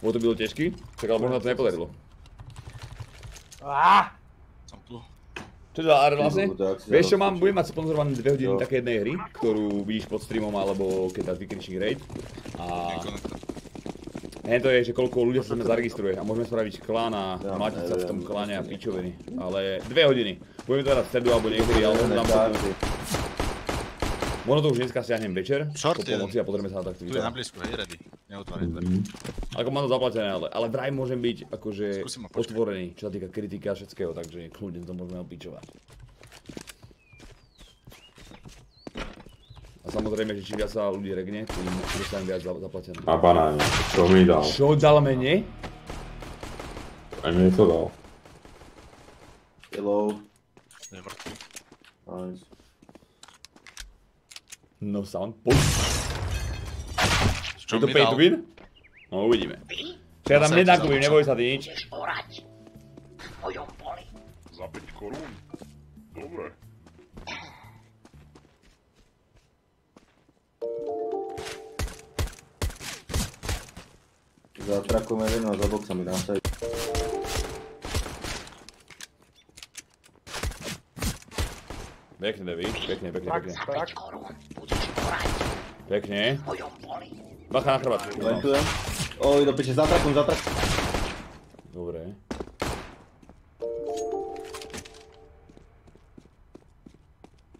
Bolo to bylo ťažký, tak ale možno to nepodarilo. Á! Som tu. Čo to ale vlastne? Vieš čo, mám, budem mať sponzorované 2 hodiny také jednej hry, ktorú vidíš pod streamom alebo keď dáš vykričník raid. A hen to je, že koľko ľudia sa sme zaregistruje a môžeme spraviť klán a mlátiť sa v tom kláne a pičoviny. Ale 2 hodiny. Budeme to hrať v stredu alebo niekedy, ale možno dám Možno to už dneska stiahnem večer, Short po jeden. pomoci a pozrieme sa na to Tu je na blízku, hej, ready. Neotváraj dvere. Ako mám to zaplatené, ale, ale vraj môžem byť akože otvorený, čo sa týka kritiky a všetkého, takže kľudne to môžeme opičovať. A samozrejme, že čím viac sa ľudí regne, tým dostanem viac za- zaplatené. A banáne, čo mi dal? Čo dal mene? Aj mi to dal. Hello. Je mŕtvy. Nice. No sound. Čo Je to pay to win? No uvidíme. Čo ja tam Zase hneď ti nakúpim, zapíšem. neboj sa ty nič. Budeš orať v mojom poli. Za 5 korún? Dobre. Zatrakujeme jedno a za boxami dám sa Pekne, Devi, pekne, pekne, pekne. tak. Pekne. Bacha na chrbát. Ventujem. Oj, do piče, zatrakujem, zatrakujem. Dobre.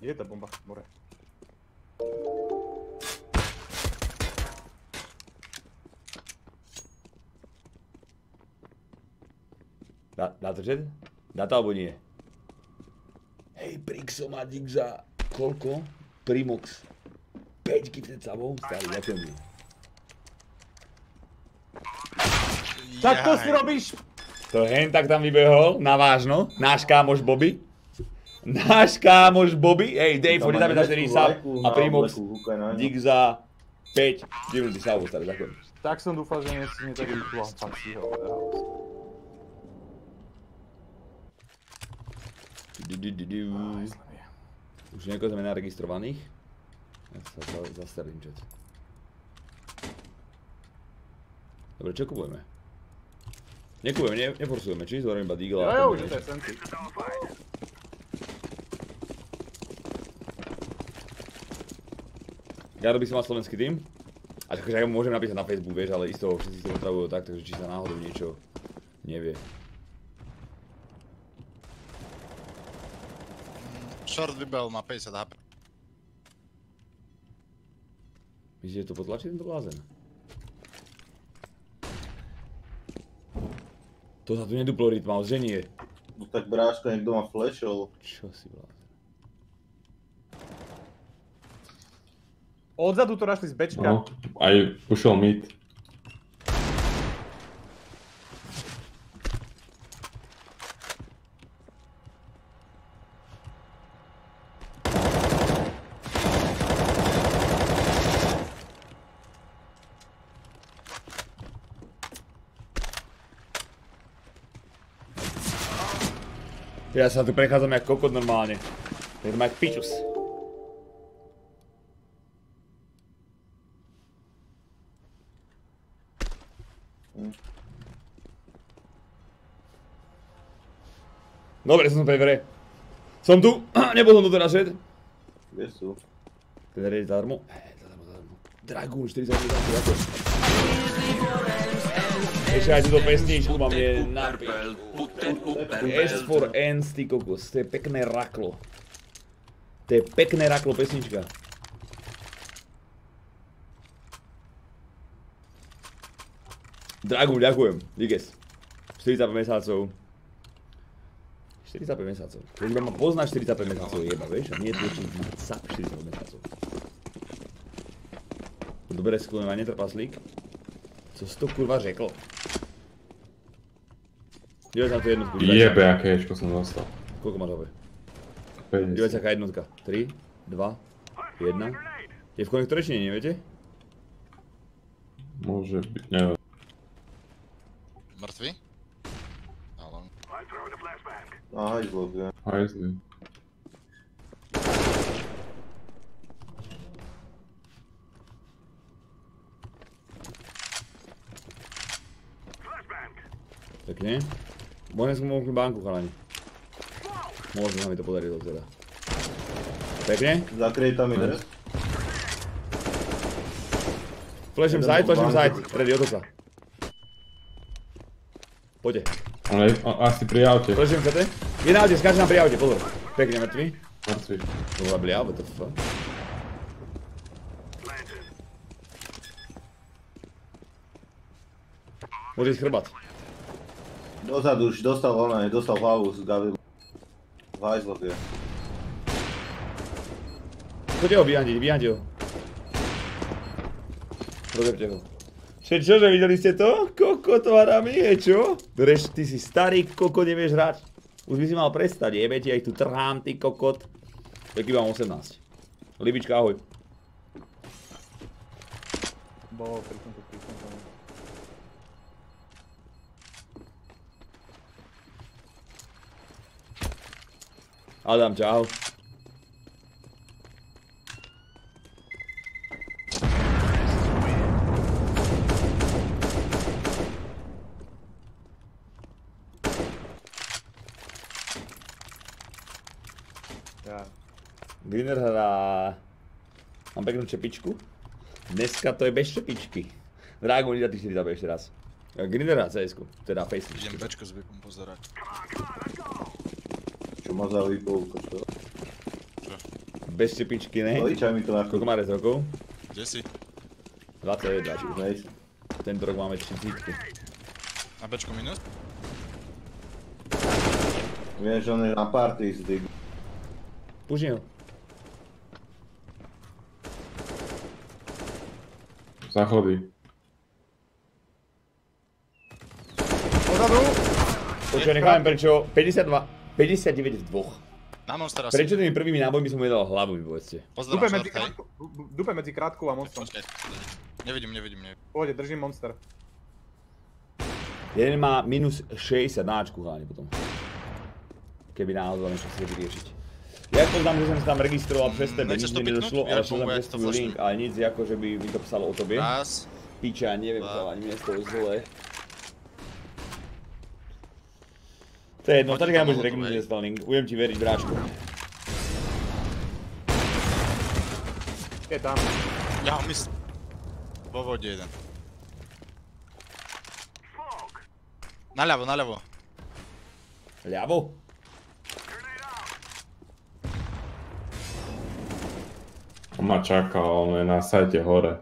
Je tá bomba, more. Dá, dá to čet? Dá to alebo nie? Hej, Prixo má dík za koľko? Primox. 5 gifted sabov? Starý, ďakujem mi. Tak to si robíš! To hen tak tam vybehol, na vážno, náš kámoš Bobby. Náš kámoš Bobby, hej, Dave, poď dáme za 4 sab a Primox. Dík za 5 gifted sabov, starý, ďakujem. Tak som dúfal, že nestihne tak rýchlo. Fakt si ho Už niekoho sme naregistrovaných. Ja sa za- zastavím chat. Dobre, čo kupujeme? Nekupujeme, ne, neforsujeme, či? Zvorím iba Deagle Jo, jo, už to je senci. Ja by som mal slovenský tým. A akože ja môžem napísať na Facebook, vieš, ale isto všetci to otravujú tak, takže či sa náhodou niečo nevie. Short vybel má 50 HP. Myslíte, že to potlačí tento blázen? To sa tu neduplo rytma, že nie. No tak bráška, niekto ma flashol. Čo si blázen? Odzadu to našli z bečka. No, aj ušiel mid. Ja sa tu prechádzam jak kokot normálne. Tak jak pičus. Dobre, som pri hre. Som tu, nebol som tu teraz šet. Kde sú? Ten hre je zadarmo. Zadarmo, zadarmo. Dragoon, 40 minút. Ešte aj túto pesničku mám je napiť. S for Ends, ty kokos, to je pekné raklo. To je pekné raklo pesnička. Dragu, ďakujem, díkes. 45 mesiacov. 45 mesiacov. To iba ma pozná 45 mesiacov jeba, vieš? A nie má sa 45 mesiacov. Dobre, skúrme, má netrpaslík. Co si to kurva řekl? Dívej sa na tú jednotku. dívej sa. Jebe, aké ječko som dostal. Koľko máš HP? Dívej sa 50. aká jednotka. 3, 2, 1. Je v konektore či nie, neviete? Môže byť, neviem. Mŕtvy? Ale... Na hajzloch, ja. Hajzli. Pekne. Som mohli banku, chalani. Možno sa mi to podarilo teda. Pekne. Zakryj tam ide. Flashem side, flashem side. Ready, otoč sa. Poďte. Ale asi pri aute. Flashem CT. Je na aute, skáče nám pri aute, pozor. Pekne, mŕtvý. Mŕtvy. To bola blia, what the fuck. Môže ísť chrbát. Dozadu už dostal ona, dostal hlavu z Gavilu. V hajzloch je. Poďte ho vyhandiť, vyhandiť ho. Rozepte ho. Čo, čože, videli ste to? Koko, to harami je, čo? Dreš, ty si starý koko, nevieš hrať. Už by si mal prestať, jebe ti, aj tu trhám, ty kokot. Taký mám 18. Libička, ahoj. Bol pri tomto pri tomto. Adam, čau. Griner hrá... Mám peknú čepičku. Dneska to je bez čepičky. Dragon, ide ty si tam ešte raz. Griner hrá CS-ku, teda face. Idem Bčko s Vipom pozerať. Čo má za výpovku, čo? Bez čepičky, ne? Poličaj mi to na Koľko má res rokov? Kde si? 29, či už. Nej. Tento rok máme 30. Na Bčko minus? Vieš, on je na party s Dig. Záchody. Pozadu! Počkaj, nechávam prečo 52, 59 v dvoch. Na Monster asi. Prečo tými prvými nábojmi som mu nedal hlavu, mi povedzte. Dupe medzi, krátku, dupe medzi krátkou a monstrom. Počkaj. Nevidím, nevidím, nevidím. Pôjde, držím monster. Jeden má minus 60 náčku hlavne potom. Keby náhodou niečo chceli vyriešiť. Ja poznám, že som sa tam registroval přes tebe, nič mi nedošlo, ale som tvoj flashujem. link, ale nic ako, že by mi to psalo o tobie. Raz. Piča, neviem ani mne z toho zle. To je jedno, tady regnúť hej. že spelling. Budem ti veriť, bráčku. Je tam. Ja ho myslím. Vo vode jeden. Naľavo, naľavo. Ľavo? On ma čaká, on je na sajte hore.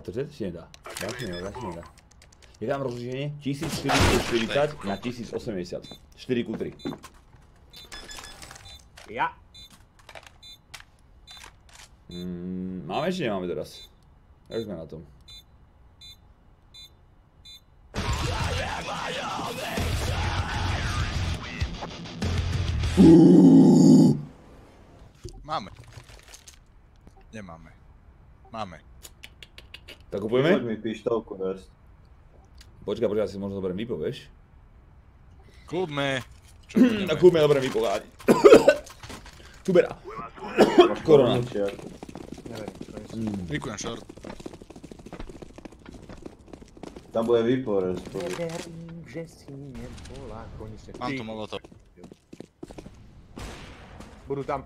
Dá to řet? Či nedá? Dá? Je tam rozlišenie 1440 na 1080. 4 ku 3. Ja. Mm, máme či nemáme teraz? Jak sme na tom? Máme. Nemáme. Máme. Tak Poď kupujeme? mi pištolku dať. Počkaj, počkaj, si možno zoberiem výpo, vieš? Kľudme. Čo budeme? Tak kúpme, zoberiem výpo, kádi. Kubera. Korona. Vykujem short. Tam bude výpor, spolu. Neverím, že si nebola konečne. Mám tu molotov. Budú tam.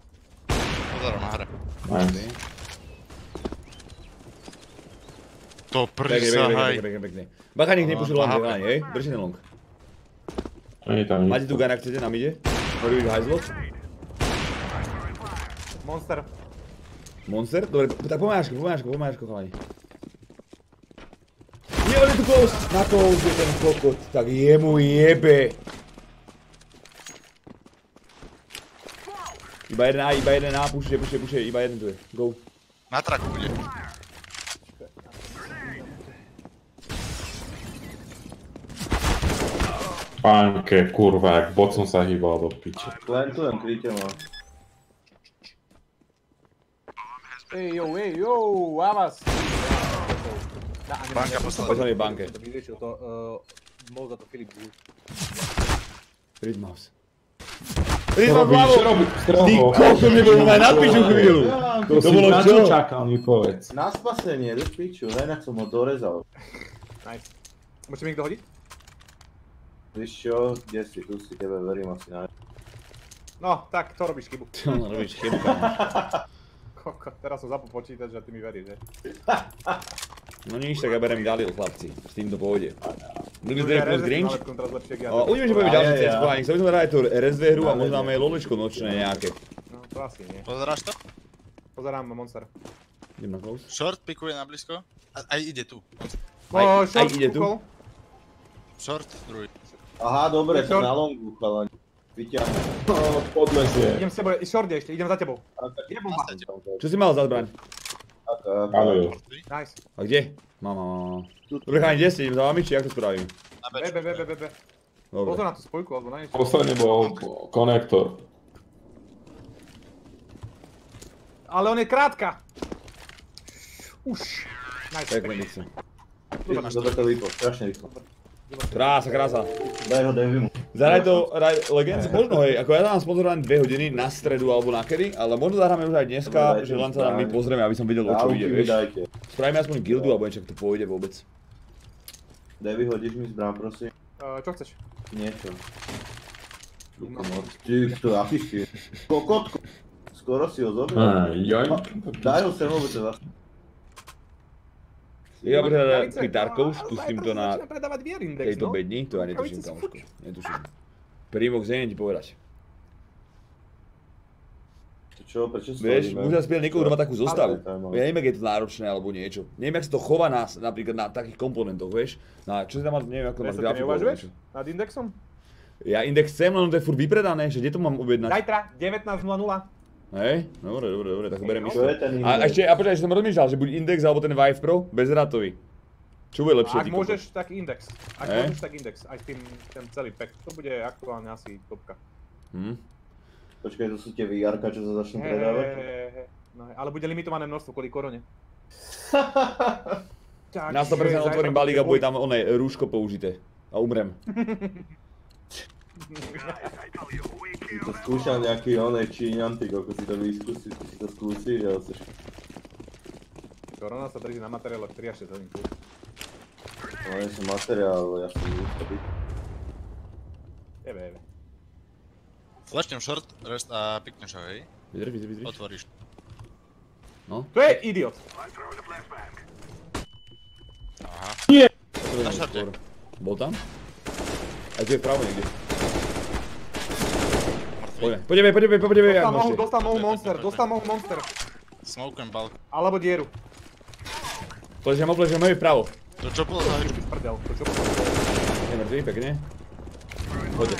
Pozerám na hre. Nice. To Pekne, pekne, pekne, prisahaj. pekne, pekne, pekne. Bacha, nech nepúšil long, hej? Držte ten long. Nie je tam nič. Máte tu gun, ak chcete, nám ide? Byť hajzlo? Monster. Monster? Dobre, tak pomáško, pomáško, pomáško, chalani. Nie, on je tu close! Na close je ten kokot, tak jemu jebe. Iba jeden A, iba jeden A, pušuje, pušuje, pušuje, iba jeden tu je. Go. Na traku bude. Pánke, kurva, jak bot som sa hýbal do piče. Plantujem, kryjte ma. Ej, jo, ej, jo. Dá, ani Banka poslala. Poďme v banke. To vyriešil to, bol za to Filip. Čo robíš? vľavo! Čo robíš? Ty kokos mi bol na piču chvíľu. To bolo na čo? čo čakal, mi povedz. Na spasenie, do piču, inak som ho dorezal. Nice. Môžete mi niekto hodiť? Víš čo, kde si, tu si, tebe verím asi na... No, tak, to robíš chybu. Čo robíš chybu? Koko, teraz som zapol počítať, že ty mi veríš, že? No nič, tak ja berem Galil, chlapci. S týmto pôjde. Budeme zdať plus Grinch. uvidíme, že budeme ja. CS chování. Chceli sme hrať tú RSV hru a možno máme aj lolečko nočné nejaké. No, to asi nie. Pozeráš to? Pozerám Monster. Idem na close. Short pikuje na blízko. A, aj ide tu. Aj- ide tu. Short, druhý. Aha, dobre, tak na longu, chalani. Vyťahnem. No, podlezie. Idem s tebou, i short je ešte, idem za tebou. Je bomba. Čo si mal za zbraň? Áno, Nice. A kde? Mám, mám, mám. Chalani, kde ste? Idem za vami, či jak to spravím? Na B, bečku. B, B, B, B, B. Dobre. Pozor na tú spojku, alebo na niečo. Posledný bol konektor. Ale on je krátka. Už. Nice. Nechcem. Dobre to vypol, strašne rýchlo. Krása, krása. Daj ho Devimu. Zahraj to Raj Legends, možno hej, ako ja dám sponzorované 2 hodiny na stredu alebo na kedy, ale možno zahráme už aj dneska, Dobre, že len sa tam my pozrieme, aby som vedel, o čo ide, vieš. dajte. Spravíme aspoň guildu, alebo niečo, ak to pôjde vôbec. Devi, hodíš mi zbrán, prosím? Uh, čo chceš? Niečo. Ty, to aký si? Kokotko. Skoro si ho zobral. Daj ho sem, to vás. Ja budem Rukavice? pri No, spustím ale to na tejto no. bedni, to ja netuším, kamoško. Netuším. Prímok, neviem ti povedať. Čo, prečo Vieš, stojíme? musia spieť niekoho, kto má takú zostavu. To Ja neviem, ak je to náročné alebo niečo. Neviem, jak sa to chová na, napríklad na takých komponentoch, vieš. Na, čo si tam má, neviem, ako to má Dnes z sa ty grafikou alebo neuvažuješ? Nad Indexom? Ja index chcem, len to je furt vypredané, že kde to mám objednať? Zajtra, 19.00. Hej, dobre, dobre, dobre, tak ho berem Čo isto. je ten A, ešte, a počkaj, že som rozmýšľal, že buď index alebo ten Vive Pro, bezratový. Čo bude lepšie, Ak môžeš, tak Index. Ak Hej. môžeš, tak Index. Aj s tým, ten celý pack. To bude aktuálne asi topka. Hm? Počkaj, to sú tie vr čo sa začnú predávať? hej, hej, hej. No, ale bude limitované množstvo kvôli korone. Na 100% otvorím balík a bude tam oné rúško použité. A umrem. Si to skúšal nejaký onej Číňan, ty koko si to vyskúsi, ty si to skúsiš, ale chceš... Korona sa drží na materiáloch 3 až 6 hodín. No nie som materiál, ja som byť. Jebe, jebe. Flashnem short, rest a pikneš ho, hej. Vydrž, vydrž, vydrž. Otvoríš. To je idiot. Aha. To Na je šarte. Bol tam? Aj tu je vpravo niekde. Poďme, poďme, poďme, poďme, Dostal mohu, dostal mohu monster, dostal mohu monster. Smokem balk. Alebo dieru. Pležem, opležem, hej, vpravo. To čo bolo za hečku? Prdel, to čo bolo? Je mŕtvý, pekne. Poďte.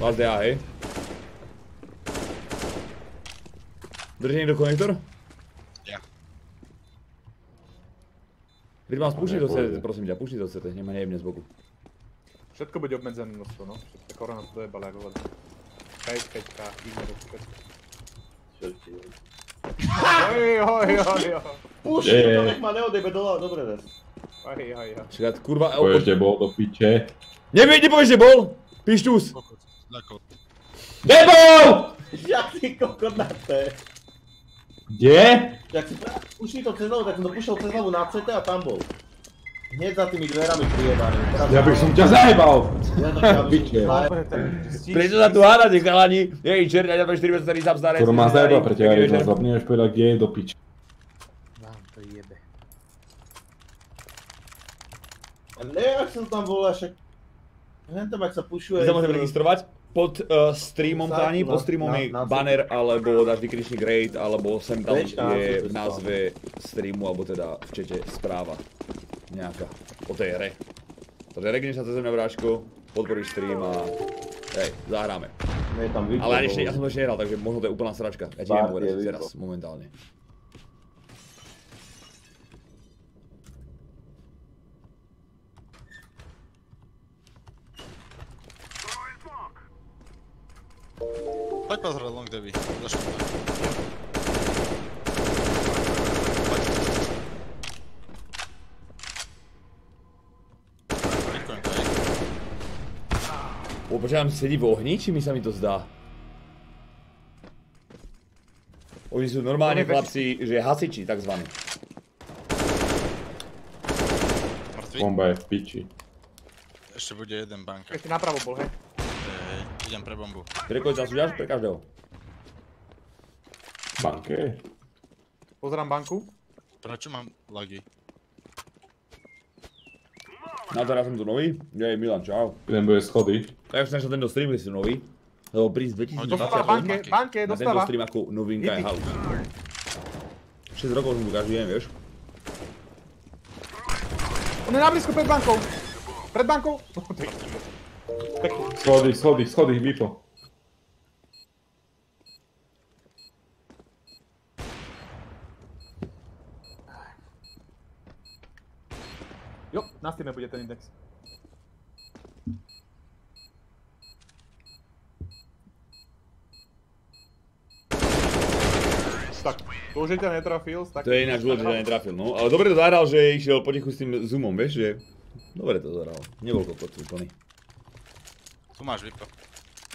Last DA, hej. Drží niekto konektor? Ja. Keď mám spúšniť to CT, prosím ťa, pušni to CT, nemá nejemne z boku. Všetko bude obmedzené množstvo, no. Všetko korona to dojebala, ako hovorím. Hej, keď tá, ignoruj, všetko. Čo ti je? Oj, oj, oj, oj. Je. to nech ma neodejbe dole, dobre ves. Oj, oj, oj. Čakať, kurva, Povieš, že bol do piče. Nevie, nepovieš, že bol! Pištus! Kokot. Ľako. Nebol! Jak si kokot na té. Kde? Jak si. Pušni to cez hlavu, tak som to pušol cez hlavu na CT a tam bol. Hneď za tými dverami priedanými. Ja bych som ťa zajebal! Prečo sa tu hádate, chalani? Jej, ja ťa 4 metra sám staré. Skoro ma zajebal pre teba, keď ma zapneš povedať, kde je do piče. Vám to jebe. A neviem, ak som tam bol, však... Neviem tam, ak sa pušuje... Ty sa môžeme registrovať pod uh, streamom táni, pod streamom na- je na- banner, alebo dáš vykričník raid, alebo sem tam Večka, je v názve streamu, alebo teda v čete správa nejaká o tej hre. Takže regneš sa cez mňa vráčko, podporíš stream a hej, zahráme. Nie, tam vypol, Ale ja, ja som to ešte nehral, takže možno to je úplná sračka. Ja ti neviem povedať je teraz, momentálne. Poď pan long debi, zaszło. O, počkaj, sedí v ohni, či mi sa mi to zdá? Oni sú normálne chlapci, že hasiči, takzvaní. Bomba je v piči. Ešte bude jeden banka. Ešte napravo bol, hej. Idem pre bombu. Času ďalš? Pre každého. Banke? Pozerám banku. Prečo mám lagy? Na teraz som tu nový. Jej, Milan, čau. Jeden bude schody. Tak som sa tento stream, keď si nový. Lebo prísť Dostáva 2028 banke, banke, na tento dostáva. stream ako novinka je house. 6 rokov som tu každý deň, vieš. On je na blízko pred bankou. Pred bankou. Schody, schody, schody, vypo. Jo, na Steame bude ten index. Tak, to už ťa netrafil. Tak To je ináč dôležité, že netrafil, no. Ale dobre to zahral, že išiel potichu s tým zoomom, vieš, že... Dobre to zahral. Nebol kokot úplný. Tu máš vypo.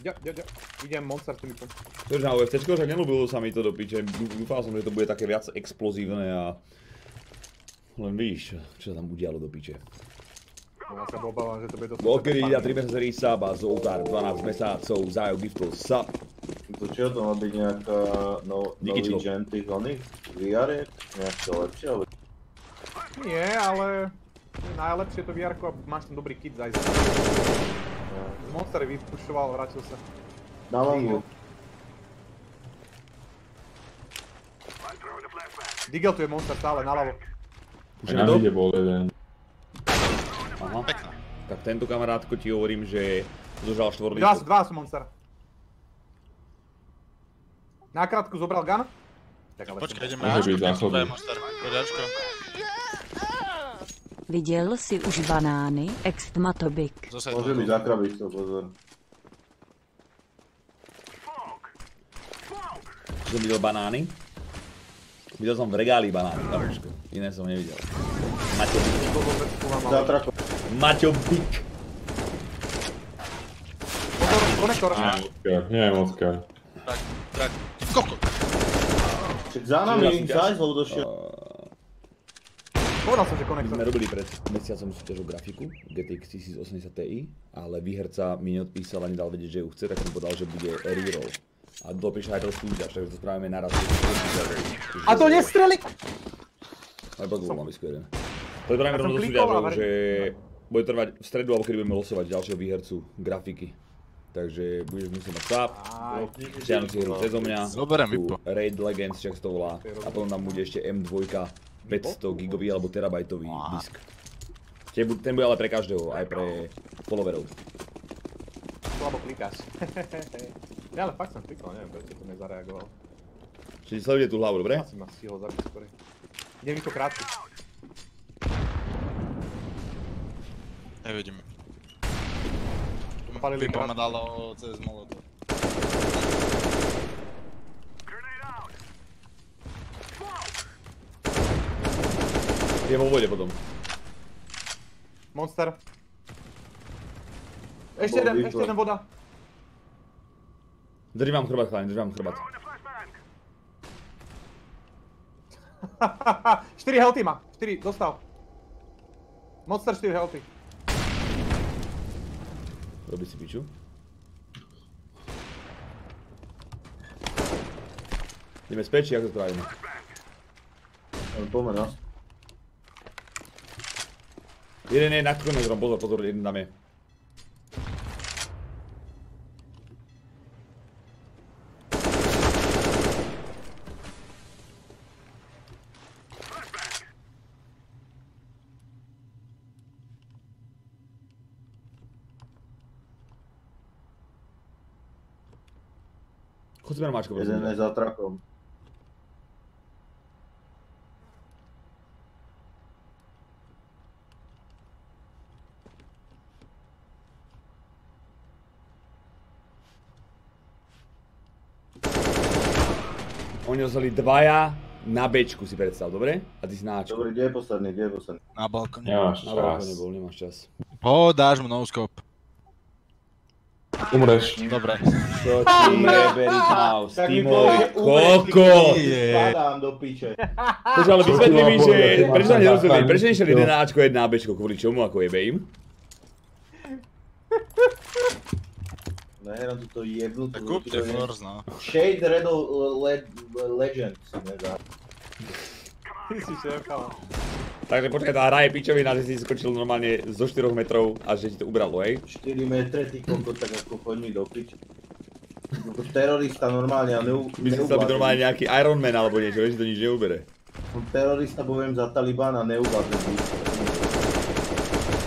Ja, ja, ja. Idem monster týmto. To je na OFCčko, však nelúbilo sa mi to do piče. Dú- Dúfal som, že to bude také viac explozívne a... Len víš, čo sa tam udialo do piče. No, ja sa obávam, že to bude dosť... Valkyrie ide 3 mesiace sub a Zoltar 12 mesiacov, Zajo giftol sub. To čo, to má byť nejaká no, nový gen tých oných VR-iek? Nejaké lepšie, ale... Nie, ale... Najlepšie to VR a máš ten dobrý kit zajsť. Monster vypušoval, vrátil sa. Na longu. Digel tu je monster stále, naľavo. Aj na mide bol jeden. Aha. Pekná. Tak tento kamarátko ti hovorím, že zožal Dva, sú- štvorlíčko. dva sú monster. Nakrátku zobral gun. Tak ale Počkaj, ideme Môže byť zásobný. to je monster. Poď Ačko. Viděl jsi už banány? Extmatobik. Zase Môže byť za krabičkou, pozor. Som videl banány. Videl som v regáli banány, kamoško. Iné som nevidel. Maťo Bik. Maťo Bik. Konektor. Nie Oscar. Tak, tak. Ty koko. Za nami, zajsť, lebo došiel. Povedal som, že My konektor. sme robili pred mesiacom súťaž o grafiku GTX 1080 Ti, ale výherca mi neodpísal a nedal vedieť, že ju chce, tak som povedal, že bude reroll. A do prišla aj to súťaž, takže to spravíme naraz. A to nestreli! Aj pod mám vysku jeden. To je práve rovno do súťažov, že bude trvať v stredu, alebo kedy budeme losovať ďalšieho výhercu grafiky. Takže budeš musieť mať sap, stiahnuť si hru cez mňa, Zoberiem. Raid Legends, sa to volá, a potom tam bude ešte M2 500 gigový alebo terabajtový disk. Ten bu- Ten bude ale pre každého, aj pre followerov. slabo klikáš. ja ale fakt som klikol, neviem, prečo to nezareagoval. Čiže sledujte tú hlavu, dobre? Asi ma stihol zabiť skôr. Idem mi to krátky. Nevidím. Palili Vypo ma krát. dalo cez molotov. Je vo vode potom. Monster. Ešte Bol jeden, výklad. ešte jeden voda. Vám chrbát, chalani, držím vám chrbát. 4 healthy má. 4, dostal. Monster 4 healthy. Robí si piču. Ideme späť, či ako to spravíme? Poďme nás. Jeden je nad kilometrom, pozor, pozor, jeden tam je. Chod si na máčko, prosím. Jeden je za trakom. Oni ostali dvaja na Bčku si predstav, dobre? A ty si na Ačku. Dobrý, kde je posledný, kde je posledný? Na balkóne. Nemáš Na čas. balkóne bol, nemáš čas. Podáš mu no scope. Umreš. Dobre. Čo ti jebe, Ritmaus, Tak ty môj koko. Spadám do piče. Počkaj, ale vysvetli mi, že prečo sa nerozumiem, prečo nešiel Jo. 1 Ačko, 1 Bčko, kvôli čomu, ako jebe im? Nehrám túto jebnutú. Tak kúpte Force, no. Shade Red Le- Legend si nedá. Ty si šéf, chala. Takže počkaj, tá hra je pičovina, že si skočil normálne zo 4 metrov a že ti to ubralo, hej? 4 metre, ty koko, tak ako choď mi do piče. Ako Terorista normálne a neu... Myslíš sa byť normálne nejaký Iron Man alebo niečo, vieš, že to nič neubere. Som Terorista poviem za Talibana, neubadne byť.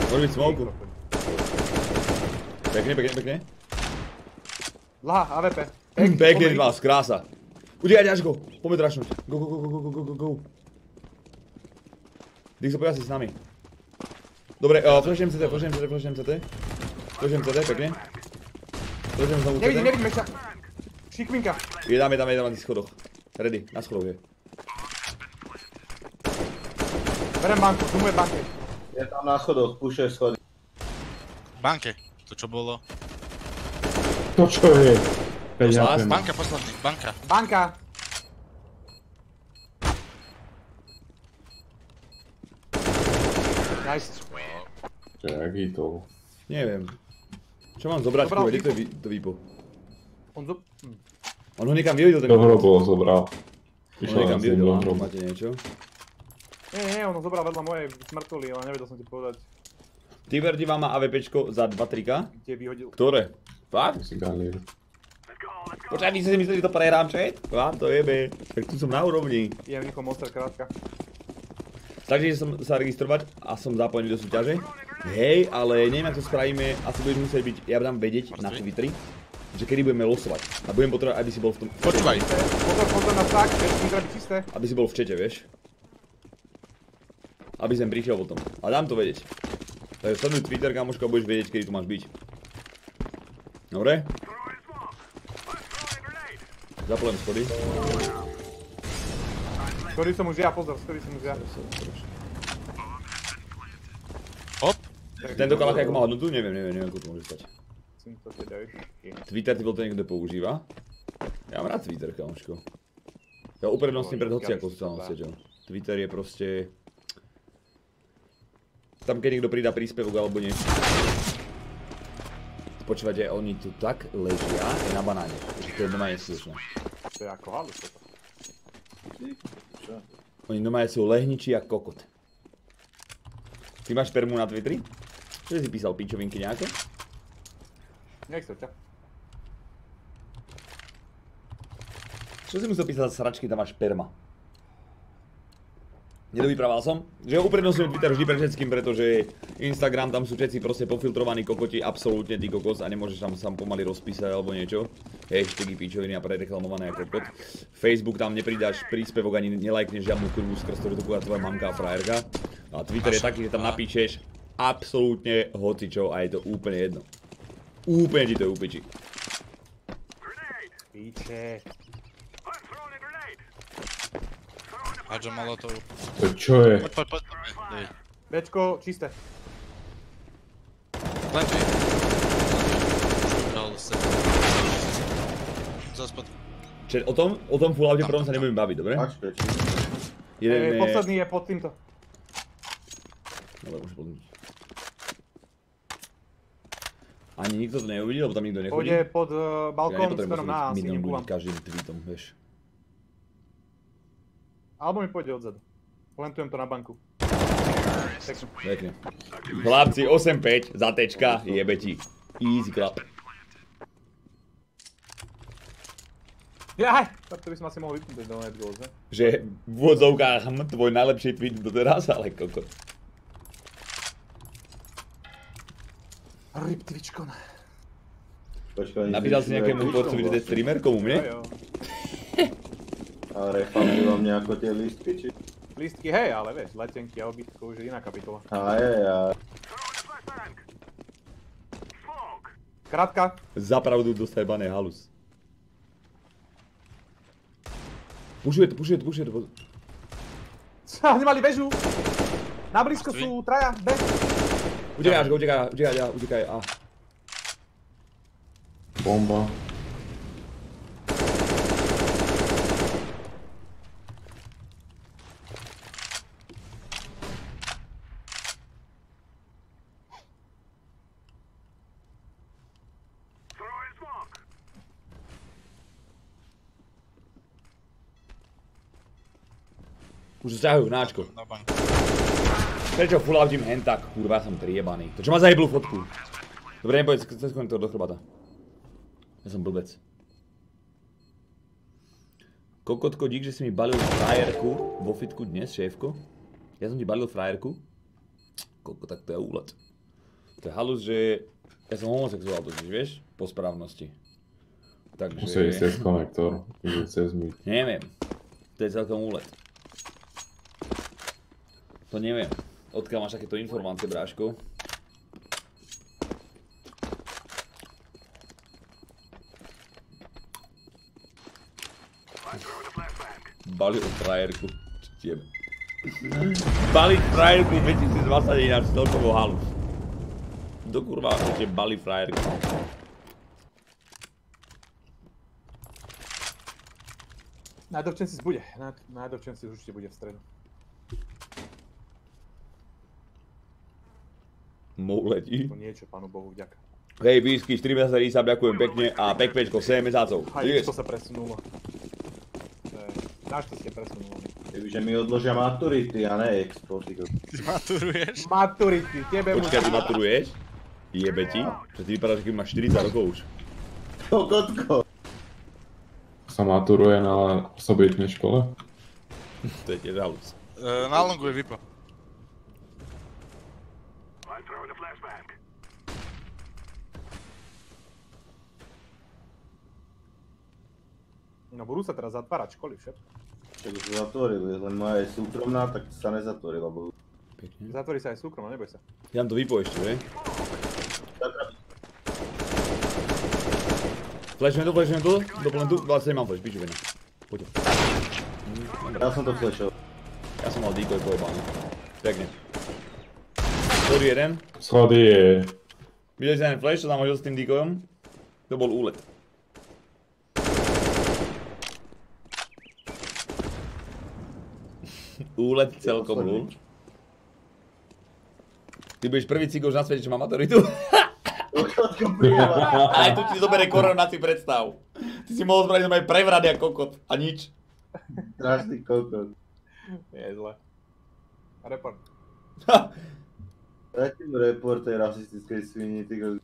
Môže byť smoku. Pekne, pekne, pekne. Dlhá, AVP. Pekne, vás, krása. Udiať, Ačko, poďme drašnúť. Go, go, go, go, go, go, go, go. Dixo, poď asi s nami. Dobre, uh, flashem CT, flashem CT, flashem CT. Flashem CT, pekne. Flashem znovu Nevidím, CT. nevidím ešte. Šikminka. Je tam, je tam, je tam na tých schodoch. Ready, na schodoch je. Berem banku, zoomuje banky. Je tam na schodoch, púšaj schody. Banke. To čo bolo? To čo je? Ten- Banka posledný, banka. Banka. Nice. Čo je, aký to? Neviem. Čo mám zobrať, Zobral kde to je to výpo? On zo... Hm. On ho niekam vyhodil ten Do kokos. hrobu ho zobral. On ho Išiel niekam vyhodil, áno, máte niečo? Nie, nie, on ho zobral vedľa mojej smrtoli, ale nevedel som ti povedať, Tiber ti vám má AVPčko za 2-3k? kde vyhodil. Ktoré? Fakt? Si galír. Počkaj, vy ste si mysleli, že to prehrám chat? Vám to jebe. Tak tu som na úrovni. Idem rýchlo monster krátka. Takže som sa registrovať a som zapojený do súťaže. Hej, ale neviem, ako to spravíme. Asi budeš musieť byť, ja dám vedieť na? Twitteri, že kedy budeme losovať. A budem potrebovať, aby si bol v tom... Počúvaj. Pozor, pozor na stack, všetky treba byť čisté. Aby si bol v čete, vieš. Aby sem prišiel potom. A dám to vedieť. Takže sleduj Twitter, kamoško, a budeš vedieť, kedy tu máš byť. Dobre? Zapolem schody. Ktorý som už ja, pozor, ktorý som už ja. Hop. Tento kalach ako má hodnotu? Neviem, neviem, neviem, ako to môže stať. Twitter ty bol to niekto používa? Ja mám rád Twitter, kamoško. Ja uprednostním pred hociakou sociálnou sieťou. Twitter je proste... Tam keď niekto pridá príspevok alebo niečo. Počúvať, že oni tu tak ležia na banáne. Že to je normálne slušné. To je ako halus toto. Oni normálne sú lehničí jak kokot. Ty máš permu na Twitteri? Čo si písal pičovinky nejaké? Nech sa ťa. Čo si musel písať za sračky, tam máš perma. Nedovyprával som, že uprednostňujem Twitter vždy pre všetkým, pretože Instagram, tam sú všetci proste pofiltrovaní kokoti, absolútne ty kokos a nemôžeš tam sám pomaly rozpísať alebo niečo. Hashtagy, pičoviny a prereklamované ako kokot. Facebook, tam nepridáš príspevok ani nelajkneš žiadnu kurvu skrz to, že to tvoja mamka a frajerka. A Twitter je taký, že tam napíšeš absolútne hocičo a je to úplne jedno. Úplne ti to je upiči. Píče. Hádžem molotov. To čo je? Poď, poď, poď. Bčko, čisté. Plantuj. Dal se. Zaspod. Čiže o tom, o tom full aute prvom sa nebudem baviť, dobre? Ač, peči. Jeden E, je... posledný je pod týmto. Dobre, už podľa Ani nikto to neuvidí, lebo tam nikto nechodí. Pôjde pod uh, Ja balkón nepotrebujem smerom na singing ľudí vám. každým tweetom, vieš. Alebo mi pôjde odzadu. Plantujem to na banku. Pekne. Chlapci, 8-5, za tečka, jebe ti. Easy clap. Jaj! Tak to by som asi mohol vypnúť do goals, ne? Že v úvodzovkách hm, tvoj najlepší tweet doteraz, ale kokot. Počkaj, oni Napísal si nejakému tvorcovi, že to je vlastne. streamer, komu mne? Jo, jo. A refundujú vám nejako tie listky, či? Lístky, hej, ale vieš, letenky a obytko už je iná kapitola. A je, a... Krátka. Za pravdu dostajebané halus. Pušuje to, pušuje to, pušuje to. Ha, nemali väžu. Na blízko sú traja, B. Utekaj, Ažko, utekaj, utekaj, ja, utekaj, a. Bomba. Už sa ťahujú, náčko. Prečo full outím hen tak? Kurva, som triebaný. To čo ma zajeblu fotku? Dobre, nepoď cez konektor do chrbata. Ja som blbec. Kokotko, dík, že si mi balil frajerku vo fitku dnes, šéfko. Ja som ti balil frajerku. Koko, tak to je úlet. To je halus, že ja som homosexuál totiž, vieš? Po správnosti. Takže... Musí ísť cez konektor. Cez my. Neviem. To je celkom úlet. To neviem. Odkiaľ máš takéto informácie, bráško? Balil frajerku. Jebe? Baliť frajerku 2021 celkovo halus. Do kurva chcete bali frajerku. Najdovčenci bude. Naj- Najdovčenci určite bude v stredu. Mou letí. To niečo, pánu Bohu, vďaka. Hej, Whisky, 4 mesiace resub, ďakujem pekne a pekpečko 7 mesiacov. Aj Yes. to sa presunulo. Našťastie presunulo. Takže mi odložia maturity a ne expo. ty maturuješ? Maturity, tebe Počkaj, ty maturuješ? Jebe ti? Čo ty vypadáš, keď máš 40 rokov už. Kokotko. Sa maturuje na osobitnej škole. To je tiež halus. Uh, na longu je vypo. No budú sa teraz zatvárať školy všetko. Tak už zatvorili, len moja je súkromná, tak sa nezatvorila. Bo... Pekne. Zatvorí sa aj súkromno, neboj sa. Ja vám to vypo ešte, že? Flashujeme to, flashujeme to, doplnem tu, 27 mám flash, piču vena. Poď. Ja som to flashol. Ja som mal decoy pojebaný. Pekne. Schody jeden. Schody je... Videli ste ten flash, čo tam hodil s tým decoyom? To bol úlet. Úlet celkom lul. Ty budeš prvý cigoš na svete, čo má maturitu. Aj tu ti zoberie korona, si predstav. Ty si mohol spraviť aj prevrat jak kokot a nič. Strašný kokot. Je zle. Report. Dajte mu report tej rasistickej svini, ty kokos.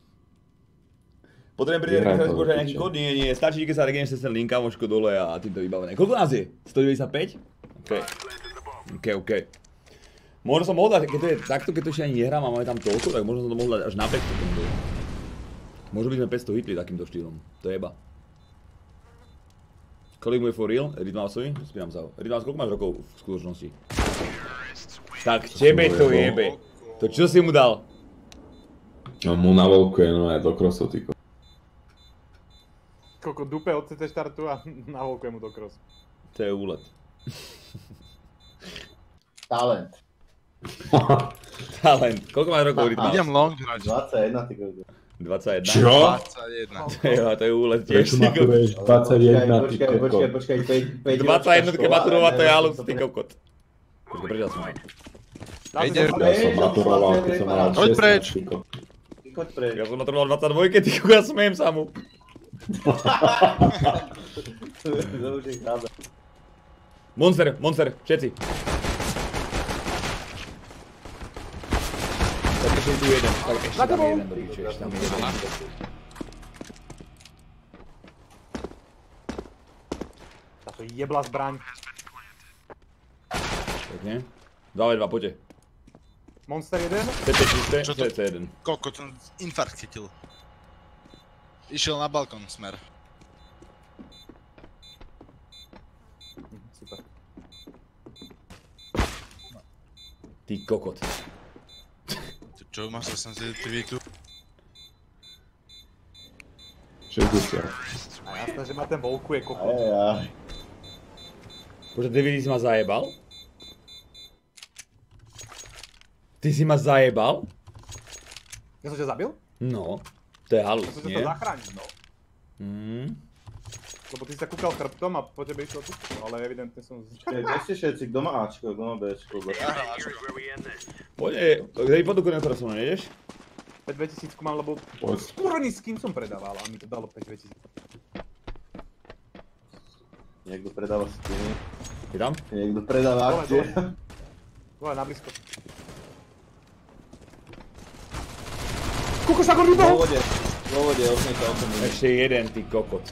Potrebujem nejaký to, zbožia nejaký kód? Nie, nie, stačí, keď sa regeneš cez ten link kamoško dole a tým to vybavené. Koľko nás je? 195? OK. OK, OK. Možno som mohol dať, keď to je takto, keď to ešte ani nehrám a máme tam toľko, tak možno som to mohol dať až na 500 tomu dole. Možno by sme 500 hitli takýmto štýlom. To je jeba. Kolik mu je for real? Ritmausovi? Spýtam sa ho. Ritmaus, koľko máš rokov v skutočnosti? Tak tebe to jebe. To čo si mu dal? No mu navolkuje, no aj do krosu, ty kokos. Koľko dupe od CT štartu a navolkuje mu do cross. To je úlet. Talent. Talent. Koľko máš rokov Ritmaus? Idem long hrať. 21, ty kokos. 21. Čo? 21. Jo, to je úlet tiež. Prečo kokot. maturuješ 21, ty Počkaj, počkaj, počkaj, 5 21 keď maturovať, to je halus, ty kokot. Počkaj, prečo som mal? Ja som maturoval, keď som mal Choď 16, preč. Choď preč. Ja som maturoval 22, ty kokot, ja smejem sa mu. To už je cháda. Monster, monster, všetci. Je tu jeden, tak ešte tam je jeden, dobrý, čo ešte tam je jeden. Táto jebla zbraň. Pekne. 2v2, poďte. Monster 1. CT čisté, CT 1. Koľko ten infarkt chytil. Išiel na balkón smer. Super. Ty kokot. Čo máš sa senzitivitu? 60. A jasné, že ma ten volkuje kokot. Aj, aj. Bože, si ma zajebal? Ty si ma zajebal? Ja som ťa zabil? No, to je halus, Ja som ťa nie? to zachránil, no. Mm. Lebo ty sa kúkal chrbtom a po tebe išlo tu, ale evidentne som z... Ej, Kde ste všetci? Kto má Ačko, kto má Bčko? Poďme, kde pod konektora som nejdeš? 5000 mám, lebo kurvený s kým som predával a mi to dalo 5000. Niekto predáva skiny, Je tam? niekto predáva akcie. dole. Na blízko. Kukuš, ako Vo vybohol! vode, vo vode, 8 minút. Ešte jeden, ty kokot.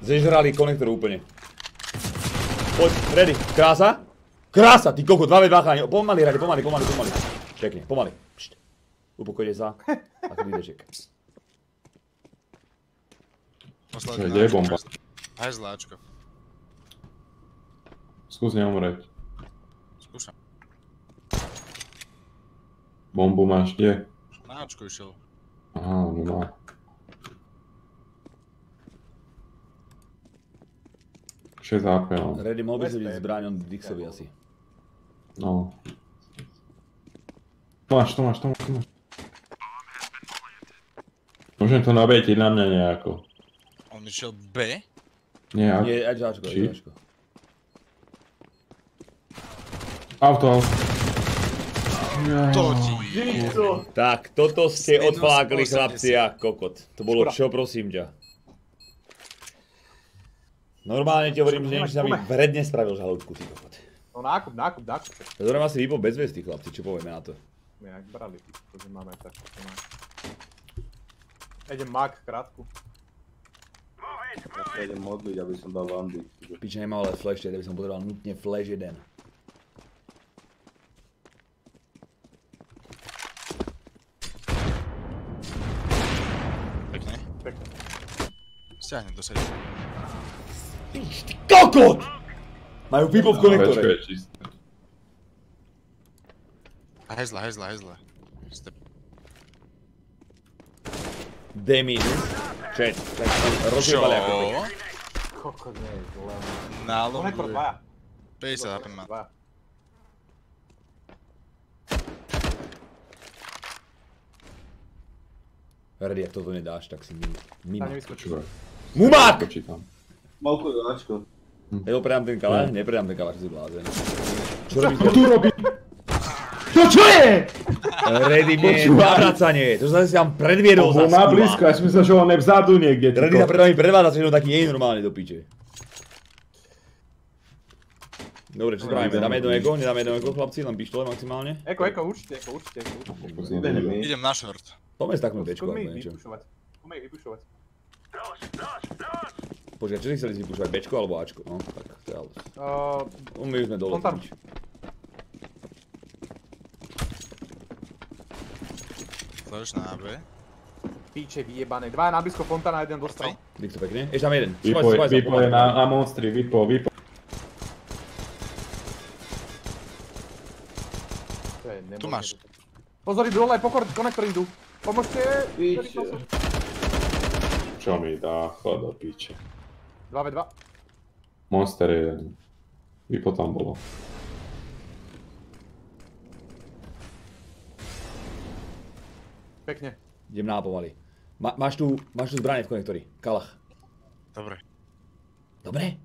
Zežrali konektor úplne. Poď, ready, krása. Krása, ty kokot, 2v2 chláni. Pomaly, rade, pomaly, pomaly, pomaly. Pekne, pomaly. Pšt. Upokojte sa. Ako výdeček. Kde je bomba? Hajzle Ačko. Skús neumrieť. Skúšam. Bombu máš kde? Na Ačko išiel. Aha, no má. Šesť AP, no. Ready, si byť zbraň on Dixovi asi. No. Tomáš, Tomáš, Tomáš, Tomáš. Môžem to nabietiť na mňa nejako. On išiel B? Nie, ak... Nie, Ačko? Ačko. Auto, auto. To ti Tak, toto ste 80. chlapci a kokot. To bolo čo, prosím ťa. Normálne ti hovorím, že niečo sa mi vredne spravil žalúdku, ty kokot. No nákup, nákup, nákup. Ja to asi vypol bez vesty, chlapci, čo povieme na to. My jak brali, to máme tak. to má. Idem mak, krátku. Ja sa idem modliť, aby som dal Vandy. Piče nemal ale flash, teda by som potreboval nutne flash jeden. Pekne. Pekne. Stiahnem do sebe. Ty kokot! Majú people v konektore. čisté. Hajzla, hajzla, hajzla. Step. Demin. Chat, tak rozjebali ako pek. Kokot, nie je zle. Na Konektor longu. dvaja. 50 HP má. Ready, ak toto nedáš, tak si mimo. Mimo. Mumák! Počítam. Malkujú Ačko. Ja ho predám ten kaláš? Nepredám ten kaláš, si blázen. Čo robíš? tu robí? Ready mne je Počúvaj. navracanie. To sa si tam predviedol za na blízko, ja som myslel, že on je vzadu niekde. Ready sa pred vami predvádza, že on taký je normálne do piče. Dobre, čo spravíme? Dáme jedno eko? Nedáme jedno eko, chlapci? Len pištole maximálne? Eko, eko, určite, eko, určite, eko, určite. Idem na short. Poďme staknúť Skúsme alebo ich niečo. vypušovať. Skúsme ich vypušovať. Počkaj, čo si chceli si vypušovať? Bečko alebo Ačko? No, tak to je ale... Uh, my už sme dole. Fontan. pič. Flash na B. píče vyjebané. Dvaja na blízko Fontana, jeden dostal. Dík to pekne. Ešte tam jeden. Vypo, sa, vypo je na, na monstri, vypo, vypo. Tu máš. Pozor, idú dole, pokor, konektor idú. Pomôžte. Piče. Čo mi dá, chod do piče. 2v2. Monster je jeden. Vypo tam bolo. Pekne. Idem na pomaly. Ma, máš tu, máš tu zbranie v konektori. Kalach. Dobre. Dobre?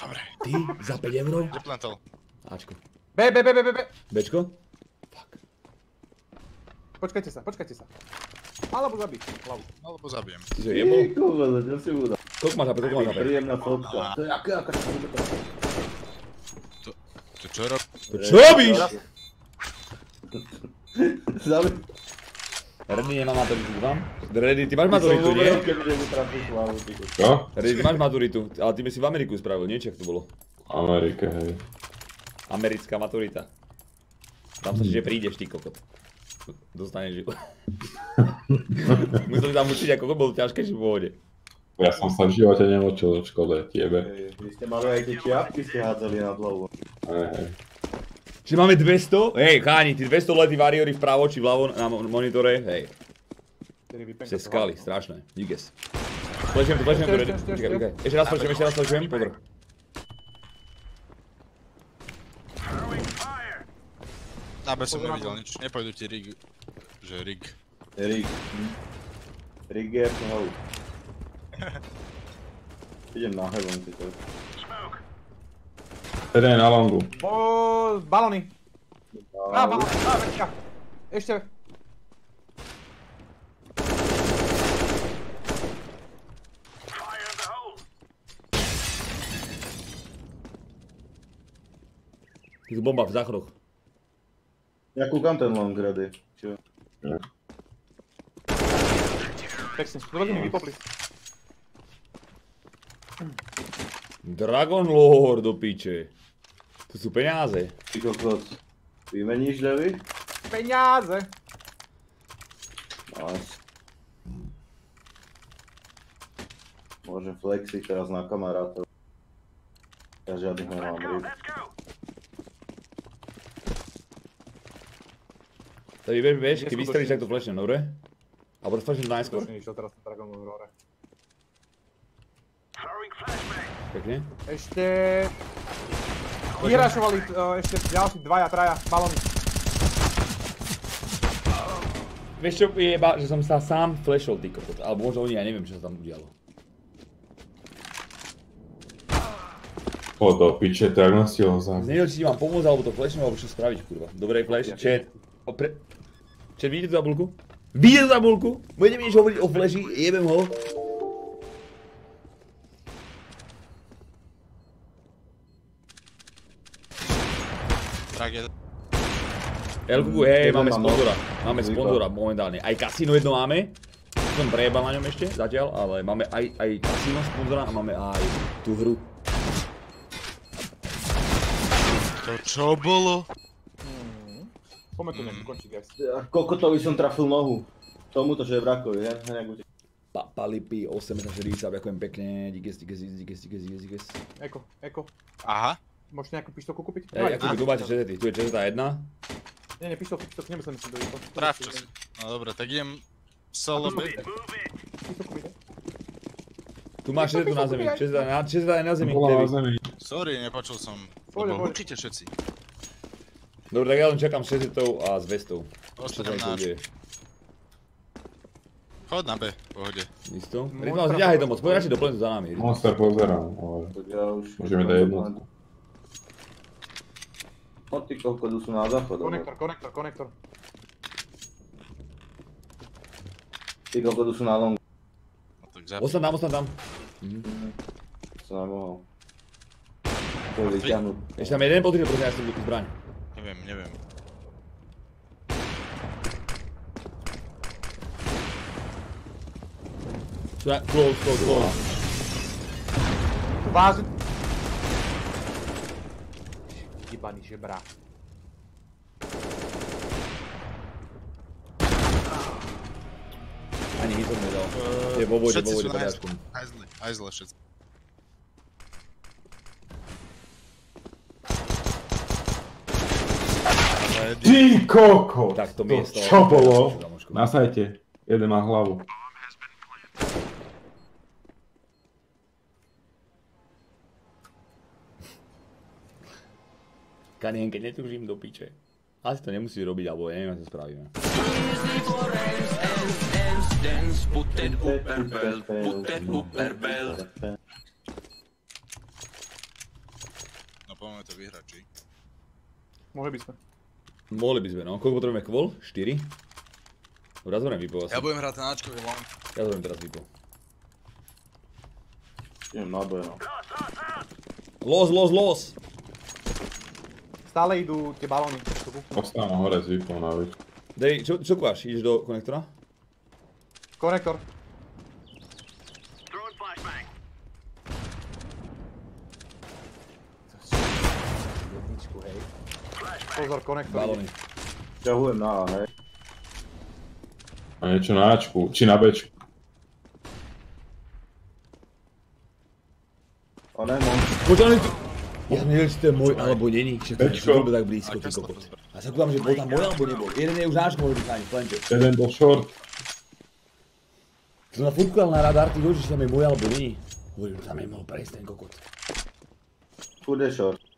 Dobre. Ty za 5 eur? Vyplantol. Ačko. B, B, B, B, B, B. Bečko? Fuck. Počkajte sa, počkajte sa. Alebo zabiť hlavu. Alebo zabijem. Ho jebol? Ty kokos, čo si udal? Koľko máš HP, koľko máš HP? Príjemná fotka. To je aká, aká fotka. To čo rob? To čo robíš? Zabi... Reddy nemá maturitu, vám? Reddy, ty máš maturitu, nie? Čo? Reddy, ty máš maturitu, ale ty by si v Ameriku spravil, nie? Či ak to bolo? Amerike, hej. Americká maturita. Tam sa čiže prídeš, ty kokot. Dostaneš ju. Musel si tam učiť, ako to bolo ťažké, že v pohode. Ja som sa v živote nemočil v škole, tiebe. Vy ste mali aj tie čiapky, ste hádzali na hlavu. Hej. Čiže máme 200? Hej, cháni, tí 200 lety variory vpravo či vľavo na mo- monitore, hej. Ste hlavu. strašné. Díkes. Flešujem tu, flešujem tu, Ešte, raz flešujem, ešte raz flešujem, pozor. Na B som Pozor na nevidel to. nič. Nepojdu ti rig. Že rig. Rig. Rigger, hlavu. Idem na heaven, ty to. Jeden je na longu. Bo... balóny. Á, balóny, á, večka. Ešte. Je tu bomba v záchodoch. Ja kúkam ten long ready. Čo? Pekne, dobre mi vypopli. Dragon Lord do piče. Tu sú peniaze. Ty kokos. Vymeníš levy? Peniaze. Nice. Môžem flexiť teraz na kamarátov. Ja žiadnych nemám rýb. Tady vieš, vieš, keď Neskutočne. vystrelíš, tak to flashnem, dobre? Alebo flashnem najskôr. Išiel teraz na Dragon Ball hore. Pekne. Ešte... Vyhrašovali uh, ešte ďalší dvaja, traja balóny. Vieš čo, je iba, že som sa sám flashol, ty kokot. Alebo možno oni, ja neviem, čo sa tam udialo. Po do piče, to jak nastihol za. Nevedel, či ti mám pomôcť, alebo to flashnem, alebo čo spraviť, kurva. Dobre, flash, chat. Opre... Chat, vidíte tú tabulku? Vidíte tú tabulku? Budete mi niečo hovoriť o flashi, jebem ho. Elkuku, hej, máme mám, no. sponzora. Máme sponzora momentálne. Aj kasino jedno máme. Som prejebal na ňom ešte, zatiaľ, ale máme aj, aj kasino sponzora a máme aj tú hru. To čo bolo? Poďme to nejak ukončiť, guys. Ja, Kokotovi som trafil nohu. Tomuto žebrakovi, ja? Hneď utek. Papa Lipy, 8 40, ďakujem pekne, díkes, díkes, díkes, díkes, díkes, díkes. Eko, eko. Aha. Môžeš nejakú pištolku kúpiť? Ej, ako tu máte čezety, tu je čezeta jedna. Nie, nie, pištolku, pištolku, nemyslím si to. Práv čo si. No dobre, tak idem solo B. Tu máš čezetu na zemi, čezeta, je na zemi. Sorry, nepočul som. Lebo určite všetci. Dobre, tak ja len čakám s čezetou a s vestou. Čo sa Ostanem udeje? Chod na B, pohode. Isto? Rytma, ťahaj to moc, poď radšej doplň za nami. Monster pozerám, ale... Môžeme dať jednotku. No ty kokodu sú na záchod. Konektor, konektor, konektor. Ty kokodu sú na long. No. Ostan tam, ostan tam. Som nemohol. To je. Ešte tam jeden potrebuje, prosím, ja si zbraň. Neviem, neviem. Tu na, close, close, close. Vážne. Jebaný žebra. Ani hit som nedal. Je vo vode, Všetci vo sú vode, na padáčkom. hajzle. Hajzle všetci. Ty koko! Tak to miesto. Čo bolo? Na sajte. Jeden má hlavu. Kanien, keď netužím do piče. Asi to nemusí robiť, alebo ja neviem, ako to spravíme. No poďme to vyhrať, či? Mohli by sme. Mohli by sme, no. Koľko potrebujeme kvôl? 4? Dobre, ja zvorím vypo asi. Ja budem hrať na Ačkový long. Ja zvorím teraz vypo. Idem na B, no. Los, los, los! Stále idú tie balóny. Ostávam hore s výpom na výšku. Dej, čo, čo kváš? Ideš do konektora? Konektor. Jedničku, hej. Pozor, konektor. Balóny. Ťahujem na A, hej. A niečo na Ačku, či na Bčku. O ne, mon. Počkaj, ale tu... Ja neviem, či to je môj alebo není, že to je vôbec tak blízko, ty kokot. A sa kúkam, že bol tam môj alebo nebol. Jeden je už náš, na nich, plente. Jeden bol short. Som na ale na radar, ty hovoríš, že tam je môj alebo není. Hovorím, tam je mohol prejsť ten kokot. Furt je short.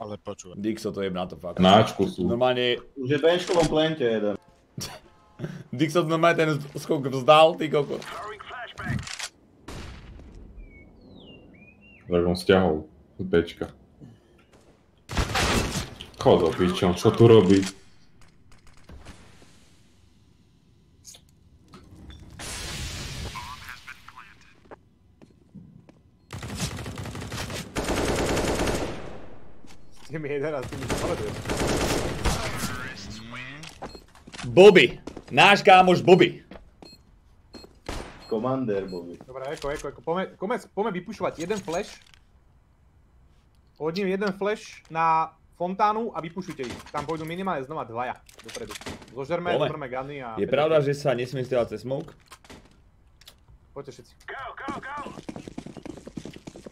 Ale počúvaj. Dixo to je na to fakt. Náčku sú. Normálne... Už je v plente jeden. Dixo normálne ten skok vzdal, ty koko. Tak on stiahol z Bčka. Chod do pičom, čo tu robí? S tými 11 tými sleduješ. Bobby. Náš kámoš Bobby. Komander, Bobby. Dobre, eko, eko, eko. Poďme, poďme, poďme vypušovať jeden flash. Hodím jeden flash na fontánu a vypušujte ich. Tam pôjdu minimálne znova dvaja dopredu. Zožerme, Poďme. zožerme guny a... Je pravda, že sa nesmie strieľať cez smoke? Poďte všetci.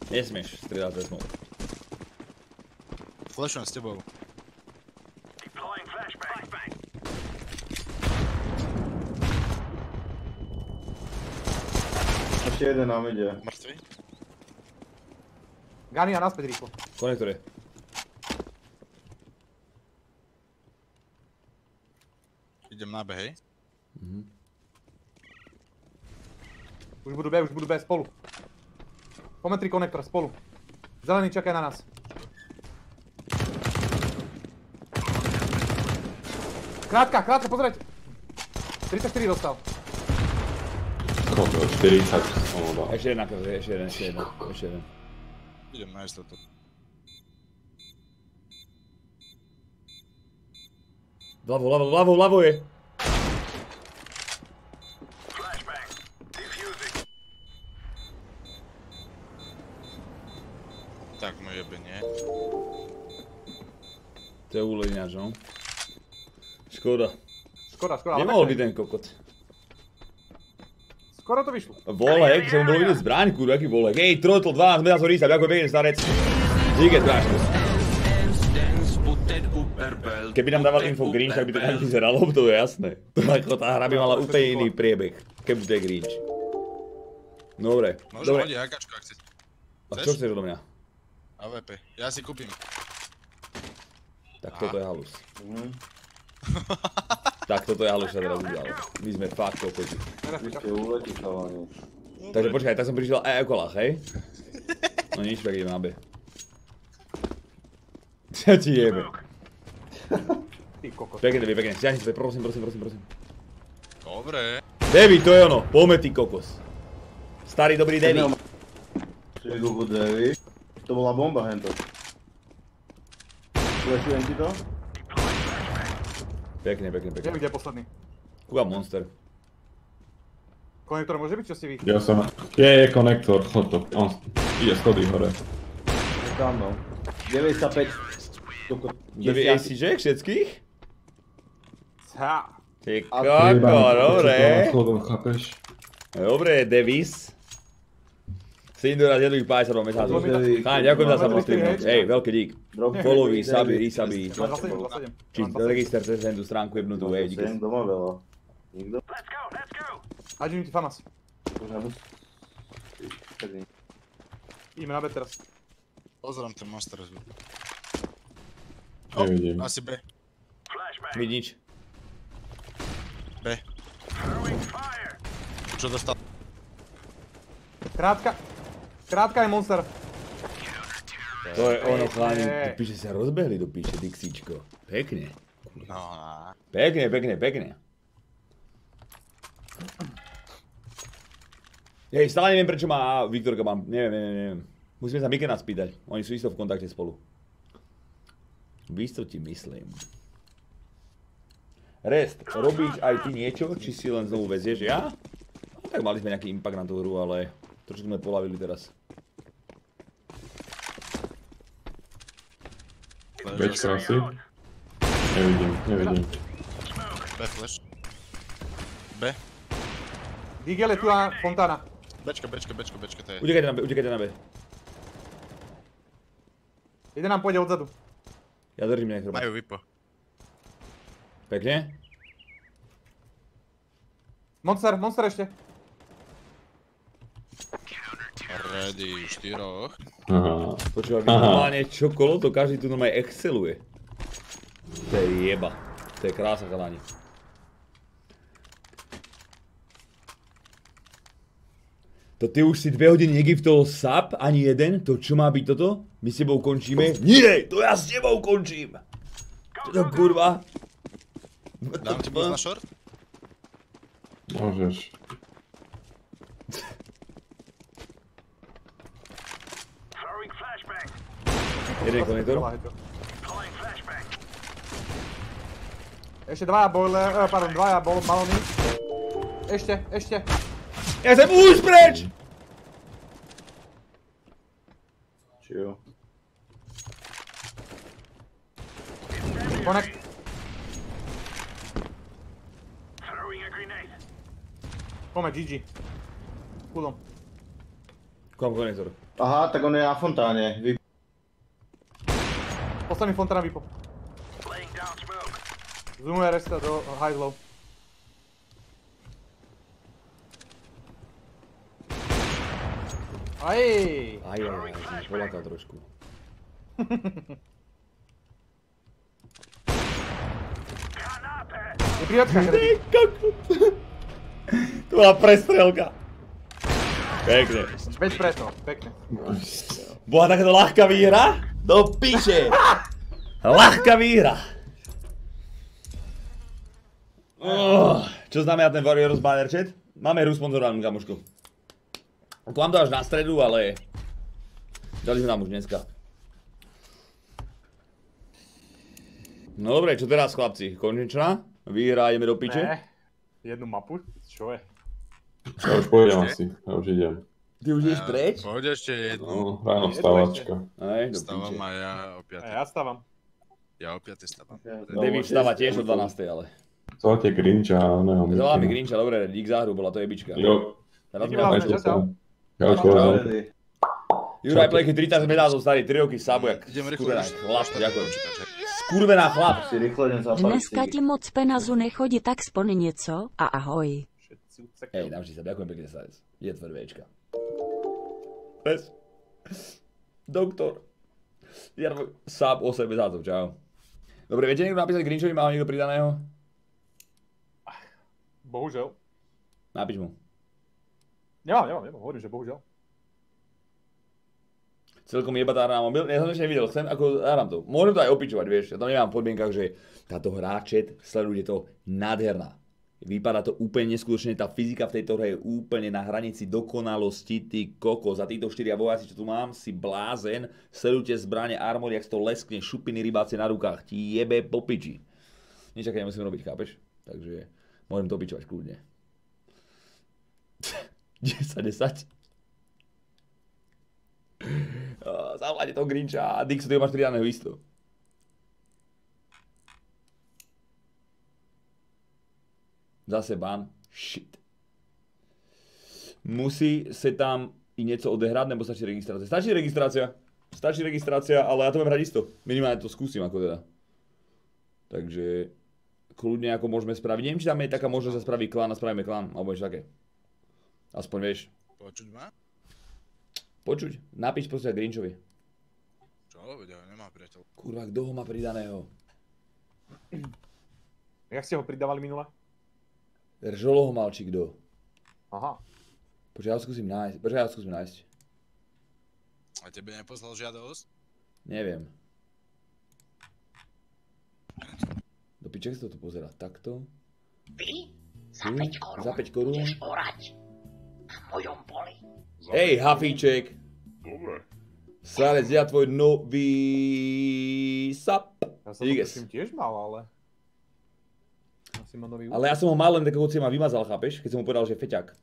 Nesmieš strieľať cez smoke. Flashujem s tebou. Ešte jeden nám ide. Mŕtvy? Guny a naspäť rýchlo. Konektor je. Idem na B, hej? Už budú B, už budú B spolu. Poďme tri konektor spolu. Zelený čakaj na nás. Krátka, krátka, pozrieť. 34 dostal. Do 40, on ho dal. Ešte jedna, ešte jeden, ešte jeden, ešte jeden. Idem na istotu. Vľavo, vľavo, vľavo, vľavo je. Tak, mu jebenie. To je ináč, no. Škoda. Škoda, škoda. Nemohol byť ten kokot. Skoro to vyšlo. Volek, že mu bolo vidieť zbraň, kurva, aký volek. Ej, trotl, 12 metra zo rísa, ďakujem pekne, starec. Díky, drážko. Keby nám dával info Grinch, tak by to tak vyzeralo, to je jasné. To ako tá hra by mala úplne iný priebeh, keby to je Grinch. Dobre, Môžem dobre. hodiť AKčko, ak chcete. A čo chceš odo mňa? AVP. Ja si kúpim. Tak toto je halus. Mhm. Tak toto je sa teraz udial. My sme fakt kokoti. Takže počkaj, tak som prišiel aj okolách, hej? No nič, tak ideme na B. Čo ti jebe? Ty kokos. Pekne, Devi, pekne. Stiahni sa, prosím, prosím, prosím, prosím. Dobre. Devi, to je ono. Poďme ty kokos. Starý dobrý Devi. Čiže Google Davy. To bola bomba hento. Fleshujem ti to? Pekne, pekne, pekne. kde je posledný? Kúka monster. Konektor môže byť, čo si vy? Ja som... Je, je konektor, chod to. On ide schody hore. Tam no. 95. Kokot. Devi Desiatý. AC Jack všetkých? Ha. Ty koko, dobre. Chodom, chápeš? Dobre, Devis. Sindora, jedných 50 mesiacov. Devi. Cháň, ďakujem za hečka. Hej, veľký dík. Followy, 27, 27. Či Mám 27. register cez tú stránku jebnutú, hej, díky. Sem doma veľa. Nikto? Hadžím ti famas. Už nemusí. Tak nie. Ideme na B teraz. Pozerám ten monster zvuk. Nevidím. Asi B. Vidí nič. B. Čo dostal? Krátka. Krátka je monster. To je ono, chláni, do píše sa rozbehli do píše, Dixíčko. Pekne. No, no. Pekne, pekne, pekne. Hej, stále neviem prečo má Viktorka mám, neviem, neviem, neviem. Musíme sa Mikena spýtať, oni sú isto v kontakte spolu. Víš, čo ti myslím. Rest, robíš aj ty niečo, či si len znovu vezieš? Ja? No, tak mali sme nejaký impact na tú hru, ale trošku sme polavili teraz. Bečka asi? Nevidím, nevidím. B flash. B. Digel je tu a Fontana. Bčka, Bčka, Bčka, Bčka, to je. Utekajte na B, utekajte na B. Jeden nám pôjde odzadu. Ja držím nejak Majú vypo. Pekne. Monster, monster ešte. Ready, štyroch. Aha. Počúva, Aha. normálne čo kolo, to každý tu normálne exceluje. To je jeba. To je krása, chalani. To ty už si dve hodiny negiftol sap, ani jeden? To čo má byť toto? My s tebou končíme? Nie, to ja s tebou končím! Čo to kurva? Dám ti na short? Môžeš. Jeden konektor. Ešte dvaja boiler, eh, pardon, dvaja bol balóny. Ešte, ešte. Ja chcem už preč! Chill. Connect. Poďme, GG. Kudom. Kom konektor. Aha, tak on je na fontáne. Vy... Posledný fontána vypo. Zoomuje resta do high low. Aj! Aj, aj, aj, polakal trošku. Je kokot. To bola prestrelka. Pekne. Veď preto, pekne. Bola takáto ľahká výhra? Do piče! Ľahká výhra! Oh, čo znamená ten Warriors banner chat? Máme hru sponzorovanú, kamoško. Klam to až na stredu, ale... Dali sme nám už dneska. No dobre, čo teraz chlapci? Konečná? Výhra, ideme do piče? Ne. Jednu mapu? Čo je? Ja už pôjdem asi. Ja už idem. Ty už ideš preč? Poď ešte jednu. No, ráno vstávačka. Aj, do Stávam piče. aj ja o A 5. ja stávam. Ja o 5 stávam. David vstáva tiež o 12, ale. Zvoláte Grinča a oného Zavoláme Mikina. Grinča, dobre, dík za hru, bola to jebička. Jo, Teraz vám. aj čau, čo čau. Čau, čau. Ready. Juraj Plejky 30 medázov starý, 3 roky sabu, jak skurvená chlap, ďakujem. Skurvená chlap. Dneska ti moc penazu nechodí, tak spon něco a ahoj. Hej, navždy sa, ďakujem pekne sa Je tvrdvéčka. Pes. Doktor. Jarmo, sab 8 medázov, čau. Dobre, viete niekto napísať Grinčovi, má niekto pridaného? Bohužel. Napíš mu. Nemám, nemám, nemám, hovorím, že bohužel. Celkom jebatá hra na mobil. Ja som ešte nevidel, chcem, ako hrám to. Môžem to aj opičovať, vieš, ja tam nemám v podmienkach, že táto hra, chat, sledujte to, nádherná. Vypadá to úplne neskutočne, tá fyzika v tejto hre je úplne na hranici dokonalosti, ty koko. Za títo štyria vojaci, čo tu mám, si blázen, sledujte zbrane armor, jak to leskne, šupiny rybáce na rukách, ti jebe po piči. Nič také nemusím robiť, chápeš? Takže môžem to opičovať kľudne. 10, 10. Zavláte toho Grinča Dixu, ty máš pridaného isto. Zase ban. Shit. Musí se tam i něco odehrát, nebo stačí registrácia? Stačí registrácia. Stačí registrácia, ale ja to budem hrať isto. Minimálne to skúsim ako teda. Takže kľudne ako môžeme spraviť. Neviem, či tam je taká možnosť, že spraví klán a spravíme klán, alebo niečo také. Aspoň vieš. Počuť ma? Počuť, napíš proste Grinčovi. Čo? Veď nemá priateľ. Kurva, kto ho má pridaného? Jak ste ho pridávali minule? Ržolo ho mal či kto? Aha. Počkaj, ja ho skúsim nájsť. Počkaj, ja ho skúsim nájsť. A tebe neposlal žiadosť? Neviem. Do piček sa to tu pozera. Takto. Vy za Hm, 5 korún za 5 korún. ideš orať v mojom poli. Hej, Hafíček. Dobre. Sralec, ja tvoj nový sap. Ja som to tiež mal, ale... Nový Ale ja som ho mal len takého ma vymazal, chápeš? Keď som mu povedal, že feťak.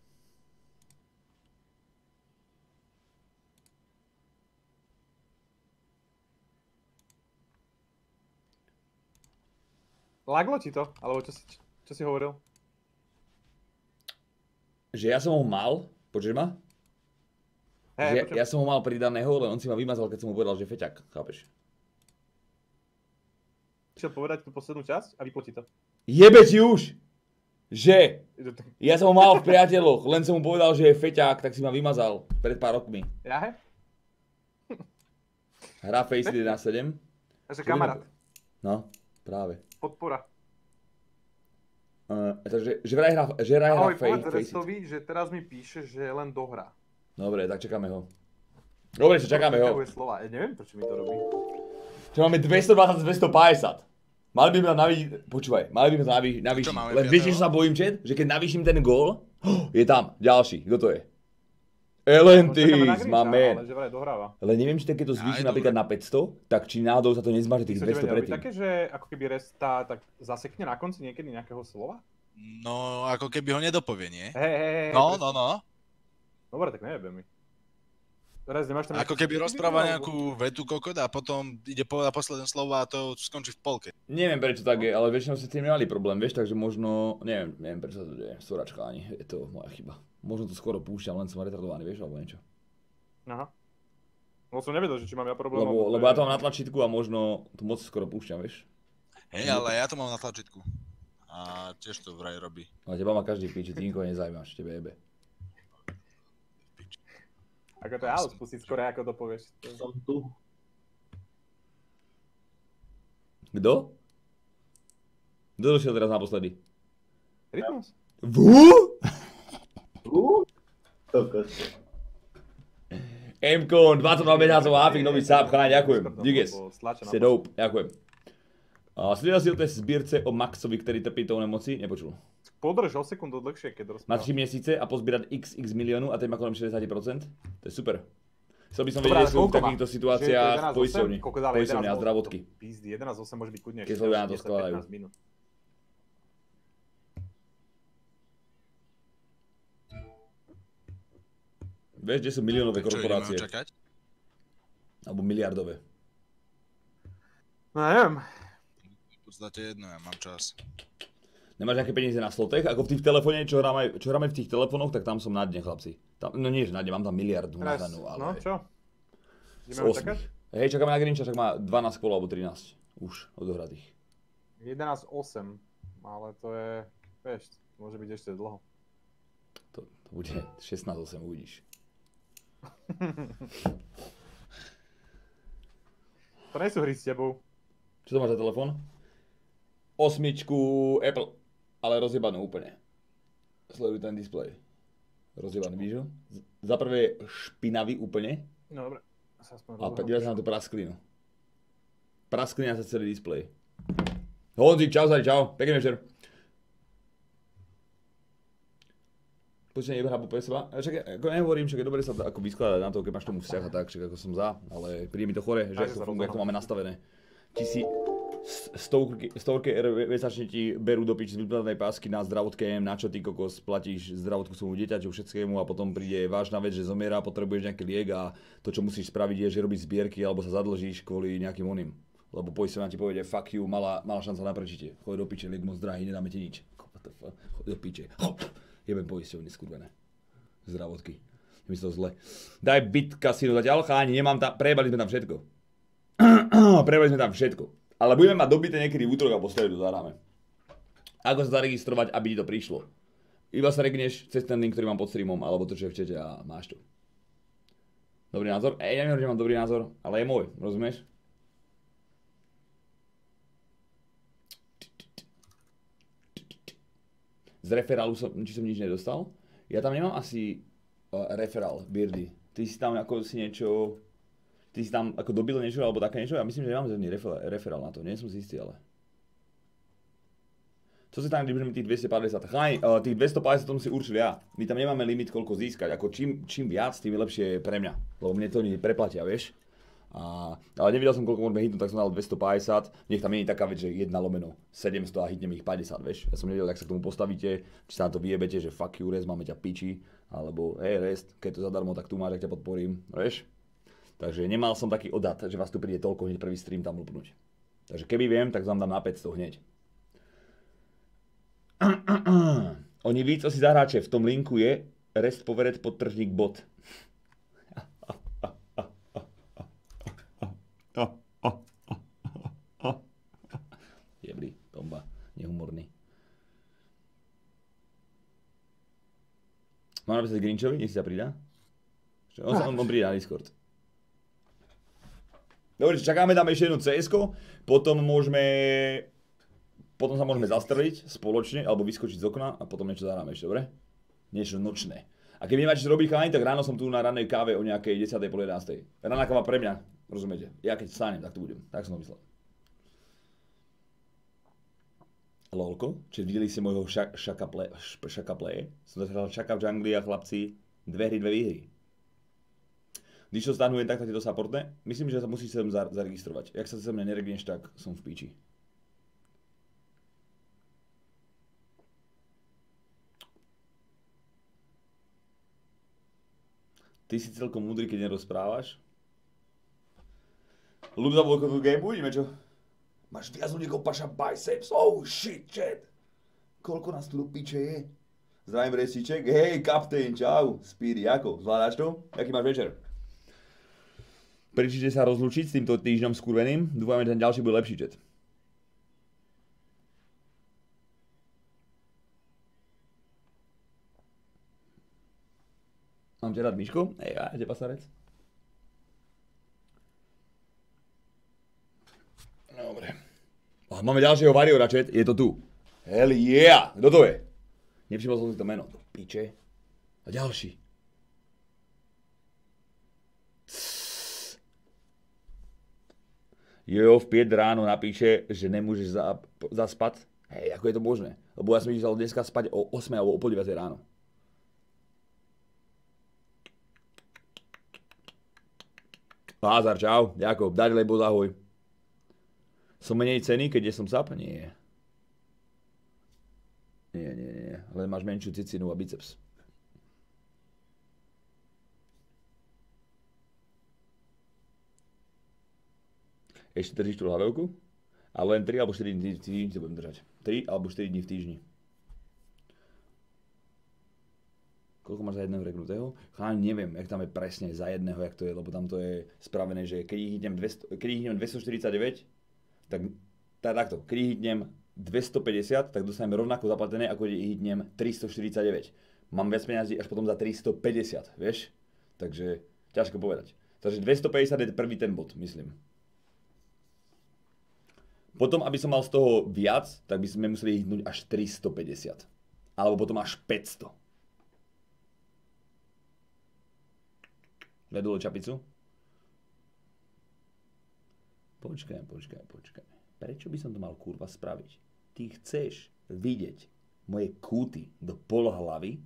Laglo ti to? Alebo čo si, čo si hovoril? Že ja som ho mal, počuješ ma? Že počujem. ja som ho mal pridaného, len on si ma vymazal, keď som mu povedal, že feťak, chápeš? Išiel povedať tú poslednú časť a vypotí to. Jebe ti už! Že ja som ho mal v priateľoch, len som mu povedal, že je feťák, tak si ma vymazal pred pár rokmi. Ja? Hra Face 1 na 7. Takže kamarát. No, práve. Podpora. Uh, takže, že vraj hra, že vraj hra Ahoj, povedz. Restovi, že teraz mi píše, že len dohra. Dobre, tak čakáme ho. Dobre, čo čakáme ho. Slova, ja neviem, prečo mi to robí. Čo máme 220 250. Mali by to navýšiť, počúvaj, mali by to navýšiť, navýšiť. Len vieš, piatého? čo sa bojím, chat? Že keď navýšim ten gól, je tam, ďalší, kto to je? Elentis, na my man. Ale neviem, či keď to zvýšim dobre. napríklad na 500, tak či náhodou sa to nezmaže tých Myslíš, že 200 vedia robiť predtým. také, že ako keby resta tak zasekne na konci niekedy nejakého slova? No, ako keby ho nedopovie, nie? Hej, hej, hej. No, presne. no, no. Dobre, tak nejebe mi. Teraz nemáš tam... Ako keby rozpráva nejakú vetu kokot a potom ide povedať posledné slovo a to skončí v polke. Neviem prečo tak je, ale väčšinou si tým nemali problém, vieš, takže možno, neviem, neviem prečo to deje, soračka ani, je to moja chyba. Možno to skoro púšťam, len som retardovaný, vieš, alebo niečo. Aha. No som nevedel, že či mám ja problém. Lebo, lebo je- ja to mám na tlačítku a možno to moc skoro púšťam, vieš. Hej, ale ja to mám na tlačítku. A tiež to vraj robí. Ale teba má každý piči, ty nikoho nezaujímaš, tebe jebe. Ako to je ale spustiť skoro, ako to povieš. Som tu. Kto? Kto došiel teraz naposledy? Rytmus? Vú? Uh, kokos. Mkon, 22 mesiacov, Afik, nový sáp, chalán, ďakujem. Na Ste dope, ďakujem. A si o tej zbierce o Maxovi, ktorý trpí tou nemocí? Nepočul. Podrž o sekundu dlhšie, keď Má rozprávaš. 3 mesiace a pozbierať xx miliónu a ten má kolem 60%? To je super. Chcel by som vedieť, sú v takýchto situáciách 11,8? poisťovni. Koľko dále? Poisťovne a 11,8? zdravotky. Pizdy, 11.8 môže byť kudne Keď ľudia na to 10, skladajú. 15 minút. Vieš, kde sú miliónové korporácie? Alebo miliardové. No neviem. Podstate jedno, ja mám čas. Nemáš nejaké peniaze na slotech? Ako v tých telefóne, čo hráme, čo hráme v tých telefónoch, tak tam som na dne, chlapci. Tam, no nie, že na dne, mám tam miliardu Res. nadanú, ale No čo? Ideme ho čakať? 8. Hej, čakáme na Grinča, však má 12 kol alebo 13 už odohratých. 11.8. Ale to je... Vieš, môže byť ešte dlho. To, to bude 16-8, uvidíš. To nie sú hry s tebou. Čo to máš za telefón? Osmičku Apple, ale rozjebanú úplne. Sleduj ten displej. Rozjebaný? Z- Za prvé špinavý úplne No dobre. A dívaj sa na tú prasklinu. Prasklina sa celý displej. Honzik, čau, Zari, čau, pekný večer. Počkaj, nehrá po seba. Však, ako nehovorím, však je dobre sa to ako vyskladať na to, keď máš tomu vzťah a tak, však ako som za, ale príde mi to chore, že ako funguje, ako máme nastavené. Či si stovky, stovke mesačne ti berú do piči z vyplatanej pásky na zdravotke, na čo ty kokos platíš zdravotku svojmu dieťaťu, všetkému a potom príde vážna vec, že zomiera, potrebuješ nejaký liek a to, čo musíš spraviť je, že robíš zbierky alebo sa zadlžíš kvôli nejakým oným. Lebo poisťovňa ti povede, fuck you, malá, malá šanca na prežitie. Choď do piče, liek moc drahý, nedáme ti nič. Choď do piče. Jebem poisťovny, skurvené. Zdravotky. Toho zle. Daj bit kasino zatiaľ, cháni, nemám tam, prejebali sme tam všetko. prejebali sme tam všetko. Ale budeme mať dobité niekedy v útorok alebo stredu, zahráme. Ako sa zaregistrovať, aby ti to prišlo? Iba sa regneš cez ten link, ktorý mám pod streamom, alebo to, čo je v čete a máš to. Dobrý názor? Ej, ja neviem, že mám dobrý názor, ale je môj, rozumieš? Z referálu som, či som nič nedostal. Ja tam nemám asi uh, referál, Beardy. Ty si tam ako si niečo... Ty si tam ako dobil niečo alebo také niečo? Ja myslím, že nemám žiadny referál, referál na to, nie som si istý, ale... Co sa tam, budeme tých 250? Chaj, uh, tých 250 som si určil ja. My tam nemáme limit, koľko získať. Ako čím, čím viac, tým je lepšie pre mňa. Lebo mne to oni preplatia, vieš. A, ale nevedel som, koľko môžeme hitnúť, tak som dal 250. Nech tam nie je taká vec, že 1 lomeno 700 a hitnem ich 50, vieš. Ja som nevedel, jak sa k tomu postavíte, či sa na to vyjebete, že fuck you, rest, máme ťa piči. Alebo hej, rest, keď to zadarmo, tak tu máš, ak ťa podporím, vieš. Takže nemal som taký odat, že vás tu príde toľko hneď prvý stream tam lupnúť. Takže keby viem, tak vám dám na 500 hneď. Oni víc asi za hráče. V tom linku je rest poveret podtržník bot. Jebli, tomba, nehumorný. Mám napísať Grinchovi, nech si sa pridá? On, on, on príde na Discord. Dobre, čakáme tam ešte jedno cs potom môžeme potom sa môžeme zastreliť spoločne, alebo vyskočiť z okna a potom niečo zahráme ešte, dobre? Niečo nočné. A keď nemáš čo robiť chalani, tak ráno som tu na rannej káve o nejakej 10. po 11. Ranná káva pre mňa, rozumiete? Ja keď vstanem, tak tu budem. Tak som to myslel. Lolko, či videli ste môjho ša- šaka, šaka play? Som zahral šaka v džungli a chlapci, dve hry, dve výhry. Když to stáhnu jen tak, tak je to supportné. Myslím, že sa musíš sem za- zaregistrovať. Jak sa sem neregneš, tak som v píči. Ty si celkom múdry, keď nerozprávaš. Ľudia bol ako game, uvidíme čo. Máš viac ľudí ako paša biceps. Oh shit, chat. Koľko nás tu do piče je? Zdravím Resiček. Hej, kaptén, čau. Speedy, ako? Zvládáš to? Jaký máš večer? Príčite sa rozlúčiť s týmto týždňom skurveným. Dúfame, že ten ďalší bude lepší, chat. Mám ťa rád, Miško? Ej, vážne, pasarec. Dobre. A máme ďalšieho Variora, chat. Je to tu. Hell yeah! Kto to je? Nevšimol som si to meno. Piče. A ďalší. Jojo v 5 ráno napíše, že nemôžeš za, zaspať. Hej, ako je to možné? Lebo ja som išel dneska spať o 8 alebo o pol 9 ráno. Lázar, čau. Jakub, Dať lebo ahoj. Som menej cený, keď som sap? Nie. Nie, nie, nie. Len máš menšiu cicinu a biceps. Ešte držíš tú hlavovku? A len 3 alebo 4 dní v týždni sa budem držať. 3 alebo 4 dní v týždni. Koľko máš za jedného reknutého? Cháň, neviem, jak tam je presne za jedného, jak to je, lebo tam to je spravené, že keď ich hitnem, 200, keď ich hitnem 249, tak, tak takto, keď ich hitnem 250, tak dostanem rovnako zaplatené, ako keď ich hitnem 349. Mám viac peniazy až potom za 350, vieš? Takže ťažko povedať. Takže 250 je prvý ten bod, myslím. Potom, aby som mal z toho viac, tak by sme museli hitnúť až 350. Alebo potom až 500. Daj dole čapicu. Počkaj, počkaj, počkaj. Prečo by som to mal kurva spraviť? Ty chceš vidieť moje kúty do polohlavy?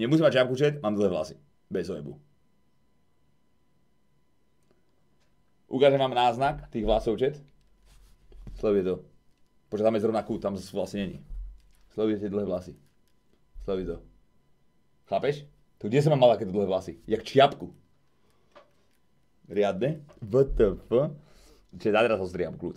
Nemusím mať čapku, čet, mám dlhé vlasy. Bez ojebu. Ukážem vám náznak tých vlasov, čet. Sleduje to. Počkaj, tam je zrovna kút, tam vlastne není. Sleduje tie dlhé vlasy. Sleduje to. Chápeš? To kde som mal takéto dlhé vlasy? Jak čiapku. Riadne. VTF. Čiže ja teraz ho striam, kľud.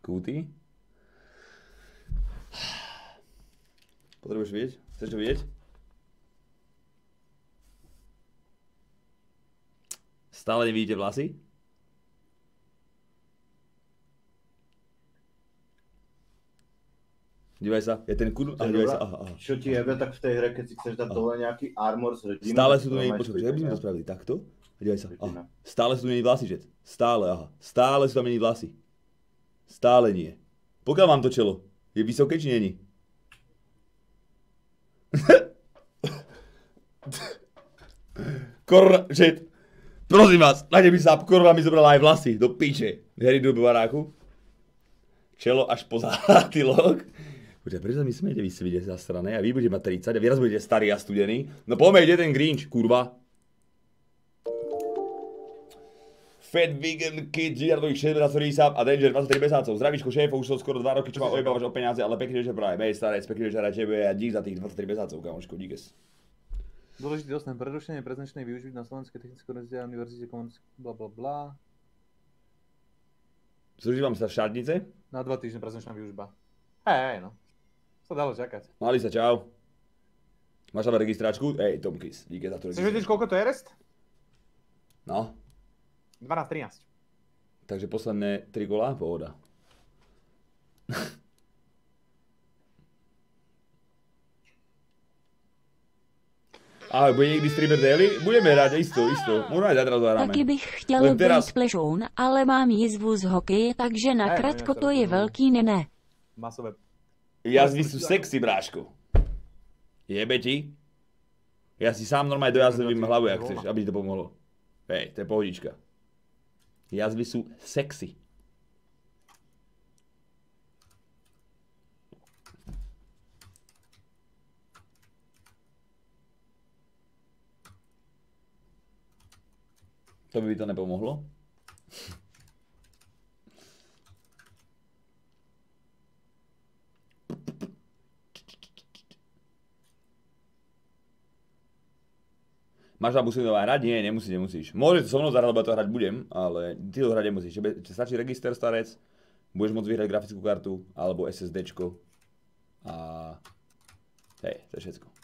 Kúty. Potrebuješ vidieť? Chceš to vidieť? Stále nevidíte vlasy? Dívaj sa, je ten kurv... Aha, dívaj sa, aha, aha. Čo ti jebe tak v tej hre, keď si chceš dať dole nejaký armor s hrdinou? Stále sú tu máš počkaj, jak by sme to spravili? Takto? Dívaj sa, aha. Stále sú tu není vlasy, že? Stále, aha. Stále sú tam není vlasy. Stále nie. Pokiaľ mám to čelo, je vysoké či není? Korona, že... Prosím vás, nájde mi sa, korona mi zobrala aj vlasy, do piče. Hry do baráku. Čelo až po zátylok. Počkaj, prečo mi smiete, vy si vidíte zastrané a vy budete mať 30 a vy raz budete starý a studený. No poďme, kde ten Grinch, kurva? Fat Vegan Kid, Giardových 6 ktorý sa a Danger 23 mesácov. Zdravíčko šéfo, už som skoro 2 roky, čo ma ojebávaš o peniaze, ale pekný večer práve. Mej starec, pekný večer aj tebe a dík za tých 23 mesácov, kamoško, díkes. Dôležitý osnem prerušenie preznačnej využiť na Slovenskej technickej univerzite a univerzite komunistickej bla bla bla. Zúžívam sa v šatnice. Na dva týždne preznačná výužba. Hej, hej, no. Sa dalo čakať. Mali sa, čau. Máš tam registráčku? Ej, Tomkis, díky za to Chceš vedieť, koľko to je rest? No, 12, 13. takže posledné 3 kola, pohoda. A bude někdy streamer daily? Budeme hrať, isto, isto. Možno aj zajtra zahráme. Taky bych chtěl Len teraz- být plešoun, ale mám jizvu z hokeje, takže na Ne, kratko ne, to je ne. velký nene. Masové. Jazdy sú sexy, bráško. Jebe ti? Ja si sám normálne do jazdy vím hlavu, jak chceš, aby ti to pomohlo. Hej, to je pohodička. Jazvy sú sexy. To by to nepomohlo. Máš a musím to hrať? Nie, nemusíš, nemusíš. Môžeš so mnou zahrať, lebo to hrať budem, ale ty to hrať nemusíš. Stačí register starec, budeš môcť vyhrať grafickú kartu, alebo SSDčko. A... Hej, to je všetko.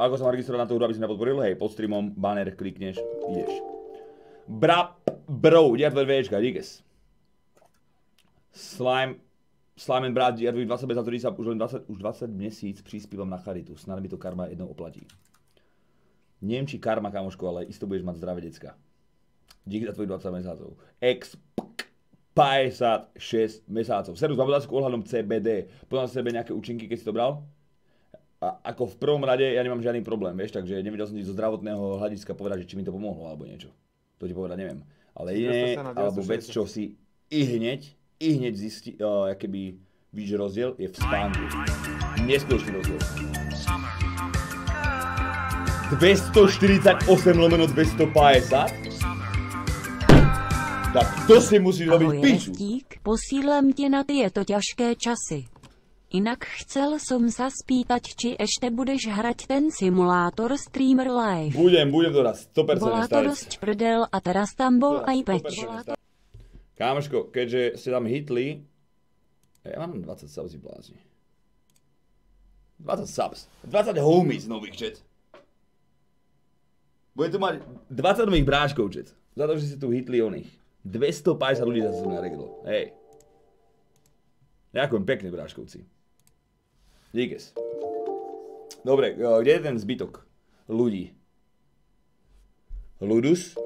Ako sa mám registrovať na tú hru, aby si ma podporil? Hej, pod streamom, banner, klikneš, ideš. Bra, bro, ďakujem VVčka, díkes. Slime, Slime and Brat, ďakujem 20 bez za to, sa už len 20, už 20 měsíc přispívam na charitu. Snad mi to karma jednou oplatí. Neviem, či karma, kamoško, ale isto budeš mať zdravé decka. Díky za tvojich 20 mesiacov. Ex 56 mesiacov. Serus, mám otázku ohľadom CBD. Podľa sebe nejaké účinky, keď si to bral? A ako v prvom rade ja nemám žiadny problém, vieš, takže nevedel som ti zo zdravotného hľadiska povedať, že či mi to pomohlo alebo niečo. To ti povedať neviem. Ale iné, 200 na alebo 960. vec, čo si i hneď, i hneď zistí, uh, keby víš rozdiel, je v spánku. Neskutočný rozdiel. 248 lomeno 250? Tak to si musíš robiť piču. Posílám ti na tieto ťažké časy. Inak chcel som sa spýtať, či ešte budeš hrať ten simulátor Streamer Live. Budem, budem to raz, 100% Bola to starec. dosť prdel a teraz tam bol aj peč. 100% Kámoško, keďže ste tam hitli... Ja mám 20 subs, blázni. 20 subs. 20 homies nových, chat. Bude tu mať 20 nových bráškov, chat. Za to, že ste tu hitli oných. 250 ľudí zase som nareglo. Hej. Ďakujem pekne, bráškovci. Díkes. Dobre, eh, kde je ten zbytok ľudí? Ludus?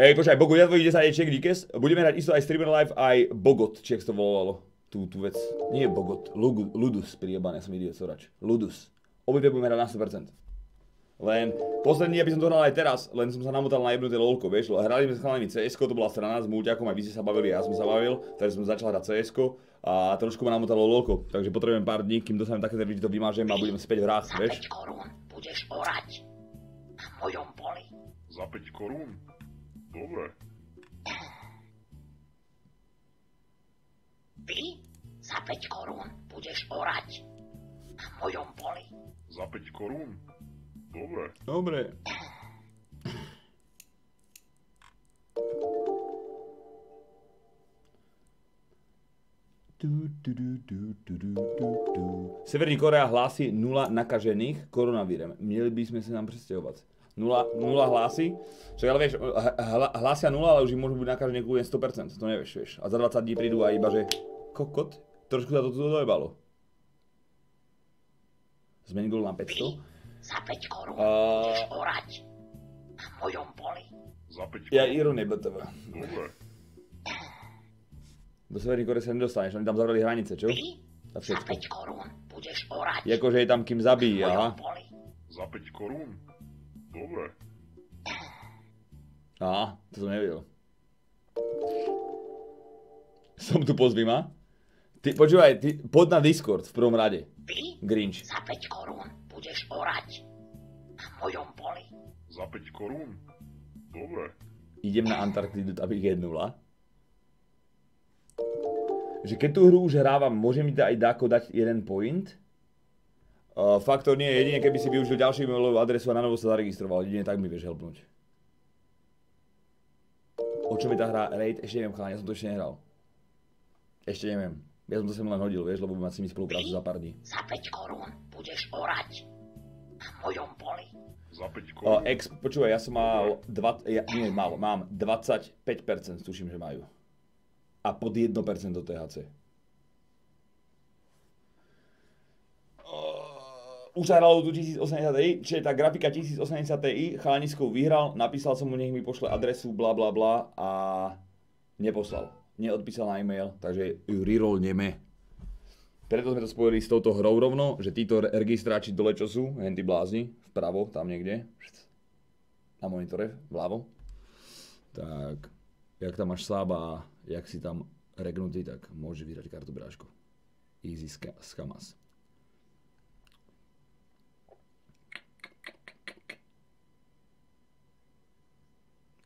Ej, počkaj, Bogu, ja tvojich 10 ječiek, díkes. Budeme hrať isto aj Streamer Live, aj Bogot, či jak sa to volalo. Tú, tú vec. Nie Bogot, Lugu, Ludus, priebané, som idiot, sorač. Ludus. Obidve budeme hrať na 100%. Len posledný, aby som to hral aj teraz, len som sa namotal na jebnuté lolko, vieš, hrali sme s chalami cs to bola strana s Múťakom, aj vy ste sa bavili, ja som sa bavil, takže som začal hrať cs a trošku ma namotalo lolko, takže potrebujem pár dní, kým dostanem také nervy, že to vymážem a budem späť v hrách, Za vieš. 5 korún budeš orať na mojom poli. Za 5 korún? Dobre. Ty za 5 korún budeš orať na mojom poli. Za 5 korún? Dobre. Dobre. Severní Korea hlási nula nakažených koronavírem. Měli by sme sa nám presťahovať. Nula, nula hlási, však ale vieš, hlásia nula, ale už im môžu byť nakažení kľudne 100%, to nevieš, vieš. A za 20 dní prídu a iba, že kokot, trošku sa to tu dojebalo. Zmeni gól na 500. Za 5 korún budeš orať na mojom poli. Za 5 Ja korún? ironie BTV. Dobre. Do Severnej Kore sa nedostaneš, oni tam zavreli hranice, čo? Ty za všetko. 5 korún budeš orať Jakože je tam kým mojom aha. poli. Za 5 korún? Dobre. Aha, to som nevedel. Som tu pozvi ma. Ty, počúvaj, ty, poď na Discord v prvom rade. Ty Grinch. za 5 korún budeš orať na mojom poli. Za 5 korún? Dobre. Idem na Antarktidu, aby ich jednula. Že keď tú hru už hrávam, môže mi aj dáko dať jeden point? Uh, faktor nie, jedine keby si využil ďalšiu e-mailovú adresu a na novo sa zaregistroval, jedine tak mi vieš helpnúť. O čom je tá hra Raid? Ešte neviem, chalani, ja som to ešte nehral. Ešte neviem. Ja som to sem len hodil, vieš, lebo budem mať s nimi spoluprácu za pár dní. Za 5 korún budeš orať na mojom poli. Za 5 O, korún. ex, počúvaj, ja som mal, dva, ja, nie málo, mám 25%, tuším, že majú. A pod 1% THC. Už sa hralo tu 1080 Ti, čiže tá grafika 1080 Ti, chalanisko vyhral, napísal som mu, nech mi pošle adresu, bla bla bla a neposlal. Neodpísal na e-mail, takže ju rerollneme. Preto sme to spojili s touto hrou rovno, že títo re- registráči dole čo sú, henty blázni, vpravo, tam niekde, na monitore, vľavo. Tak, jak tam máš slab a jak si tam regnutý, tak môžeš vyhrať kartu bráško. Easy ska- scamas.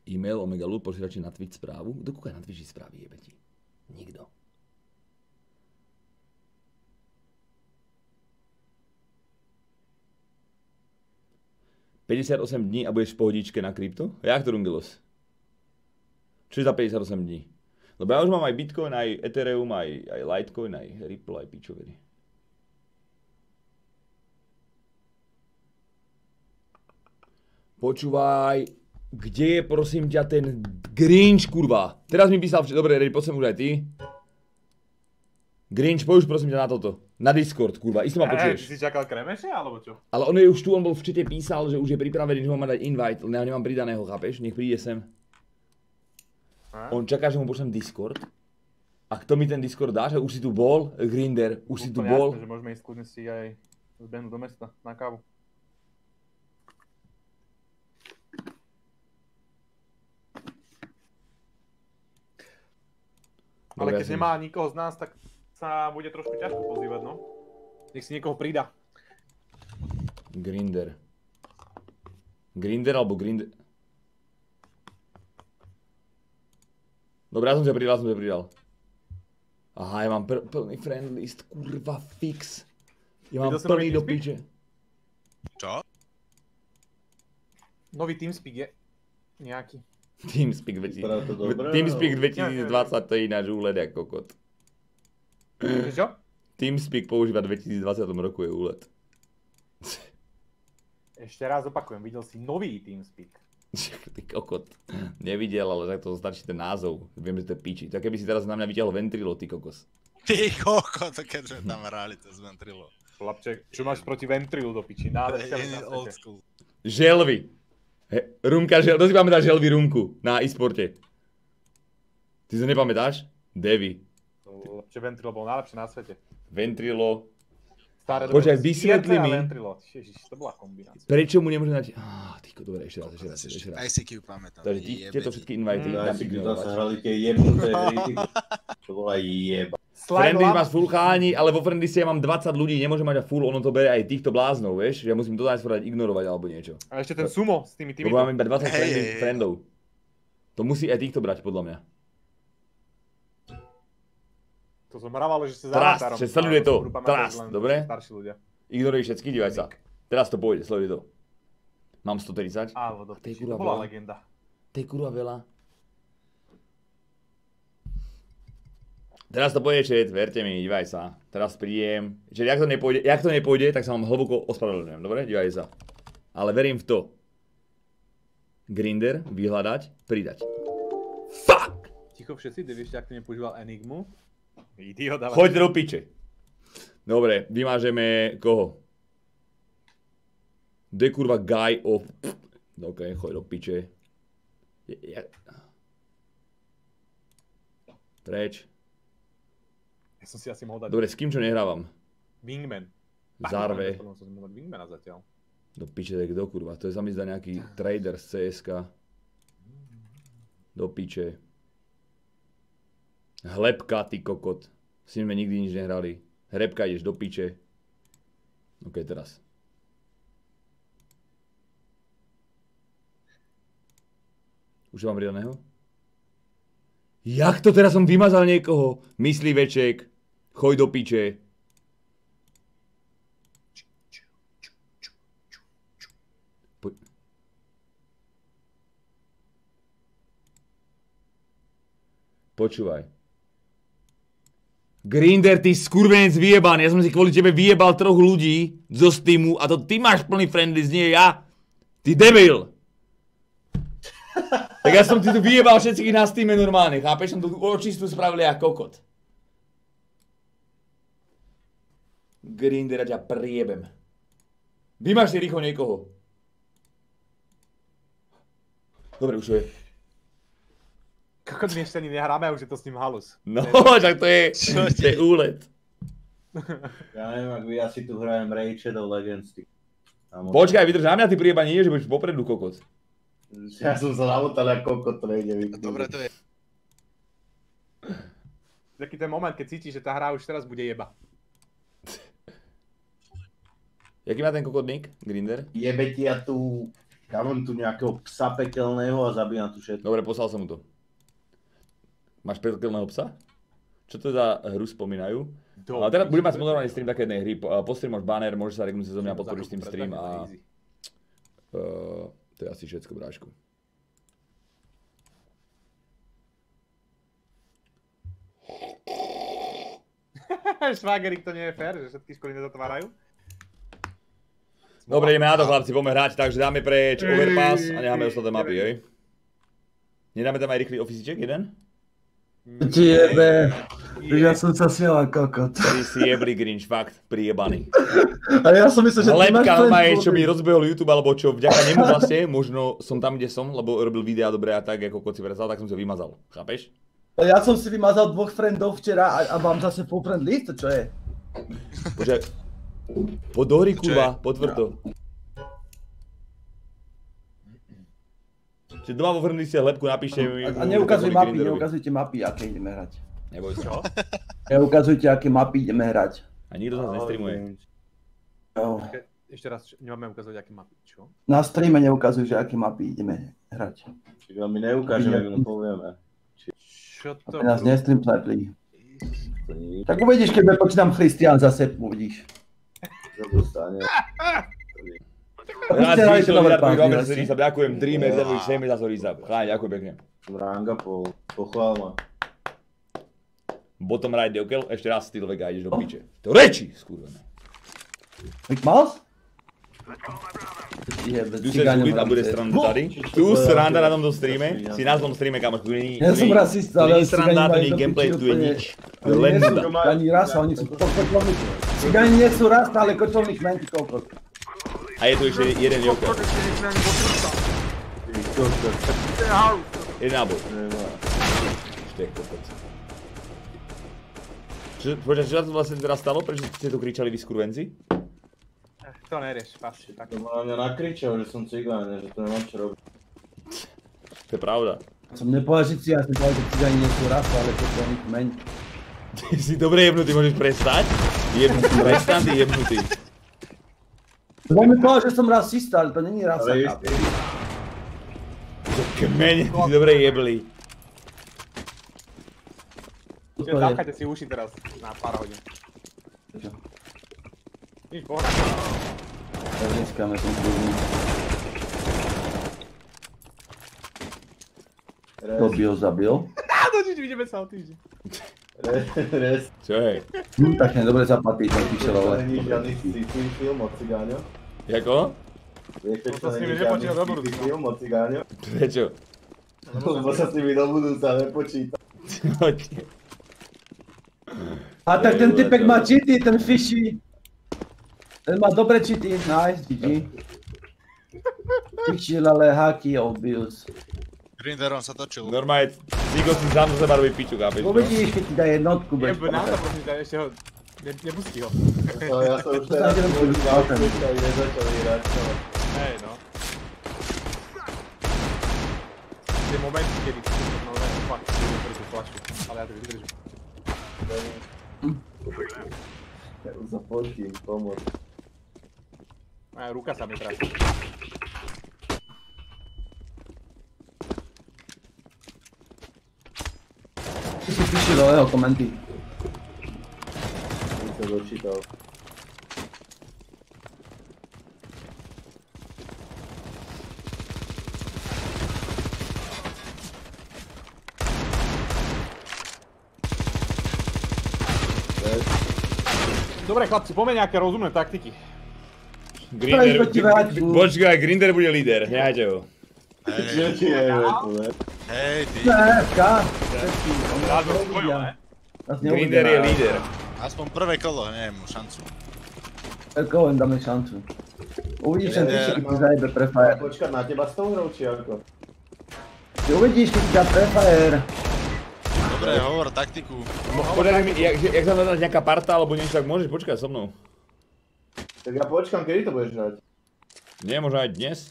E-mail Omega Loop, radšej na Twitch správu. Kto kúka na Twitchi správy, jebe ti? Nikto. ...58 dní a budeš v pohodičke na krypto? Jak to Rungelos? Čo je za 58 dní? Lebo ja už mám aj Bitcoin, aj Ethereum, aj, aj Litecoin, aj Ripple, aj pičoviny. Počúvaj, kde je prosím ťa ten Grinch, kurva? Teraz mi písal, dobre, poď sem už aj ty. Grinch, poď už prosím ťa na toto. Na Discord, kurva, isto ma Hej, ty počuješ. si čakal kremeše, alebo čo? Ale on je už tu, on bol v čete písal, že už je pripravený, že ho má dať invite, len ja nemám pridaného, chápeš? Nech príde sem. A? On čaká, že mu pošlem Discord. A kto mi ten Discord dá, že už si tu bol, Grinder, už si tu bol. Jasné, že môžeme ísť kľudne si aj zbehnúť do mesta na kávu. Ale keď nemá nikoho z nás, tak sa bude trošku ťažko pozývať, no. Nech si niekoho pridá. Grinder. Grinder alebo Grinder... Dobre, ja som ťa pridal, som ťa pridal. Aha, ja mám pr- plný friend list, kurva fix. Ja mám plný do piče. Čo? Nový TeamSpeak je nejaký. Teamspeak Vypadá to 2000. dobre, Teamspeak ale- 2020 to je ináč úlet jak kokot. Čo? Teamspeak používa v 2020 roku je úlet. Ešte raz opakujem, videl si nový TeamSpeak. Ty kokot. Nevidel, ale tak to stačí ten názov. Viem, že to je piči. To keby si teraz na mňa vyťahol ventrilo, ty kokos. Ty koko, to keď sme tam hrali, to sme trilo. Chlapček, čo máš proti ventrilu do piči? Je old school. Želvy. He, rumka žel, kto si pamätá želvy rumku na e-sporte? Ty to nepamätáš? Devi. Chlapče, ventrilo bol najlepšie na svete. Ventrilo. Staré Počkaj, vysvetli mi. a. Ježiš, to bola kombinácia. Prečo mu nemôžeme dať... Ah, ty ko, dobre, ešte raz, ešte raz, ešte raz. ICQ pamätám. Takže ty, tieto ti. všetky invity Mm, kde ignorovať. zase hrali tie jebnuté hry. To bola jeba. Friendly máš full cháni, ale vo friendliste ja mám 20 ľudí, nemôžem mať full, ono to bere aj týchto bláznov, vieš? Že ja musím to dať sforať ignorovať alebo niečo. A ešte ten sumo s tými Lebo týmito. máme iba 20 Hej, friendly, hej. friendov. To musí aj týchto brať, podľa mňa. To som hraval, že ste za Trust, avatárom. že sleduje Ale to. len dobre? Starší ľudia. Ignoruj všetky, dívaj sa. Teraz to pôjde, sleduj to. Mám 130. Áno, do To je piči, kurva to bola veľa. legenda. To je kurva veľa. Teraz to pôjde chat, verte mi, dívaj sa. Teraz príjem. Čiže jak to nepôjde, jak to nepôjde, tak sa vám hlboko ospravedlňujem, dobre? Dívaj sa. Ale verím v to. Grinder, vyhľadať, pridať. Fuck! Ticho všetci, ty vieš, ak ty nepoužíval Enigmu? Idiot, dávaj. Choďte do piče. Dobre, vymážeme koho? Je kurva guy of... OK, choď do piče. Preč. Ja som si asi mohol dať Dobre, s kým čo nehrávam? Wingman. Zarve. Wingmana zatiaľ. Do piče, tak kto kurva? To je sa mi zdá nejaký trader z CSK. Do piče. Hlepka, ty kokot. S sme nikdy nič nehrali. Hrebka, ideš do piče. OK, teraz. Už mám pridaného? Jak to teraz som vymazal niekoho? Mysliveček. Choj do piče. Po... Počúvaj. Grinder, ty skurvenec vyjebaný, ja som si kvôli tebe vyjebal troch ľudí zo Steamu a to ty máš plný friendly, nie ja. Ty debil. tak ja som ti tu vyjebal všetkých na Steame normálne, chápeš? Som tu očistú spravili ako kokot. Grinder, ja ťa priebem. Vymaž si rýchlo niekoho. Dobre, už je. Kokot my ešte ani nehráme a už je to s ním halus. No, tak to je, to je úlet. Ja neviem, ak vy asi tu hrajem Raid Shadow Legends. Počkaj, vydrž na mňa, ty prieba nie, že budeš popredu kokot. Ja som sa namotal ako kokot, to nejde vypnúť. Dobre to je. Taký ten moment, keď cítiš, že tá hra už teraz bude jeba. Jaký má ten kokot nick, Grinder? Jebe ti ja tu, ja mám tu nejakého psa pekelného a zabíjam tu všetko. Dobre, poslal som mu to. Máš pekelného psa? Čo to za hru spomínajú? Do Ale teraz budem mať sponzorovaný stream také jednej hry. Po- a Postreamoš banner, môžeš sa regnúť zo mňa, podporíš tým stream a... Uh, to je asi všetko, brášku. Švágerik, to nie je fér, že všetky školy nezatvárajú. Dobre, ideme na to chlapci, poďme hrať, takže dáme preč Overpass a necháme ostatné mapy, hej? Nedáme tam aj rýchly ofisíček jeden? Ti jebe. Ja som sa smiel ako kokot. Ty si jebli Grinch, fakt, prijebaný. A ja som myslel, že ty máš Lepka friend normálne, čo mi rozbehol YouTube, alebo čo, vďaka nemu vlastne, možno som tam, kde som, lebo robil videá dobre a tak, ako koci predstav, tak som si ho vymazal, chápeš? Ja som si vymazal dvoch friendov včera a, a mám zase full friend list, čo je? Počkaj, poď do hry, kurva, potvrd to. Čiže doma vo friendliste lepku napíšte mi. A, a neukazuj mapy, neukazujte mapy, aké ideme hrať. Neboj sa. Neukazujte, aké mapy ideme hrať. A nikto z nás nestreamuje. Jo. Ešte raz, nemáme ukázať, aké mapy, čo? Na streame neukazuj, že aké mapy ideme hrať. Čiže my neukážeme, my len povieme. Čo to? Aby nás nestream nie Tak uvidíš, keď bude počínam Christian zase, uvidíš. čo dostane. Rád to vydatný pán Robert Filesi. Zerizab, ďakujem, Dreamer, Devil, Shame za Zerizab. Cháň, ďakujem pekne. Ranga po, pochvál ma. Bottom right dekel, ešte raz styl vega, ideš do piče. To reči, skurvené. Rick Mouse? Jebe, Tu sa cigáňom zúbiť a bude sranda tady. Tu sranda na tomto streame, si na tom streame, kamoš, tu není, Ja som rasista, ale sranda, není do gameplay, tu je nič. To len nie ani rasa, oni sú kočovní. Cigáni nie sú rasta, ale kočovní kmen, ty kokot. A je tu ešte jeden joker. Jeden náboj. Ešte je. Čo, počkaj, čo sa tu vlastne teraz stalo? Prečo ste tu kričali vy skurvenci? To nerieš, fast. Tak. To ma na mňa nakričal, že som cigáň, že to nemám čo robiť. To je pravda. Som nepovedal, že cigáni, som povedal, že cigáni nie sú rasta, ale kočovní kmeň. Ty si dobre jebnutý, môžeš prestať? Jebnutý, prestan, ty jebnutý. Lebo mi povedal, že som rasista, ale to není rasa. Ale chápeš? Kmene, ty dobre jebli. To zapchajte si uši teraz na pár hodín. Nič, pohoda. Tak dneskáme som kľudný. Kto by ho zabil? Á, no nič, vidíme sa o týždeň. Res. Čo je? Hm, tak nedobre zapatí, tak píše To ale. není žiadny sci-fi film o cigáňo. Jako? Viete, To čo sa s nimi nepočíta do sci-fi budúcna. film o cigáňo? Prečo? Lebo sa s nimi do budúca nepočíta. A tak ten typek má cheaty, ten fishy. Ten má dobre cheaty, nice, GG. Fichil, ale hacky, obvious. Grinderom sa točil. Normálne, Zigo si sám zo seba robí piču, chápeš? no? Uvidíš, keď ti dá jednotku, budeš Jeb, nám to prosím, ťa, ešte ho, ne, nepustí ho. To ja som už teraz válke aj nezačal hrať. no. Hej, no. Tie momenty, kedy si to no, ne, fakt, si vydrží flašu, ale ja to vydržím. Ja už sa fotím, ruka sa mi trápi. Ty si píši do jeho komenty. Som sa dočítal. Dobre chlapci, poďme nejaké rozumné taktiky. Grinder, počkaj, Grinder bude líder, nehajte ho. Ne? Hej, ty. Nás Grinder je líder. Aspoň prvé kolo, neviem mu šancu. Koho im dáme šancu. Uvidíš ten tyšek, keď ti zajebe prefire. Počkať na teba s tou hrou, či ako? Ty uvidíš, keď ti dá prefire. Dobre, hovor taktiku. Podaj mi, jak, jak sa nadať nejaká parta alebo niečo, tak môžeš počkať so mnou. Tak ja počkám, kedy to budeš hrať. Nie, možno aj dnes.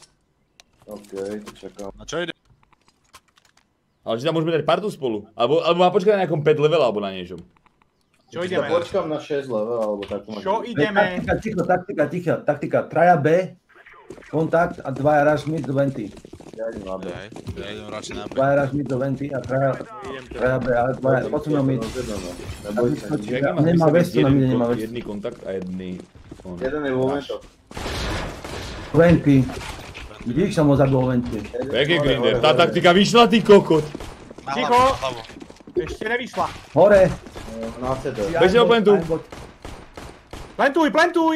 OK, to čakám. A čo ide? Ale či tam môžeme dať partu spolu? Alebo, alebo má počkať na nejakom 5 level alebo na niečom. Čo Ja ideme? počkám na 6 level, alebo tak. Čo ideme? Taktika, ticho, taktika, ticho, taktika. Traja B, kontakt a dvaja rush mid do venty. Ja idem na B. Ja idem radšej na B. Dvaja rush mid do venty a traja, traja B, ale dvaja, posunul mid. Nemá vestu na kon- nemá vestu. Jedný kontakt a jedný... Jeden je vo. Venty. Vidíš, som ho zabil venty. Pekne Grinder, tá taktika vyšla ty kokot. Ticho. Ešte nevyšla. Hore. Bežte do plentu. Plentuj, plentuj!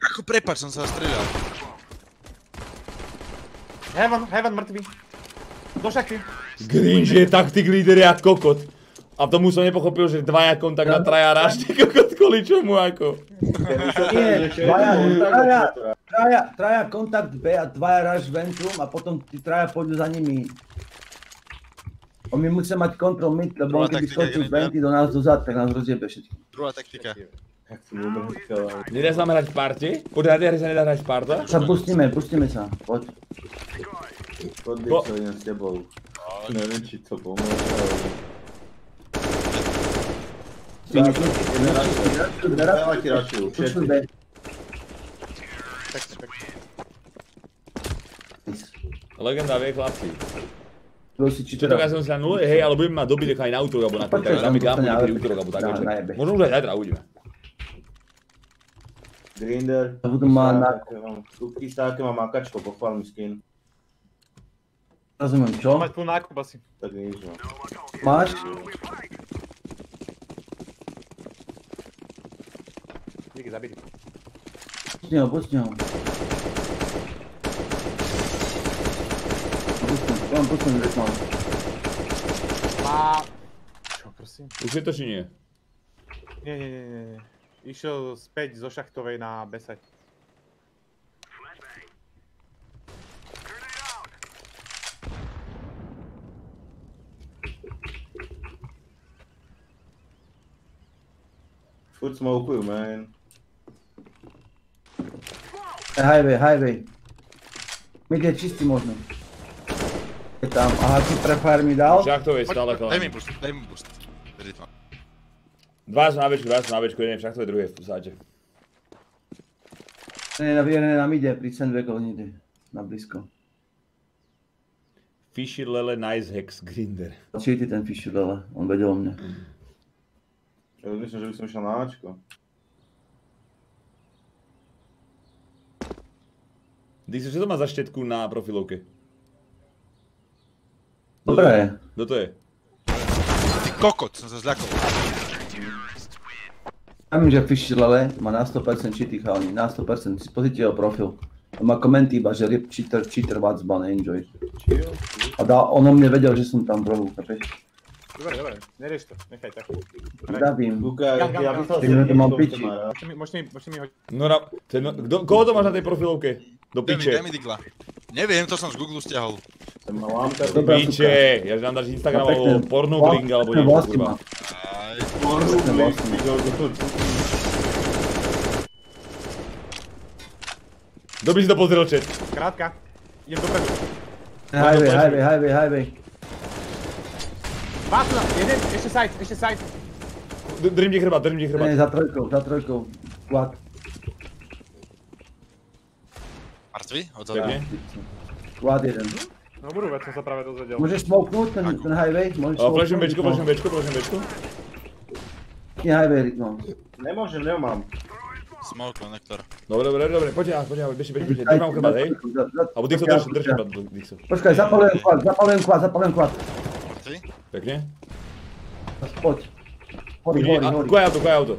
Ako prepač, som sa strieľal. Heaven, Heaven mŕtvy. Do šaky. Green, že je taktik líder jak kokot. A tomu som nepochopil, že dvaja kontakt na traja ráž, ty kokot kvôli čomu ako. Nie, dvaja, traja, traja, traja kontakt B a dvaja rush ventrum a potom tí traja pôjdu za nimi. On my musíme mať control mid, lebo on keby skočil venty do nás dozad, tak nás rozjebe všetky. Druhá taktika. Nedá sa nám hrať v parte? Podľa hry sa nedá hrať v parta? Sa pustíme, pustíme sa, poď. Podli Po- čo idem s tebou. Neviem, či to pomôže, ale... Pustíme, pustíme, pustíme, Veľa ti rašujú, všetci. pustíme. Legenda vie chlapci. Kto si či Čo to ja som si na nule, hej, ale budeme mať doby aj na útok, alebo na to, Počkaj, tak dáme tam kámo dostane, niekedy ale- útorok, alebo tak Dá, večer. najebe. Možno už aj zajtra, uvidíme. Grinder. To budú mať na... Kúpky stáke má makačko, pochvál mi skin. Rozumiem, čo? Mať full nákup asi. Tak nič no. Máš? Pustím ho, pustím ho. Pustím, mám pustím, že mám. Má... Čo, prosím? Už je to či nie? Nie, nie, nie, nie, nie. Išiel späť zo šachtovej na B7. Furt smokujú, man. Highway, highway. Mid je čistý možno. Je tam, aha, ty prefire mi dal. To je stále poď, Daj mi boost, daj mi boost. Veri to. Dva sú na bečku, dva sú na bečku, jeden však to je druhé v sáte. Ne, na jeden nám ide, pri sandbagu ide. Na blízko. Fishy Lele Nice Hex Grinder. Ty ten fishy lele, on vedel o mne. Ja myslím, že by som išiel na Ačko. Dixo, čo to má za štetku na profilovke? Dobre. Kto to je? Ty kokot, som sa zľakol. Ja viem, že fishy lele má na 100% cheaty chalani, na 100%, si pozrite jeho profil. On má komenty iba, že rip cheater, cheater, what's ban, enjoy. A dá, on o mne vedel, že som tam prvú, chápeš? Dobre, dobre, nerieš to, nechaj tak. Zdravím. Luka, Gam, gam, ja gam. myslel Ty piči. má rád. Môžete mi, môžete mi, môžete mi hodiť. No, ra, ten, no, kdo, koho to máš na tej profilovke? Do Daj mi, piče. daj mi digla. Neviem, to som z Google stiahol. Ten má lámka. Do Dobrá piče. Ja že nám dáš Instagram alebo pornogling alebo Pekné niečo, kurva. má. Aj. Kto by si to pozrel, chat? Krátka. Idem dopredu. Highway, highway, highway, highway. Na, jeden, ešte side, ešte side. D- Držím ti chrbát, držím ti Ne, chrbát. za trojkou, za trojkou. Quad. mŕtvy? Odzadu. Pekne. Quad jeden. No budú, veď som sa práve dozvedel. Môžeš smoknúť ten, ten highway? Môžeš smoknúť? bečko, flashím bečko, flashím bečko. Nie highway, no. Nemôžem, nemám. Smoke, konektor. Dobre, dobre, dobre, poďte, poďte, bežte, bežte, bežte, vám chrbát, hej? Alebo Dixo, drž, drž chrbát, Dixo. Počkaj, zapalujem quad, zapalujem quad, zapalujem quad. Mŕtvy? Pekne. Poď. Hori, hori, A, hori. Kuj auto, kuj auto.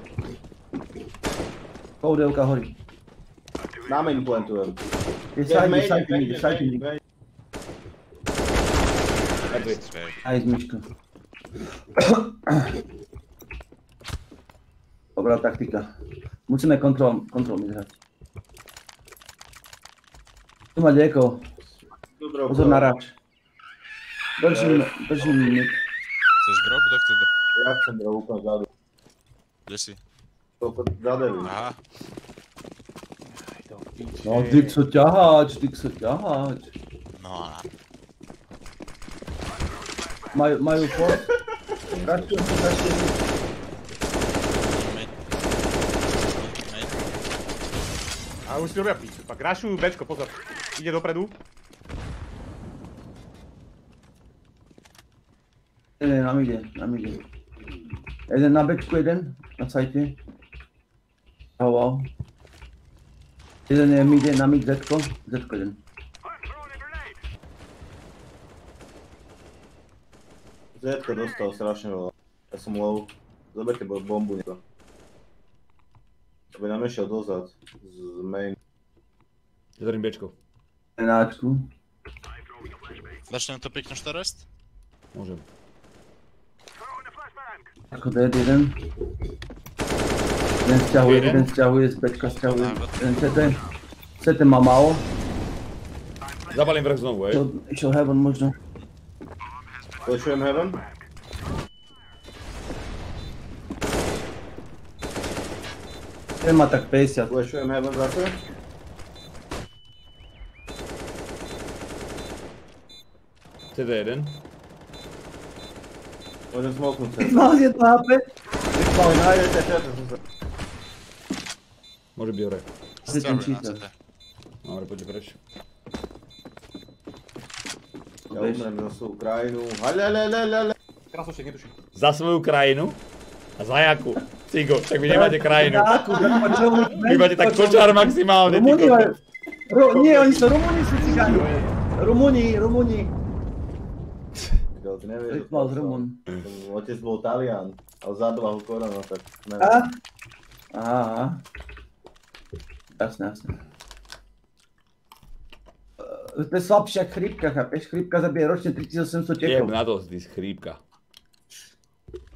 Koudevka horí. Na main plantujem. Je sajte, sajte mi, sajte mi. Mŕtvy. Aj z myšku. Dobrá taktika. Musíme kontrol, kontrol mi hrať. Tu má dieko, pozor na rač. Držím, držím mid. Chceš drop? Kto chce drop? Ja chcem bro úplne vzadu. Kde si? To zadeví. Aha. No, ťahať, ty chcú ťahať. No a... Majú, majú fort. Si. Main. Main. A už si robia pič. Pak rašujú Bčko, pozor. Ide dopredu. Nie, na mide, na mide. Jeden na bečku, jeden na sajte. Oh, wow. Jeden je mide, na mid Zetko, Zetko jeden. Zetko dostal strašne veľa. Ja som low. Zoberte bo- bombu niekto. Aby nám išiel dozad. Z main. Zatvorím Bčko. Enáčku. Začnem to piknúť teraz? Môžem. Ako dead jeden. Jeden sťahuje, Jeden? jeden sťahuje, z bečka sťahuje. Jeden CT. CT má málo. Zapalím vrch znovu, hej. Išiel, išiel heaven možno. Flešujem heaven. Ten má tak 50. Flešujem heaven zase. CD1. Môžem smoknúť sa. Mal jedno HP. Vyspali na jeden, to je to som Môže byť hore. Asi ten. CT. Dobre, poďte preč. Ja umrem za svoju krajinu. Halelelelele. Krasošek, netuším. Za svoju krajinu? A za jakú? Cigo, tak vy nemáte krajinu. Vy máte tak kočár maximálne, ty kokos. Nie, oni sú Rumúni, sú cigáni. Rumúni, Rumúni. Nevieš, že Rytmal z Rumún. som- Otec bol Talian, ale zabil ho korona, tak neviem. A? Aha, aha. Jasné, jasné. E, To je slabšia chrípka, chápeš? Chrípka zabije ročne 3800 Jeb tekov. na to, ty chrípka.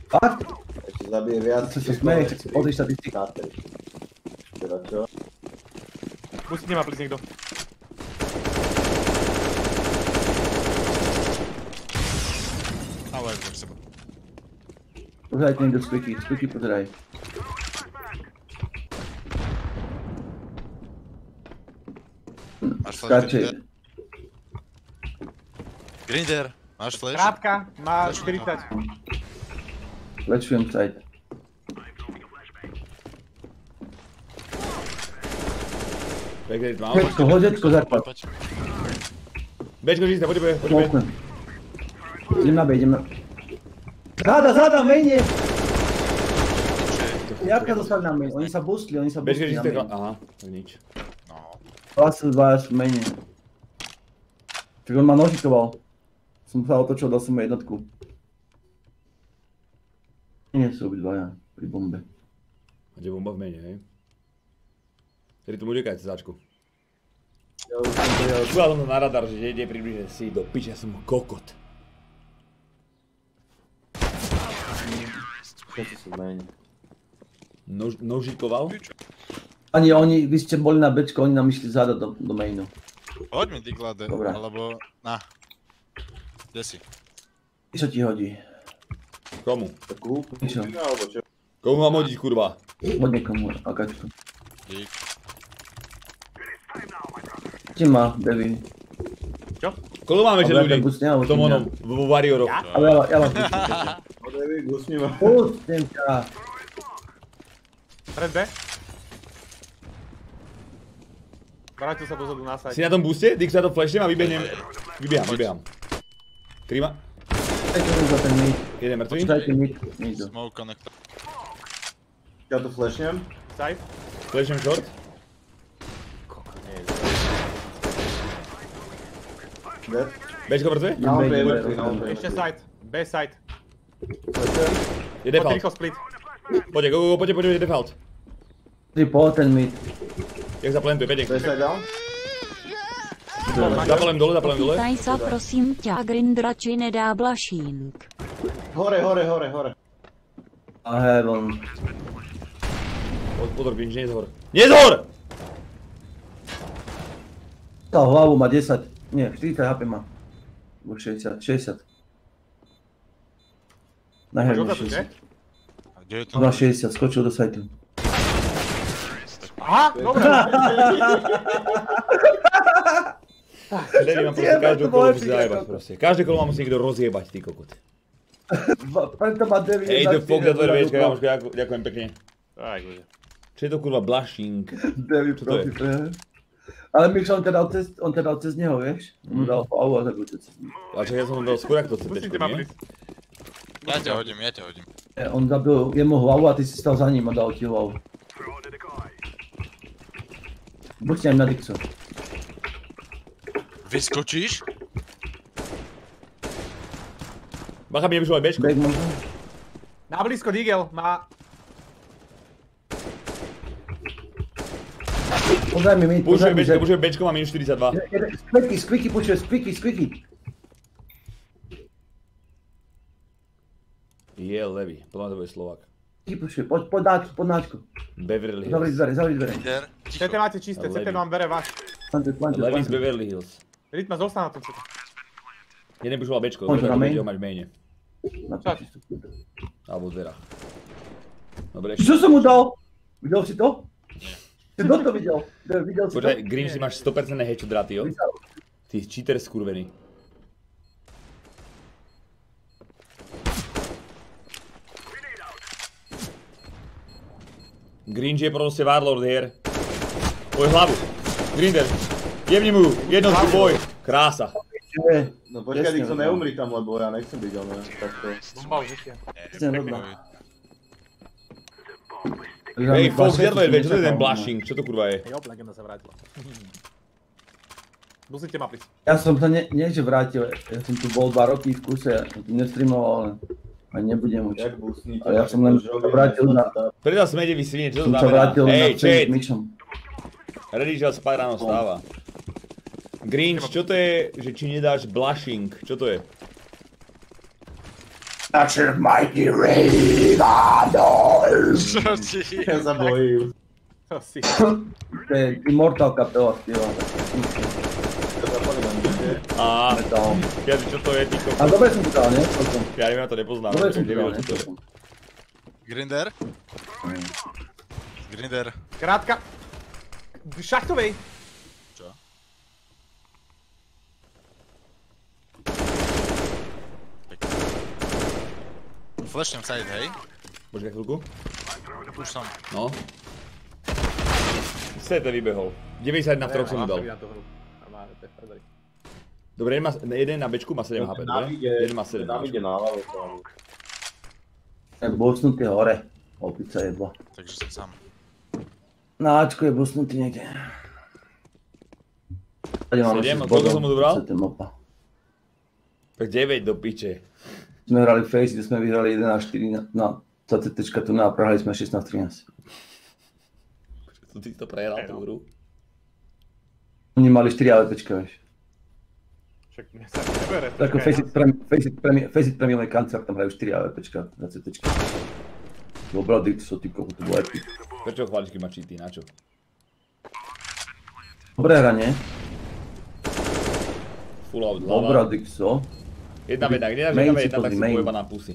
Fakt? Ešte zabije viac. Co sa smeješ? Pozri štatistiky. Teda čo? Musí nemá plic niekto. Ale aj za seba. Pozerajte niekto z Quicky, z Quicky pozeraj. Máš flash Stačí. Grinder? Grinder, máš flash? Krátka, má 40. Lečujem side. Backgate mal. Zetko, hoď Zetko, základ. Poď. Bčko čisté, poďme, poďme. Idem na B, idem na... Záda, záda, mene! Jarka dostali na main, oni sa boostli, oni sa boostli na main. aha, to nič. No. Hlas váš v mene. Tak on ma nožikoval. Som sa otočil, dal som mu jednotku. Nie sú obidvaja pri bombe. A kde bomba v mene, hej? Tedy tu bude kajte záčku. Ja už som prijal. Čúval som to na radar, že ide približne si do piče, ja som kokot. Všetci sú v main. Nož, nožikoval? Ani oni, vy ste boli na bečko, oni nám išli záda do, do mainu. Hoď mi Diglade, Dobre. alebo... Na. Kde si? Čo ti hodí? Komu? Čo? čo? Komu mám hodiť, kurva? Hoď niekomu, akačku. Dík. Kde má, Devin? Koľko máme ešte Ale ľudí? tak už nemám V tom už onom, vo Warrioroch. A ja, ja vás pustím. Odevi, gusni ma. Pustím ťa. Red B. Vrátil sa dozadu na Si side. na tom booste? Dix sa to flashnem a vybehnem. Vybeham, vybeham. Krima. Dajte mi za ten mid. Jeden mŕtvý. Počkajte mid. Nikto. Smoke connector. Ja to flashnem. Side. Flashnem short. Dead. Bčko mŕtvý. Na on Idem je B, mŕtvy, na on idem je Ešte mŕtvy. side. B side. Je default. rýchlo split. Poďte, go, go, go, poďte, poďte, je default. Ty po ten mid. Jak Peťek. To je sa down? Zapalem dole, zapalem dole. Pýtaj sa prosím ťa, Grindra či nedá blašík. Hore, hore, hore, hore. A heaven. Pozor, Grinch, nie je zhor. Nie je zhor! Tá hlavu má 10. Nie, 40 HP má. Bo 60, 60. Na že? 60. A kde je to? Na 60, skočil do sajtu. Aha, dobre. Levy mám proste každú kolo musí zajebať proste. Každé kolo ma musí niekto rozjebať, ty kokot. Preto má 9. Ej, the fuck za tvoje viečka, kamoško, ďaku- ďakujem pekne. Bude. Čo je to kurva blushing? David Čo Ale on teda cez, on teda cez neho, vieš? On mu dal faul a tak utek. Ale čak ja som dal skôr ako to ma nie? Ja ťa hodím, ja ťa hodím. E, On zabil jemu hlavu a ty si stal za ním a dal ti hlavu. Aj na Dixo. Vyskočíš? Bacha mi nevyšlo aj. Back možno? Na blízko Digel má... Podaj mi podaj mi Bčko, zep. pušuje Bčko, má minus 42. Squicky, squicky, pušuje, squicky, squicky. Je levý, podľa to bude Slovak. Pušuje, poď, poď náčku, poď náčku. Beverly Zavri Hills. dvere, zavri dvere. Lider, CT ticho. máte čisté, CT vám bere váš. Levý z. Beverly Hills. Rytma, zostan na tom CT. Jeden pušoval Bčko, v maine. Na to čisto. Alebo v dverách. Dobre, Čo som mu dal? Videl si to? Kto to videl? Videl? Počkaj, Grinch, ty máš 100% headshot ratio. Videl. Ty cheater skurvený. Grinch je proste Warlord hier. Tvoj hlavu. Grinder. Jebni mu, jednotku boj. Krása. No počkaj, Dixon, neumri tam, lebo ja nechcem byť, ale takto. Bomba už. Jasne, rovno. Hej, Fox, ja to je, čo to je ten no. blushing? Čo to kurva je? Jo, legenda sa vrátila. Musíte ma prísť. Ja som sa ne, nie, že vrátil, ja som tu bol dva roky v kuse, som nestreamoval, ale aj nebudem už. Jak busníte? Ale ja som len vrátil na, Predal smete vy svine, čo to som sa znamená? vrátil na Hej, chat. Redižel spaj ráno stáva. Grinch, čo to je, že či nedáš blushing? Čo to je? Čo ti? Ja sa bojím. To si. To je Immortal kapela spieva. Ja zapalím len bude. A, ja, čo to je, ty A dobre som to nie? Ja neviem, ja to nepoznám. Dobre som to dal. Grinder? Grinder. Krátka. V šachtovej. Flashnem side, hej? Počkaj chvíľku. Už som. No. CT vybehol. 91 v troch som mu dal. V prdeli. Dobre, jeden, má, jeden na bečku má 7 HP, Na dobre? Jeden má 7 na HP. vide náľavo. to mám. Tak bosnutý hore. Opica jebla. Takže som sám. Na Ačku je bosnutý niekde. Tady mám Sedem? asi s A koľko bodom, som mu dobral? Tak 9 do piče. Sme hrali Face, kde sme vyhrali 11-4 na, na za CT tu na a prohrali sme 16-13. To ty to prehral tú hru. Oni mali 4 AWPčka, vieš. Však mne sa nebere. Faceit Premi- Faceit Premium Cancer, tam hrajú 4 AWPčka za CT. Dobrá, Dixo, ty koho, to bolo epic. Prečo chváličky ma cheaty, na čo? Dobré hranie. Full out Dobrá, hlava. Dixo. Jedna veda, ak nedáš jedna si veda, tak si pojeba na pusy.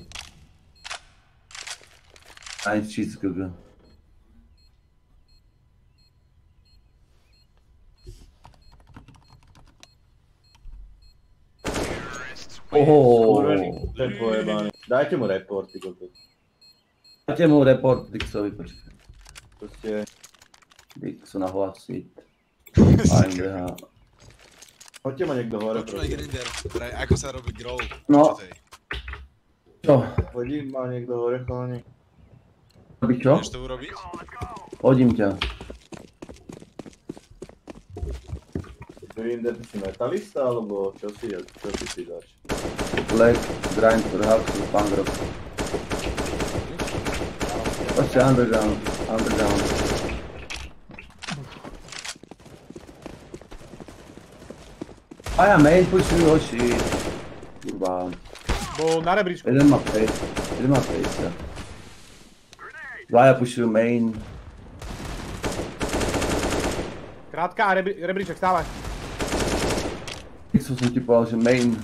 Cheats, GG. Oho, To je pojebaný. Dajte mu report, ty kokos. dajte mu report Dixovi, počkaj. Proste, Dixo nahlasiť. AMDH. Hoďte ma niekto hore, Počúvaj prosím. Grinder. Ako sa robí grow. No. Čo? Hodí ma niekto hore, chalani. Robí čo? Vieš to urobiť? Hodím ťa. Grinder, ty si metalista, alebo čo si, čo si si dáš? Black, Grind, Hard, Punk Rock. Poďte underground, underground. A ja main pushujú hoši. Kurva. Bol na rebríčku. Jeden má face. Jeden má face. Dvaja pushujú main. Krátka a rebrí, rebríček, stávaj. Pixel som ti povedal, že main.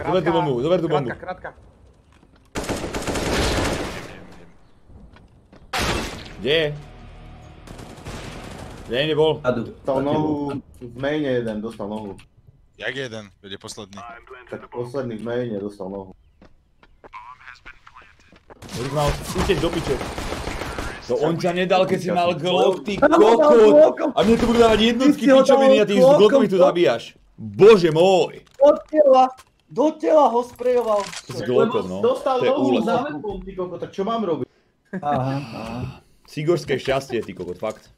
Zober tú bombu, zober tú bombu. Krátka, krátka. Kde je? Kde nebol? Adu. Dostal nohu, v maine jeden dostal nohu. Jak jeden, veď je posledný. Tak posledný v maine dostal nohu. Už mal uteť do piče. To on ťa nedal, keď si mal glok, ty kokot. A mne tu budú dávať jednotky pičoviny a ty glokom ich tu zabíjaš. Bože môj. Do tela, do tela ho sprejoval. S glokom, no. Dostal nohu webom, ty koko, tak čo mám robiť? Aha. Sigorské šťastie, ty kokot, fakt.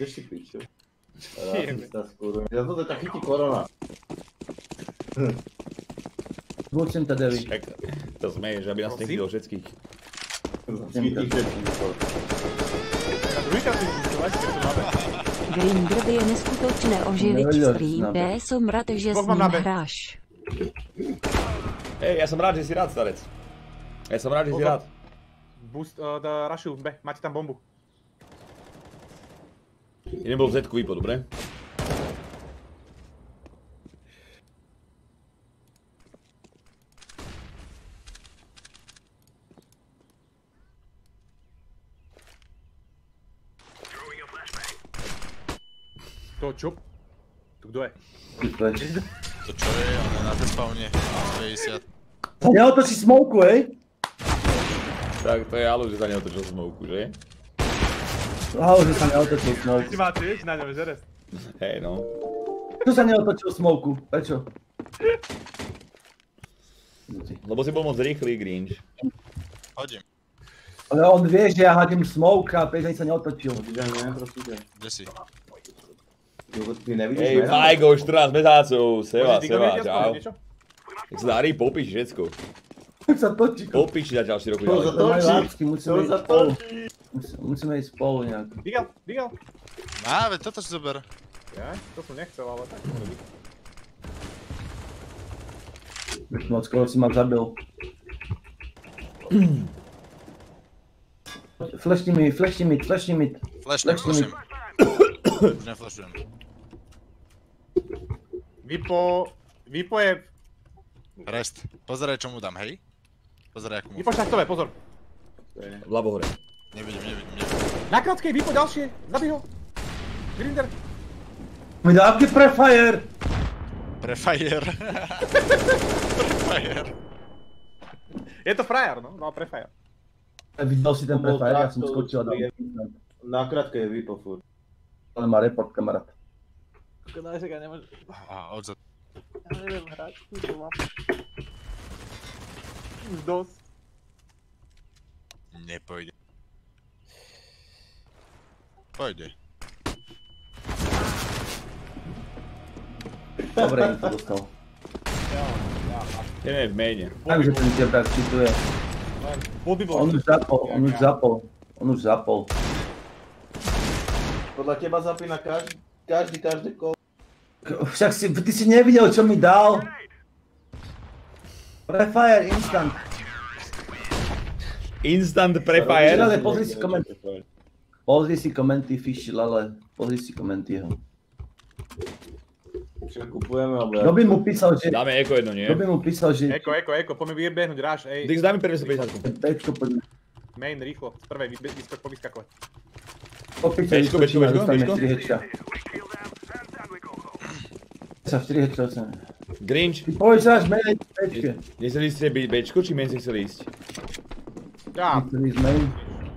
Piču. Rasista skôr. Ja toto ťa chytí korona. Devi. Tak, to smeješ, aby nás nechytil všetkých. Chytí všetkých. Druhýkrát si vyskúšovať, keď to máme. Grinder je neskutočné oživit Nevedel, stream, že té som rád, že s ním hráš. Hej, ja som rád, že si rád, starec. Ja som rád, že si Pozor. rád. Boost, uh, da, rushujú B, máte tam bombu. Jeden bol v Z-ku vypo, dobre? To čo? Tu kto je? To čo je, on je na despawne, 90. Neotočí smoku, hej? Tak to je alu, že sa neotočil smoku, že? Ahoj, že sa neotočil smoku. Ty máte, vieš, na ňom, že res? Hej, no. Čo sa neotočil smoku? Prečo? Lebo si bol moc rýchly, Grinch. Hodím, Ale on vie, že ja hadím smoke a päť sa neotočil. kde si? Ty nevidíš Hej, mena? Fajgo, 14 mesácov, seva, seva, čau. Tak sa darí, popíš všetko. Tak sa točí. Popíš zatiaľ 4 roku ďalej. To majú Točí. To sa točí. Musí- Musíme ísť spolu nejak. Digel, digel. Á, veď toto si zober. Ja, to som nechcel, ale tak. môže byť. Moc skoro si ma zabil. Flashni mi, flashni mi, flashni mi. Flash, Flashni mi. neflashujem. Už neflashujem. Vypo... Vypo je... Rest. Pozeraj, čo mu dám, hej? Pozeraj, ako mu... Vypo šachtové, pozor. Vľavo hore. Nevidím, nevidím, nevidím. Na krátkej, vypo ďalšie. Zabij ho. Grinder. Mi dá aký prefire! Prefire. Prefire. Je to frajer, no. No, prefire. Videl si ten prefire, ja som skočil a dal. Na krátke je vypo furt. Ale má report, kamarát. Škoda, že ja nemôžem... Á, odzad. Ja neviem hrať túto mapu. Už dosť. Nepojde. Pojde. Dobre, info dostal. Ideme v maine. Takže ten tebrak čituje. On už zapol, on už zapol. On už zapol. Podľa teba zapína každý, každý, každé kolo. Však si, ty si nevidel, čo mi dal. Prefire instant. Instant prefire. Pozri si komenty. Pozri si komenty Fish Lele. Pozri si komenty jeho. Čo kupujeme, ja... Kto by mu písal, že... Dáme eko jedno, nie? Kto by mu písal, že... Eko, eko, eko, poďme vybehnúť, ráž, ej. Dix, daj mi 550. Pečko, poďme. Main, rýchlo, z prvej, vy- vyskoč, povyskakovať. Popíšte, Bečko, bečko, bečko, bečko. 4 headshot. Sa 4 headshot dostaneme. Grinch, Ty povieš, až menej pečke. nechceli ste byť Bčko, či main si chceli ísť? Ja, Chceli sme im.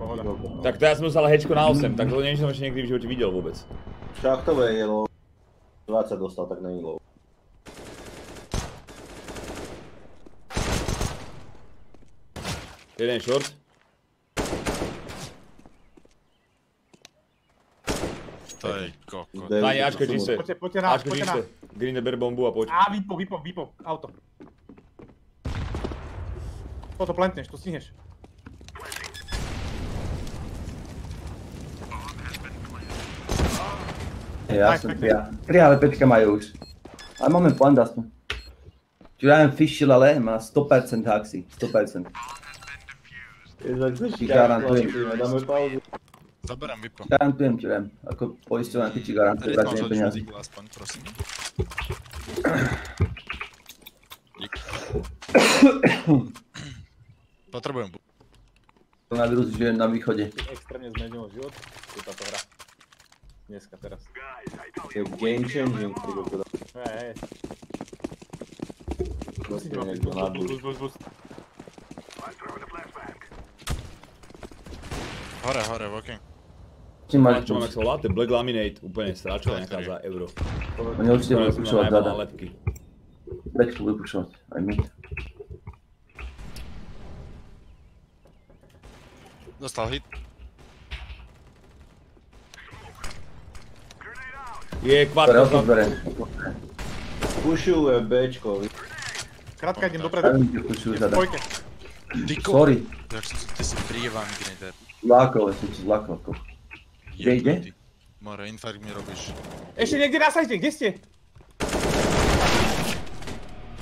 Pohoda. Tak to ja som dostal hečko na 8, tak to nie som ešte niekdy v živote videl vôbec. Šachtové je low. 20 dostal, tak není low. Jeden short. Kokot. David, Pani, Ačko, čiste. Poďte, poďte na, Ačko, poďte na. Green ber bombu a poď. Á, vypo, vypo, vypo, auto. Toto plantneš, to stihneš. Jasne, 3, 3 ale 5 majú už. Ale máme plan aspoň. Čiže ja Fischl ale má 100% haxi, 100%. Ti garantujem. Dáme pauzu. Zaberám vypo. Garantujem ti, viem. Ako poisťovná ty ti garantuje Rytmo vrátenie zhodíš peniazy. muziku aspoň, prosím. Dík. Potrebujem bu- Koronavírus žije na východe. Extrémne zmenilo život. Je táto hra. Dneska, teraz. To je game changing, ty kokos. Hej, hej. Proste niekto nabúš. Hore, hore, v okien. Máš Čo mám, jak push. sa volá? To je Black Laminate, úplne stráčka nejaká za euro. Oni určite budú Ktoré som pušovať najebal zada. na lepky. Bečku budú pušovať. Aj my. Dostal hit. Je kvart, Ktoré kvart. otvorbere. Pušuje Bčko. Krátka, idem dopredu. viem, kde pušujú zada. Dvojke. Ty ko... Sorry, ty si prievan, Gnider. zlákol, som si zlákol. ko. Kde ide? More, infarkt mi robíš. Ešte niekde na sajte, kde ste?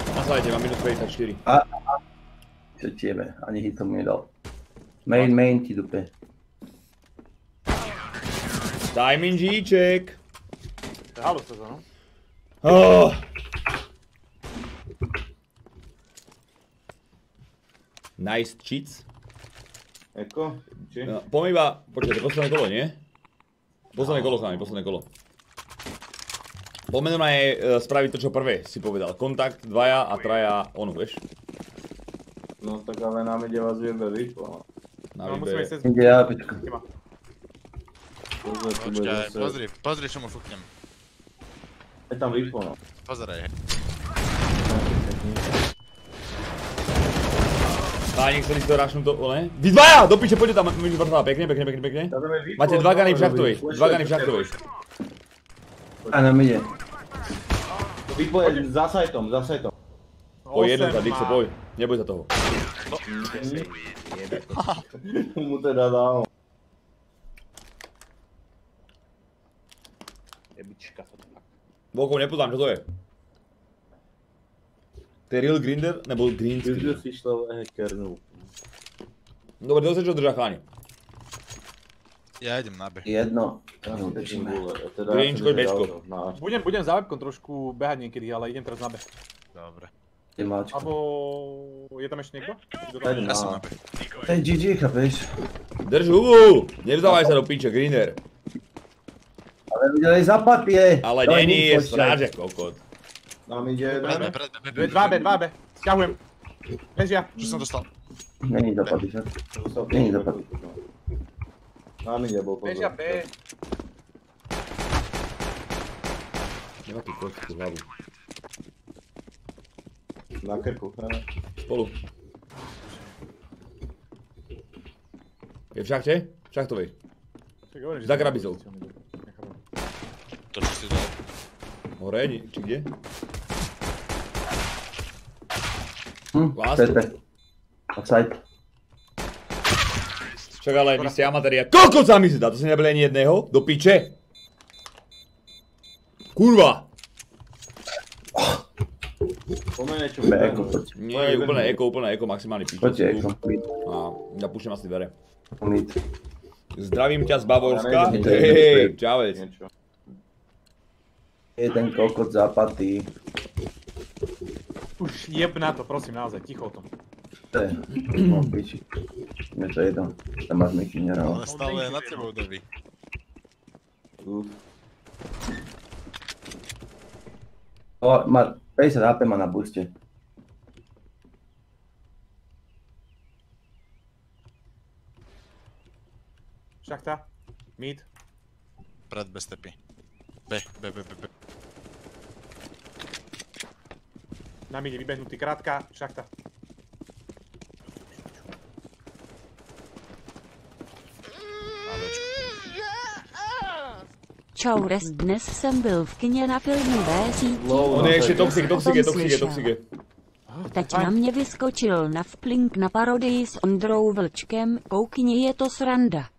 Na sajte, mám minus 54. Čo tiebe, ani hit som nedal. Main, main ti dupe. Daj mi žíček. Halo sa no. Oh. Nice cheats. Eko? Či? No, poďme iba, počkajte, posledné kolo, nie? Posledné kolo nami, posledné kolo. Poďme normálne e, spraviť to, čo prvé si povedal. Kontakt, dvaja a traja, onu, vieš? No tak ale nám ide vás viebe vypo. Na No musíme výbere. ísť. Ide ja, bude Počkaj, pozri, pozri, čo mu fúknem. Je tam vypo, no. Pozeraj. Páni, chceli ste rašnúť to, ne? Vy dvaja! Do piče, poďte tam, minus vrtá, pekne, pekne, pekne, pekne. Máte dva gany v šachtovej, vypo. dva gany v šachtovej. A nám ide. Vypo je za sajtom, za sajtom. Poj jednotka, Osem Dixo, poj. Neboj sa toho. Mu teda dám. Jebička to tak. Volkov nepoznám, čo to je. To je real grinder, nebo green screen? si šlo hackernu. Dobre, to sa čo držá cháni. Ja idem na B. Jedno. No. Teda Green, ja som škoď držal Bčko. to, na A. Budem, budem za webkom trošku behať niekedy, ale idem teraz na B. Dobre. Je máčko. Alebo je tam ešte niekto? Je? Ja som na B. Je GG, chápeš? Drž hubu! Nevzdávaj sa do piče, grinder. Ale videli zapatie. Ale Daj není je info, stráže, kokot. Nám ide B, jeden. pred B, B, B. 2B, 2B. Sťahujem. Ležia. Čo som dostal? Není zapatie, však. Není zapatie. Nám ide, bol pozor. B. Nemá tu kocku hlavu. Na krku. he. Spolu. Je v šachte? V šachtovej. Za grabizou. To, čo si dal. Hore, či kde? Hm, Last. CT. A side. Však ale vy ste amatéri. a Koľko sa mi si dá? To si neboli ani jedného? Do piče? Kurva! Pomene čo B, eko, poď. Nie, úplne eko, úplne eko, maximálny pič. Poďte, eko. A ja púšťam asi dvere. Mid. Zdravím ťa z Bavorska. Hej, čavec. Jeden kokot zapatý. Už jeb na to, prosím, naozaj, ticho o tom. To je. No, piči. Mne to jedno. Tam máš mi Ale kinera. stále je nad tebou, Dovi. Uf. O, má 50 HP má na booste. Šachta. Mid. Pred B stepy. B, B, B, B, B. Na mide vybehnutý, krátka, šachta. A Bčko. Čaures, dnes jsem byl v kině na filmové síti. On je ešte toxik, toxik, je, toxik, je, toxik. je. Teď na mě vyskočil na vplink na parodii s Ondrou Vlčkem. Koukni, je to sranda.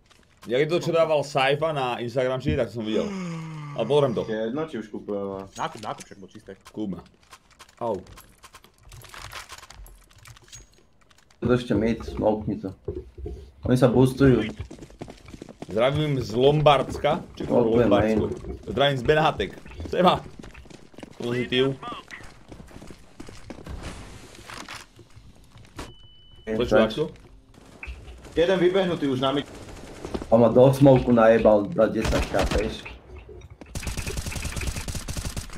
Jak je to, čo dával Saifa na Instagram, či tak som videl. Ale pozriem to. Jedno, či už kúpujeme. Nákup, nákup, však bol čisté. Kúma. Au. To ešte mid, smokni to. Oni sa boostujú. Zdravím z Lombardska. Či to je Lombardsko. Zdravím z Benátek. Seba. Pozitív. Počúvaš to? Jeden vybehnutý už na mi... On ma do smoku najebal za 10 chápeš?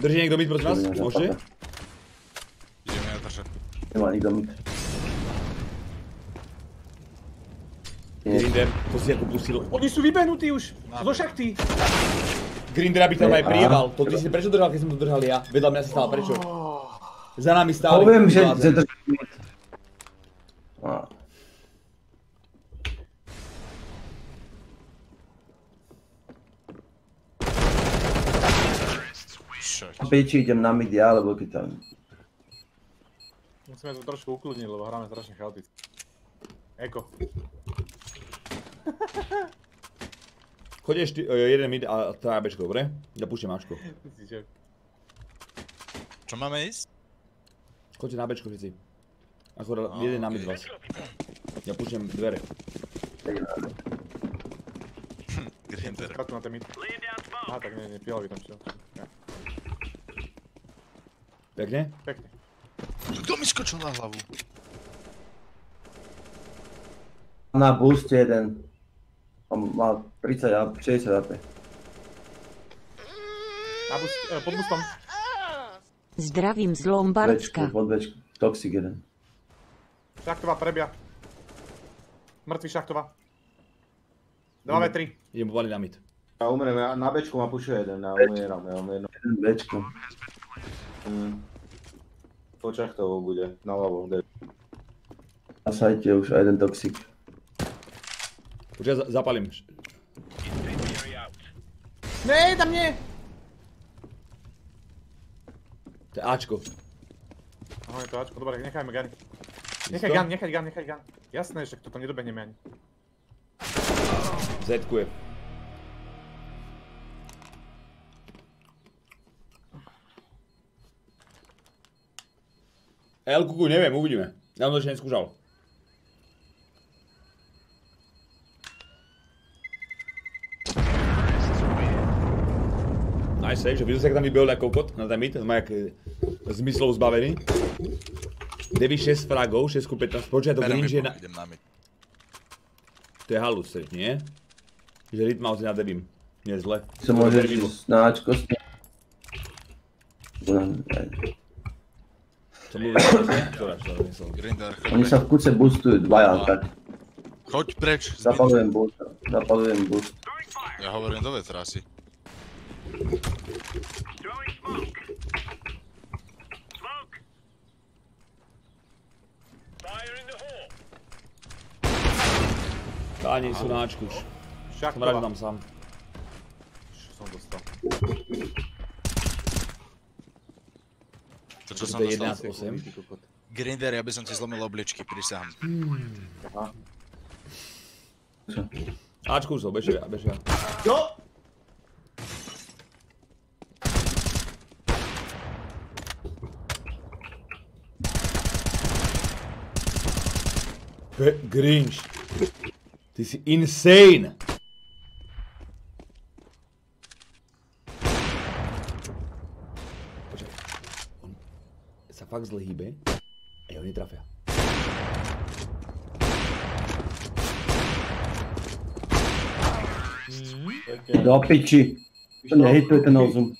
Drží niekto byť proti vás? Môžete? Nemá nikto. Nie, Grinder, to si ako pustil. Oni sú vybehnutí už! Zo šachty! Grinder, aby tam aj prieval. To ty si prečo držal, keď som to držal ja? Vedľa mňa si stál, prečo? Za nami stáli. Poviem, že. Á. Čo? Piči, idem na mid ja, lebo keď tam... Musíme to trošku ukludniť, lebo hráme strašne chaoticky. Eko. Choď ešte e, jeden mid a traja bečko, dobre? Ja púšťam Ačko. Ty čo? Máme ísť? Choďte na bečko všetci. Ako jeden na mid vás. Ja púšťam dvere. Grinder. Krátko na ten mid. Á, tak nie, nie, fialový tam šiel. Pekne? Pekne. Kto mi skočil na hlavu? Na boost jeden. On má 30 a 60 AP. Na bus, eh, pod bustom. Zdravím z Lombardska. pod bečku. Toxic jeden. Šachtová prebia. Mŕtvý šachtová. 2v3. Idem povaliť na mid. Ja umrem, ja na bečku ma pušuje jeden, ja umieram, ja umieram. Jeden bečku. Mm. Po čachtovou bude, na ľavo, kde. Na sajte už a jeden toxic. Počkaj, za- zapalím. Ne, tam nie! To je Ačko. Ahoj, to Ačko, dobre, nechajme gun. Nechaj gun, nechaj gun, nechaj gun. Jasné, že toto nedobehneme ani. Zetkuje. L kuku, neviem, uvidíme. Ja som to ešte neskúšal. Nice save, že videl sa, jak tam vybehol ako kokot na ten mid, má jak e, zmyslov zbavený. Devi 6 fragov, 6 ku 15, počkaj, to Berem Green, že je na... idem na mid. To je halus, sej, nie? Že Ritmouse je na Devim. Nie zle. Čo môžeš ísť na Ačko s tým. Budem- aj. Čo mluví? Ktorá, čo myslel? Grinder, choď Oni sa v kuce boostujú dvaja, tak Choď preč. zapalujem boost. Zapalujem boost. Ja hovorím do vetra asi. Páni sú na Ačku už. Som sám. Čo som dostal? To čo som dostal. 11-8. Grinder, ja by som ti zlomil obličky, prisahám. Ačku sú, bežia, bežia. Jo! Grinch. Ty si insane. Počkaj. On sa fakt zle hýbe. Ej, oni trafia. Do piči. To nehituje ten ozum.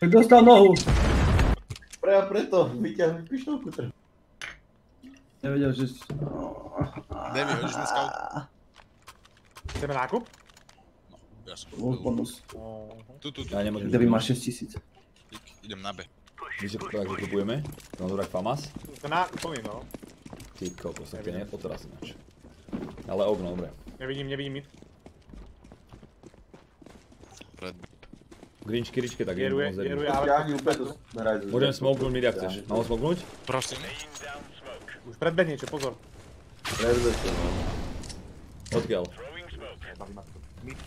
Tak dostal nohu. Pre a preto, vyťahnuť pištovku treba. Nevedel, že... Devi, hodíš mi scout? Chceme nákup? Ja som bonus. Tu, tu, tu. Ja nemôžem. Kde by má 6000. Idem na B. My si takže kupujeme. Tam dobrák Famas. To na plný, no. Ty kokos, tak to je potras ináč. Ale okno, dobre. Nevidím, nevidím mid. Pred... Grinch kiričke, tak idem Devim. geruje, ale... Ťahni úplne to smeraj. Môžem smoknúť mi, ak chceš. Mám smoknúť? Prosím. Už predbeh niečo, pozor. Predbežte, no. Odkiaľ? To. Mid.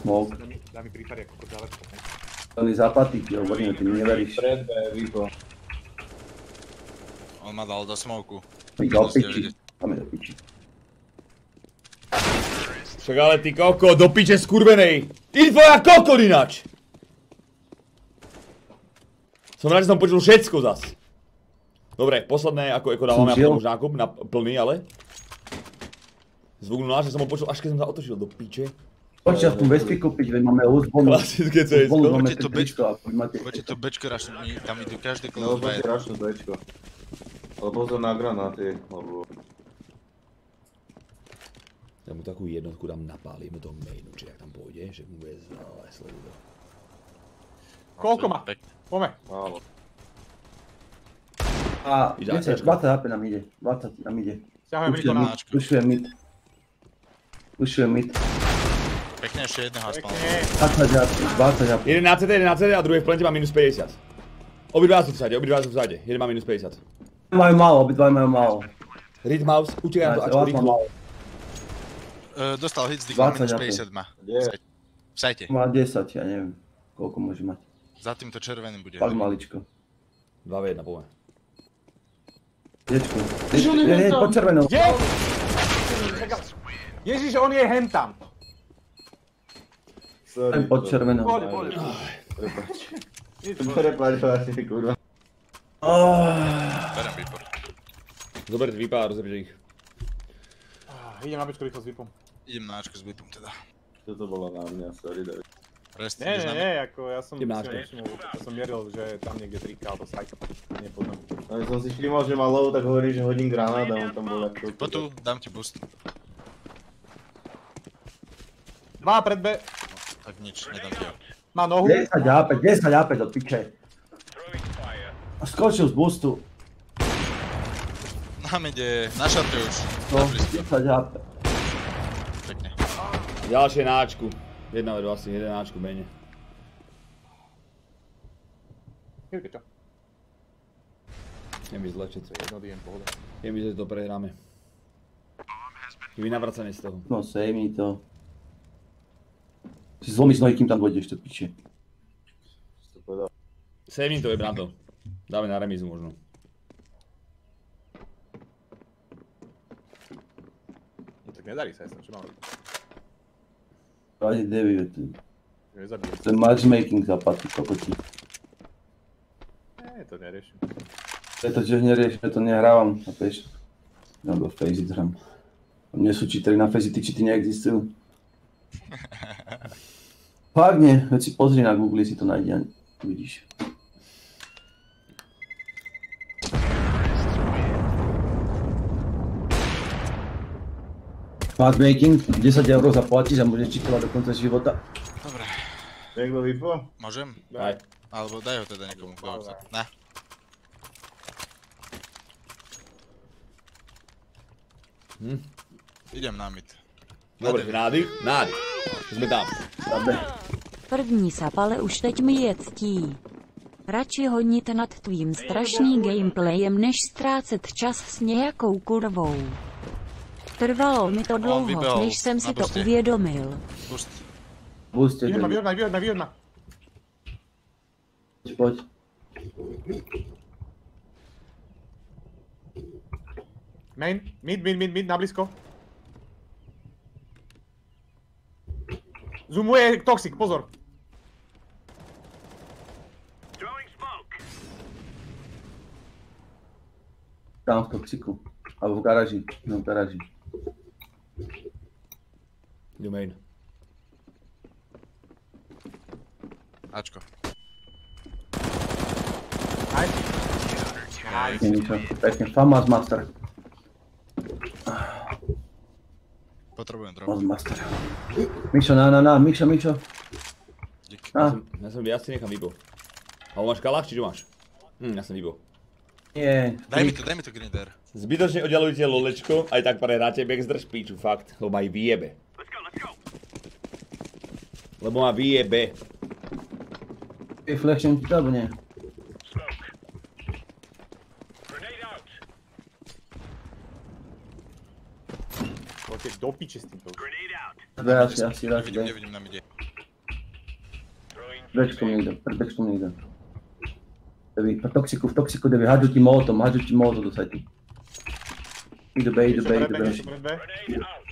Smoke. Daj mi, prípady ako ďaleko. Oni zapatík, jo, hovorím, ty mi neveríš. Pred B, Vipo. On ma dal do smoku. Mi piči. 90. Tam je do piči. Však ale ty koko, do piče skurvenej. Ty tvoja kokot inač. Som rád, že som počul všetko zas. Dobre, posledné, ako, ako dávame žil. už nákup, na plný, ale. Zvuk na že som ho počul, až keď som sa otočil do piče. Poďte aspoň bezpy kúpiť, veď máme už bonus. Klasické CS. Poďte to máte. Poďte to bečko rašne, tam idú každý No, klub poďte rašnú Bčko. Ale pozor na granáty, lebo... Ja mu takú jednotku dám napálim do mainu, či ak tam pôjde, že mu bude zle sledujú. Koľko má? Pome. Málo. A Ide 10, AKčko. 20 HP nám ide. 20 nám ide. Ťahujem mid, pušujem mid. Pušujem mid. Pekne ešte jedného aspoň. Pekne. 20 HP, 20 HP. Jeden na CT, jeden na CT a druhý v plente má minus 50. Obidva sú v sade, obidva sú v sade. Jeden má minus 50. Majú málo, obidva majú málo. Read mouse, utekaj na to, Ačko, rýchlo. Uh, dostal hit z 20 minus HP. 50 má. V sajte. Má 10, ja neviem. Koľko môže mať. Za týmto červeným bude. Fakt maličko. 2 v 1, poďme. Dečko. Je, je, pod červenou. Kde? Ježiš, on je hentam. Sorry. Pod červenou. Pohode, pohode. Prepač. Prepač, vlastne, kurva. Ah, Berem výpor. Zober výpa a rozebíš ich. Ah, Idem na bečku rýchlo s vypom. Idem na Ačko s výpom teda. Toto bolo na mňa, sorry, David. Rest, Nie, nie, nie, ako ja som si Idem na Ačko. nevšimol, ja som mieril, že tam niekde 3 alebo strike. Nepodám. No, ja som si všimol, že má low, tak hovorí, že hodím granát a on tam bol ako... Po tu, dám ti boost. Dva pred B, Tak nič, nedám ti ho. má nohu. 10 HP, 10 HP do piče. Skočil z boostu. Nám ide, na šorte už. No, Na blízko. 10 HP. Pekne. Ďalšie na Ačku. Jedna veď vlastne, jeden na Ačku menej. Chvíľke, čo? Je mi zle všetko. Jedno DM, pohoda. Je mi, že to prehráme. Je mi navracanie z toho. No, sej mi to. Si zlomíš nohy, kým tam dojdeš, to piče. To. Save to, je to. Dáme na remizu možno. No tak nedarí sa, ja som čo mám robiť. Ani devie, to, Nezabijem. to je matchmaking zapatí, kokoti. Nie, to neriešim. Preto, že nerieš, preto nehrávam, chápeš? Alebo Faceit hram. Nie sú cheatery na Faceit, cheaty neexistujú. Fakt nie, veď si pozri na Google, si to nájde a uvidíš. Matchmaking, 10 eur zaplatíš a môžeš cheatovať do konca života. Dobre, Niekto vypo? môžem? Aj. Alebo daj ho teda niekomu, kto chce. Ne. Hm. Idem na mid. Dobre, nádych, nádych. Sme tam. Dobre. První sapale už teď mi je ctí. Radši honit nad tvým strašným gameplayem, než ztrácet čas s nějakou kurvou. Trvalo mi to dlouho, než jsem si to uvědomil. Pust. Booste, Vyhodma, poď, vyhodma, vyhodma, vyhodma. poď. Main, mid, mid, mid, mid, na blízko. Zoomuje Toxic, pozor. Tam v toxiku. Alebo v garáži. No v garáži. Idú main. Ačko. Nice. Nie ničo. Pekne. Famas master. Potrebujem drop. Famas master. Mišo, na, na, na. Mišo, Mišo. Díky. Ja Na. som, ja som, ja si nechám výbo. Alebo máš kalách, či čo máš? Hm, ja som výbo. Nie. Daj mi to, daj mi to Grinder. Zbytočne oddialujte lolečko, aj tak prehráte, Bex drž píču, fakt, lebo ma aj vyjebe. Lebo ma vyjebe. Je flashing ti to, alebo nie? Ебать, до пичи с ним был. Да, аз, аз си даже. Не видим на миди. Вече към идем, пред към идем. Да ви, па токсико, в токсико да ви хаджу ти молото, хаджу ти молото до сайти. И добе, и добе, и добе.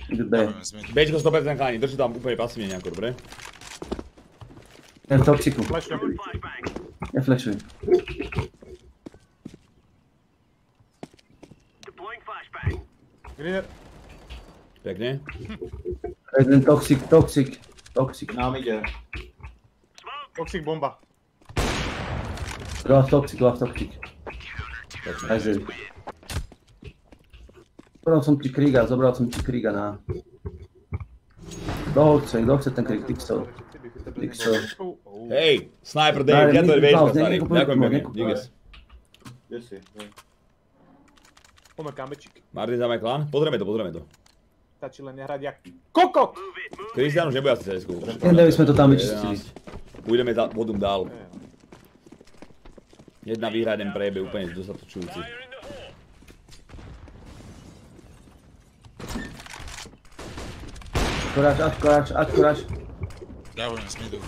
И добе. Беч го 105 на държи там купери, паси ми е някой, добре? Не, в токсико. Не флешвай. Гринер. Pekne. Jeden toxik, toxik, toxik. Nám ide. Toxic bomba. Toxik, dva v toxik. Aj zri. Zobral som ti Kriga, zobral som ti Kriga na... Kto ho chce, kto chce ten Tixel. Tixel. Oh. Hej, sniper Dave, ja to je vieš, starý. Ďakujem pekne, díky. Kde si? Poďme kamečík. Martin za klan, pozrieme to, pozrieme to. Stačí len nehrať jak kokot. Kristian už nebude asi CSku. Nedali sme to tam vyčistili. Pôjdeme za bodom dál. Jedna výhra, jeden prejebe, úplne dostatočujúci. Koráč, až koráč. Ďakujem z midu.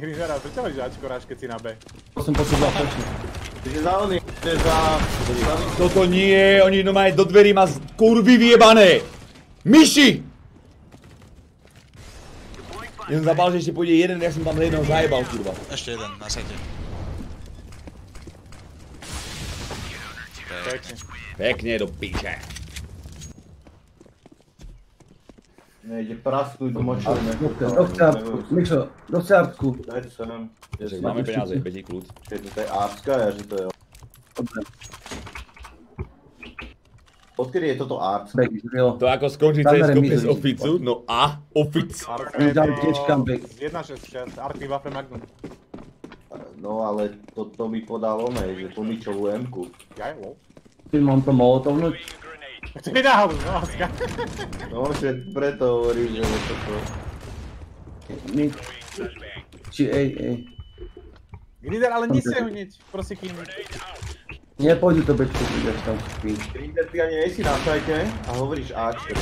Greenera, prečo hovoríš Ačko keď si na B? To som potreboval flešiť. Ide za oný, ide za... Toto nie, oni no majú do dverí ma z kurvy vyjebané! Myši! Ja som zabal, že ešte pôjde jeden, ja som tam jedného zajebal, kurva. Ešte jeden na sete. Pekne. Pekne do piče. Nejde prasknúť do močovne. Kto chce apku? Mišo, chce apku? Dajte nám. Však máme peniaze, bedí kľud. Keď to je artská, ja že to je... Dobre, Odkedy je toto real. To ako skončí mi bez oficu, no a ofic. Dali tiež comeback. Z 1.6, Arty Waffe Magnum. No ale toto mi podal oné, že pomičovú M-ku. Ja, lol. Tým mám to molotovnúť. To je náhodou, no, láska. No že preto hovorím, že toto... Mid. Či ej, ej. Greener, ale nesiaj ho hneď. Proste kým. Nepôjdu to bečko, keď tam spí. Grinder, ty ani nejsi na sajte a hovoríš Ačko.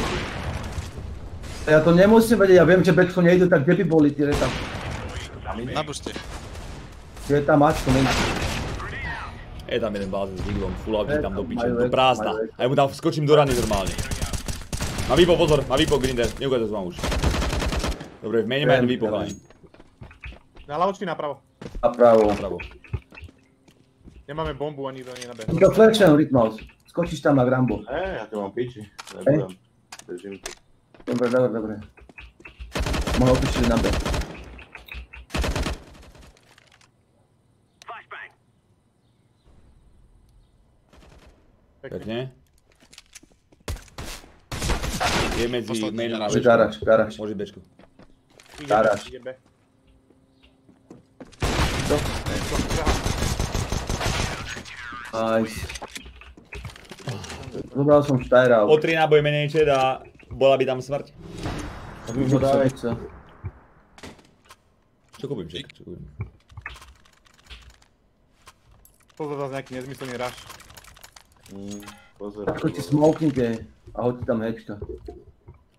Ja to nemusím vedieť, ja viem, že bečko nejdu, tak kde by boli tie tam? Na buste. Kde je tam Ačko, není. Je tam jeden bázen s diglom, full out tam do piče, do prázdna. A ja mu tam skočím do rany normálne. Má výpo, pozor, má výpo Grinder, neukáže to vám už. Dobre, v mene má jeden výpo, chalani. Na lavočky napravo. A pravo. Bravo. Nemáme bombu ani to ani na B. Ido flexujem Rytmos. Skočíš tam na Grambo. Hej, ja to mám piči. Nebudem. Držím to. Dobre, dobre, dobre. Mohol otočiť na B. Pekne. Je medzi mainom a bečkom. garáž, garáž. Môže bečku. Ide B, Garáž. ide B. Nice. Zobral som Štajra. O 3 náboje menej čet a bola by tam smrť. Tak mi ho dávaj. Čo kúpim, ček? Čo kúpim? Pozor zase nejaký nezmyslný rush. Mm, pozor. Ako ti smoknite a hoď tam hečka.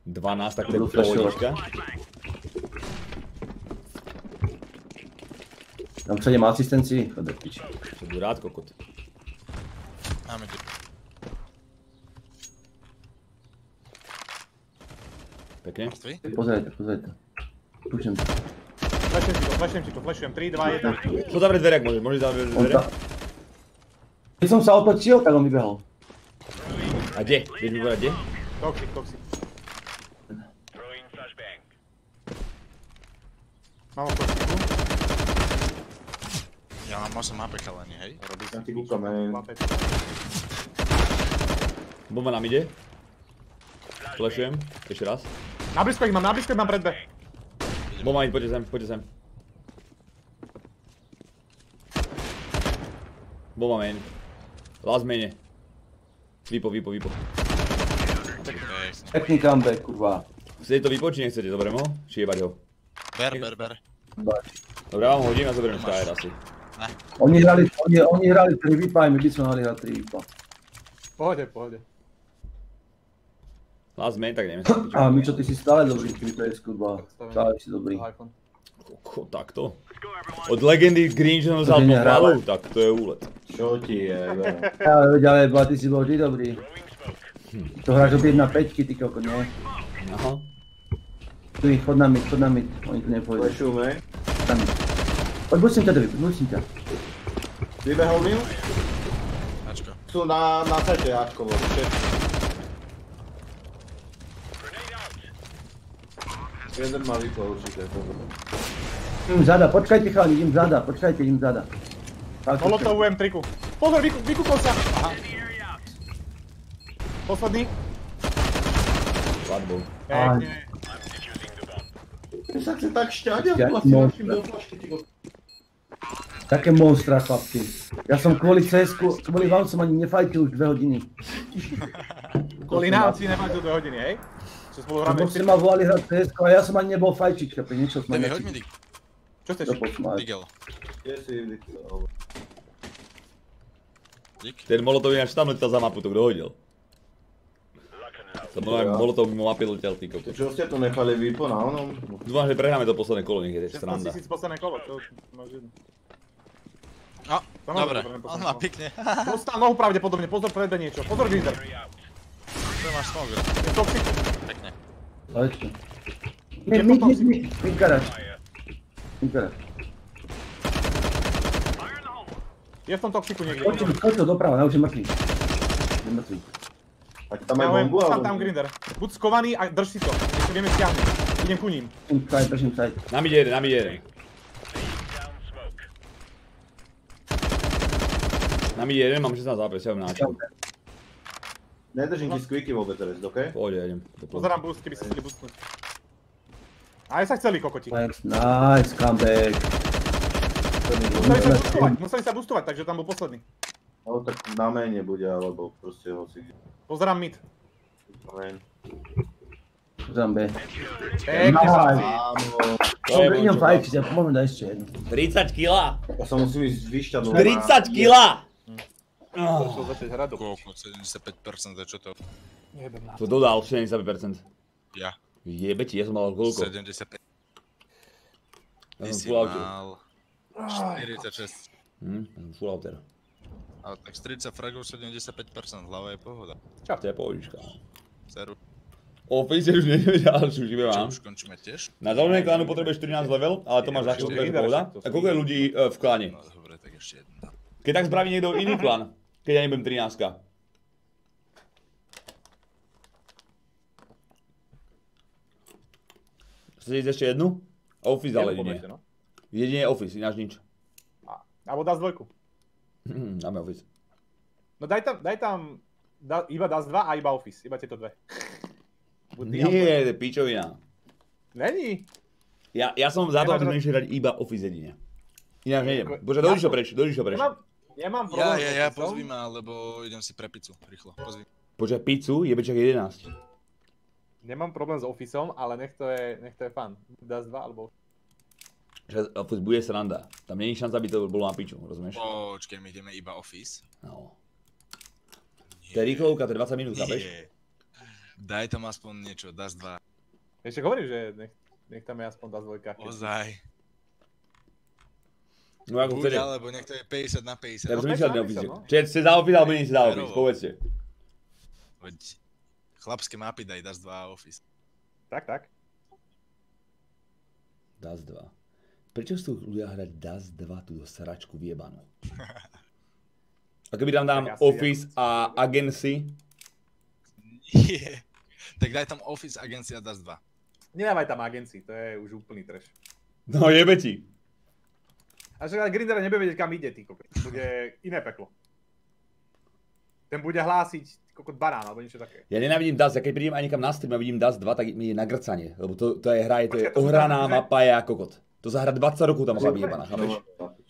12, tak to je Budú pohodička. Tam 7 asistencií, chod do piči. Čo budu rád kokot. Na midu. Pekne. Pozerajte, pozerajte. Púšem to. Flashujem ti to, flashujem ti to, flashujem. 3, 2, 1. Čo zavrieť dvere, ak môže? Môže zavrieť On dvere? Ta... Keď som sa otočil, tak on vybehol. A kde? Vieš mi povedať, kde? Toxic, toxic. Mám ho toxicu. Ja mám 8 HP chalani, hej? Robí Ja ti kúkam, hej. Mám päť. Bomba nám ide. Flashujem, ešte raz. Na blízko ich mám, na blízko ich mám pred B. Bomba ide, poďte sem, poďte sem. Bomba main. Last maine. Vypo, vypo, vypo. Pekný comeback, kurva. Chcete to vypo, či nechcete? Dobre mo? Či jebať ho? Ber, ber, ber. Dobre, ja vám hodím a zoberiem Skyr asi. Oni hrali, oni, oni hrali 3 výpa, aj my by sme mali hrať 3 výpa. Pohode, pohode. Last main, tak neviem. A my čo, ty si stále dobrý pri PS2, stále si dobrý. Koko, takto. Od legendy To tú nehráva. malú, tak to je úlet. Čo ti je, ale ba, ty si bol vždy dobrý. To hráš opět na peťky, ty koko, nie? Aha. Tu ich, chod na mid, chod na mid, oni tu nepôjdu. Mid. Poď, musím ťa, David, musím ťa. Vybehol mi? Ačko. Sú na, na sete, Ačkovo. Jeden má vypol určite. Idem zada, počkajte chalani, idem zada, počkajte, idem zada. Tak, Molotovujem triku. Pozor, vyku, vykúkol sa. Aha. Posledný. Svadbou. Pekne. Ty sa chce tak šťať a vlastne našim do flašky, ty. Také monstra, chlapci. Ja som kvôli cs kvôli vám som ani nefajtil už dve hodiny. Kvôli nám si do 2 hodiny, hej? Čo spolu hráme Lebo ste ma volali hrať cs a ja som ani nebol fajčiť, chápe, niečo som Daj Čo chceš? Digel. Kde si? Dig. Ten molotov ináč tam letel za mapu, to kto hodil? To bol aj molotov mimo mapy letel, ty kokos. Čo ste tu nechali vypo na onom? Dúfam, že prehráme to posledné kolo, nech je 16 sranda. tisíc posledné kolo, to máš jedno. A, dobre. On má pekne. Dostal nohu pravdepodobne, pozor, prede niečo. Pozor, Grinder. To máš smoke. Je toxic. Pekne. Leďte. Nie, mid, mid, mid, mid garáž. Mid garáž. Je v tom toxiku niekde. Poďte, poďte doprava, na už je mŕtvý. Je mŕtvý. Tak tam aj Ja bombu, alebo... tam Grinder. Buď skovaný a drž si to. Ešte vieme stiahnuť. Idem ku ním. Držím side, držím side. Na mi jeden, na mi jeden. Na mi jeden, mám 16 zápes, ja mám náčku. Nedržím ti squeaky vôbec teraz, okej? Pohode, ja idem. Pozerám boost, keby si chceli boostnúť. A aj sa chceli kokoti. Nice, comeback. Museli sa boostovať, museli sa boostovať, takže tam bol posledný. No tak na mene bude, alebo proste hoci kde. Pozerám mid. Main. Pozrám B. Pekne sa je Idem fajčiť, ja môžem dať ešte jednu. 30 kila! Ja sa musím ísť vyšťať do... 30 kila! Chcel začať hrať do Koľko? 75% a čo to? Na. To dodal 75%. Ja. Jebe ti, ja som mal koľko? 75. Ja Ty som si mal 46. Hm, ja som full outer. Ale tak z 30 fragov 75%, hlava je pohoda. To je pohodička. Seru. Office už nevedia, ale už iba Čo mám. už končíme tiež? Na založenie klánu potrebuješ 14 level, ale to máš za chvíľu, takže pohoda. A koľko je ľudí e, v kláne? No dobre, tak ešte jedna. Keď tak spraví niekto iný klan, keď ja nebudem 13. Chcete ísť ešte jednu? Office ale jedine. poberte, no. Jedine office, ináč nič. A- Alebo dá z dvojku. Hm, Dáme office. No daj tam, daj tam da, iba DAS 2 a iba Office, iba tieto dve. Alebo- Nie, to je pičovina. Není. Ja, ja som za to, aby sme išli hrať iba office jedine. Ináč nejdem. Bože, dojdi čo preč, dojdi čo preč. Ja, problém. ja, ja, Officeom. pozvi ma, lebo idem si pre pizzu, rýchlo, pozvi. Počkaj, pizzu, jebečak 11. Nemám problém s Officeom, ale nech to je, nech to je fan. DAS 2 alebo... Že office bude sranda. Tam není šanca, aby to bolo na piču, rozumieš? Počkej, my ideme iba office. No. To je rýchlovka, to je 20 minút, chápeš? Nie. Daj tam aspoň niečo, DAS 2. Ešte hovorím, že nech, nech tam je aspoň DAS 2. Ozaj. No ako Buď chcete. alebo nech to je 50 na 50. Ja No, som myslel no. Čiže ste za office alebo nie ste za office, povedzte. Veď chlapské mapy daj DAS 2 a office. Tak, tak. DAS 2. Prečo sú ľudia hrať DAS 2 tú do sračku vyjebanú? A keby tam dám Office a Agency, Nie. Tak daj tam office agencia DAS 2. Nedávaj tam agencii, to je už úplný trash. no jebe ti. A však ale Grinder nebude vedieť, kam ide, ty kokot. Bude iné peklo. Ten bude hlásiť kokot barán, alebo niečo také. Ja nenávidím DAS, ja keď prídem aj niekam na stream a vidím DAS 2, tak mi je na grcanie. Lebo to, to je hra, je, to je ohraná tam, mapa, je ako kokot. To sa hra 20 rokov tá mapa vyjebaná, chápeš?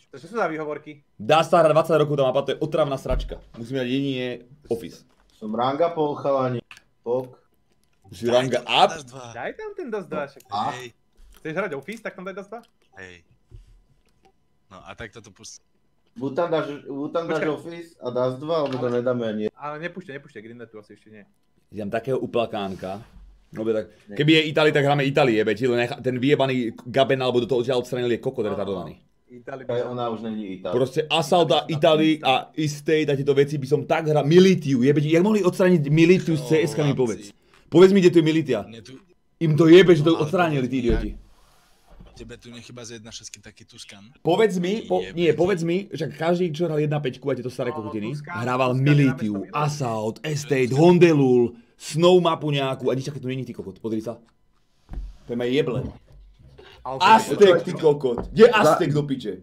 To čo sú za výhovorky? DAS sa hra 20 rokov tá mapa, to je otravná sračka. Musíme dať jedine Office. Som ranga pol chalani. Pok. Si ranga up, DAS 2. Daj tam ten DAS 2, však. Hej, Chceš hrať Office, tak tam daj DAS 2? hej. No a tak toto pustí. Buď tam dáš, buď tam dáš Počkaj. office a dáš dva, alebo to nedáme ani Ale nepúšťaj, nepúšťaj, Grinder tu asi ešte nie. idem takého uplakánka. Dobre, tak keby je Itali, tak hráme Itali, jebe, ti ten vyjebaný Gaben alebo do toho odtiaľ odstranil je kokot retardovaný. Itali ona už není Itali. Proste Assault a Italy a Estate a tieto veci by som tak hral. Militiu, jebe, jak mohli odstrániť Militiu z CS mi povedz. Povedz mi, kde tu je Militia. Im to jebe, že to odstránili, tí idioti. Tebe tu nechyba z 1.6 taký Tuskan. Povedz mi, po, nie, povedz mi, že každý, čo hral 1.5 a tieto staré kokotiny, hrával Militiu, Assault, Estate, Hondelul, Snow mapu nejakú a nič také tu není, ty kokot, pozri sa. To je ma jeble. Aztek, ty kokot. Kde je Aztek do piče?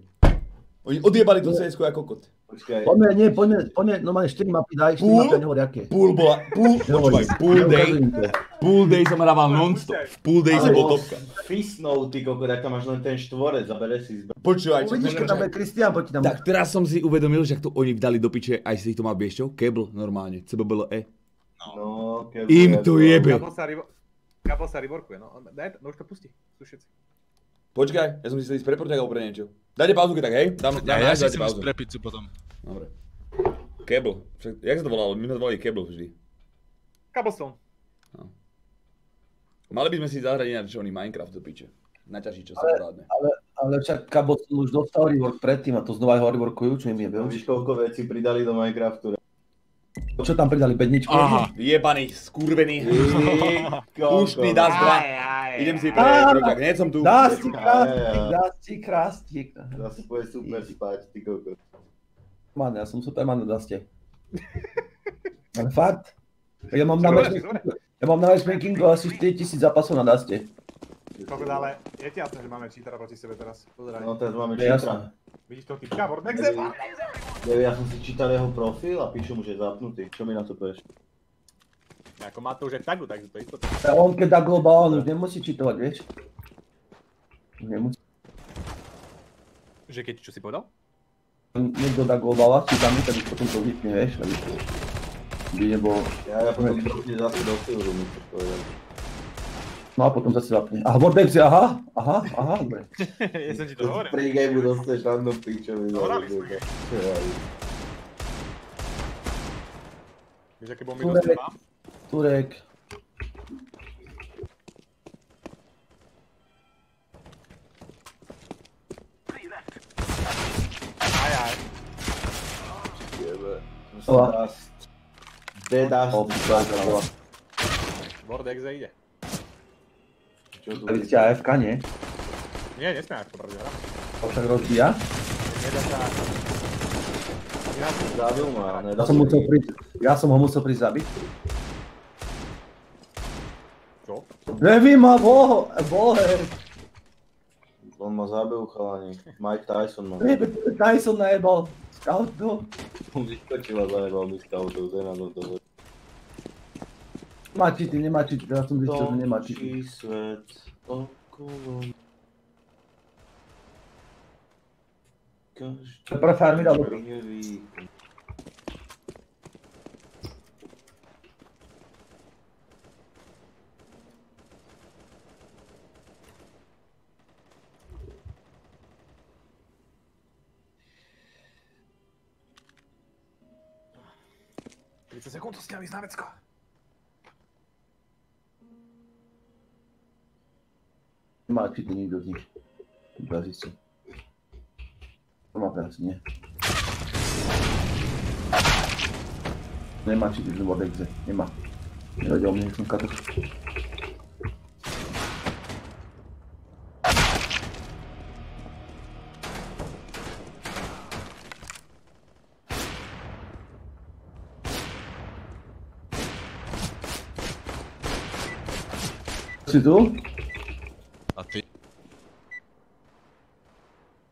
Oni odjebali to cs ako kokot. Počkaj, Poďme, nie, poďme, poďme, no máme 4 mapy, daj 4 Pool? mapy, nehovor aké. Pool bola, pool, počúvaj, pool day, pool day som hrával non-stop. V pool day som bol topka. Fisnou, ty kokot, aká máš len ten štvorec, zabere si zbr... Počúvaj, čo Uvidíš, keď tam bude Kristian proti nám. Tak teraz som si uvedomil, že ak to oni dali do piče aj z týchto map, vieš čo? Cable normálne, CBBLE. No, keby... Im to jebe. Gabo sa, rivo... Gabo sa reworkuje, no. Daj, no už to pustí. Sú všetci. Počkaj, ja som si chcel ísť pre Portugal alebo pre niečo. Dajte pauzu, keď tak, hej? Dám, dám, Ja, ja si chcem ísť pre pizzu potom. Dobre. Cable. Však, jak sa to volalo? My sme to volali Cable vždy. Cobblestone. Mali by sme si zahrať ináč oný Minecraft do piče. Naťaží čo sa porádne. Ale, ale však Kabo už dostal rework predtým a to znova ho reworkujú, čo im je, No, víš, koľko vecí pridali do Minecraftu. Čo tam pridali, bedničku? Aha, vyjebaný, skurvený. Puštný dá dva. Idem si pre Á, proťak, hneď som tu. Dástik, Aj, krástik, aj. dástik, krástik. Zase bude super spať, ty kokot. Man, ja som Superman na daste. Ale fakt. Ja mám na ja mám na matchmakingu asi 4000 zápasov na daste. Kokos, ale je ti jasné, že máme cheatera proti sebe teraz. Pozeraj. No teraz máme To je jasné. čítra. Vidíš toho typka? Vortexe? Ja som si čítal jeho profil a píšu mu, že je zapnutý. Čo mi na to povieš? Ako má to už aj tagu, takže to je istotné. A on keď dá globál, on už nemusí čitovať, vieš? Nemusí. Že keď, čo si povedal? Niekto dá globála, čítame, tak už potom to vypne, vieš? Aby, aby nebolo... Ja, ja potom dropne zase do silru, mi to povedal. No a potom zase zapne. A Vortex je, aha, aha, aha, dobre. ja som ti to hovoril. Pri gameu dostaneš random. Hovorili sme. Ja, Vieš, aké bomby dostávam? Turek. Aj, aj. jebe. Ola. Dust. Dedast. A vy ste AFK, nie? Nie, nesmie ako pravde hrať. To však rozbíja. Nedá sa... Ja som Zabil ma, nedá sa ja som ho musel prísť zabiť. Čo? Nevím, ma boho, bohe. On ma zabil, chalani. Mike Tyson ma. Jebe, Tyson najebal. Scout, no. Vyskočila, zajebal mi scoutov, to je na to to. Má cheaty, nemá cheaty, teraz som zistil, že nemá cheaty. Svet okolo. Každý Čo pre farmy dal do je víkend. Ty 30 sekúnd, to s ňami na vecko. Nemá cheaty nikto z nich. Iba zistil. To má práci, nie? Nemá cheaty v Vortexe, nemá. Nevedel mne, som katok. Si tu? A ty?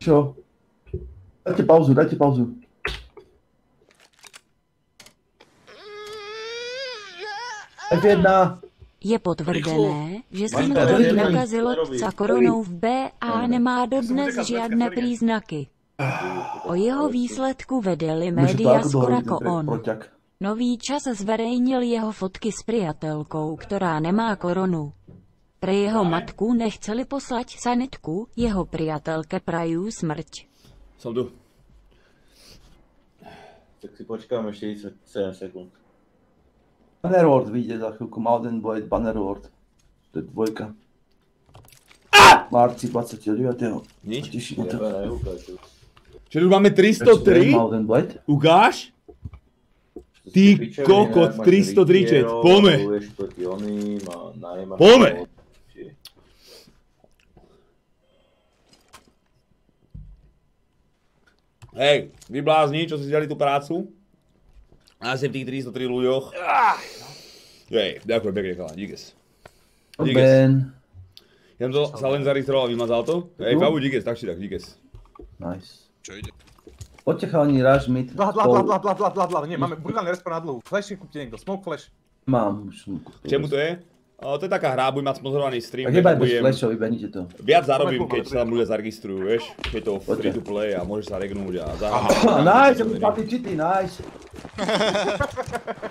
Čo? Dajte pauzu, dajte pauzu. F1. Je potvrdené, že se nevím, nakazil otca koronou v B a nemá dodnes žádné příznaky. O jeho výsledku vedeli média skoro jako on. Nový čas zverejnil jeho fotky s priateľkou, ktorá nemá koronu. Pre jeho matku nechceli poslať sanitku, jeho priateľke prajú smrť. Som tu. Tak si počkáme ešte 7 sekúnd. Bannerlord vyjde za chvíľku, Malden Blade, Bannerlord. To je dvojka. Marci 29. Nič? Teší ma to. Čiže už máme Ešte to je, 303? Mal ten blade? Ukáž? Ty kokot, inak máš 330, rytierov, poďme. Budeš proti oným a najímaš... Poďme. toho, či- Hej, vy blázni, čo si vzali tú prácu? A si v tých 303 ľuďoch. Hej, ďakujem pekne, chalán, díkes. Díkes. Ben. Ja som to sa len zaregistroval a vymazal to. Hej, Fabu, díkes, tak či tak, díkes. Nice. Čo ide? Poďte chalani, rush mid. Dlad, dlad, dlad, dlad, dlad, dlad, dlad, nie, máme brutálny respon na dlhu. Flashy kúpte niekto, smoke flash. Mám už som kúpil. K čemu to je? O, to je taká hra, budem mať sponzorovaný stream, Tak iba takže bez budem... flashov, vybehnite to. Viac zarobím, keď sa tam ľudia zaregistrujú, vieš? Keď to Poďte. free to play a môžeš sa regnúť a Ah, zahrať. nice, ja mám cheaty, nice.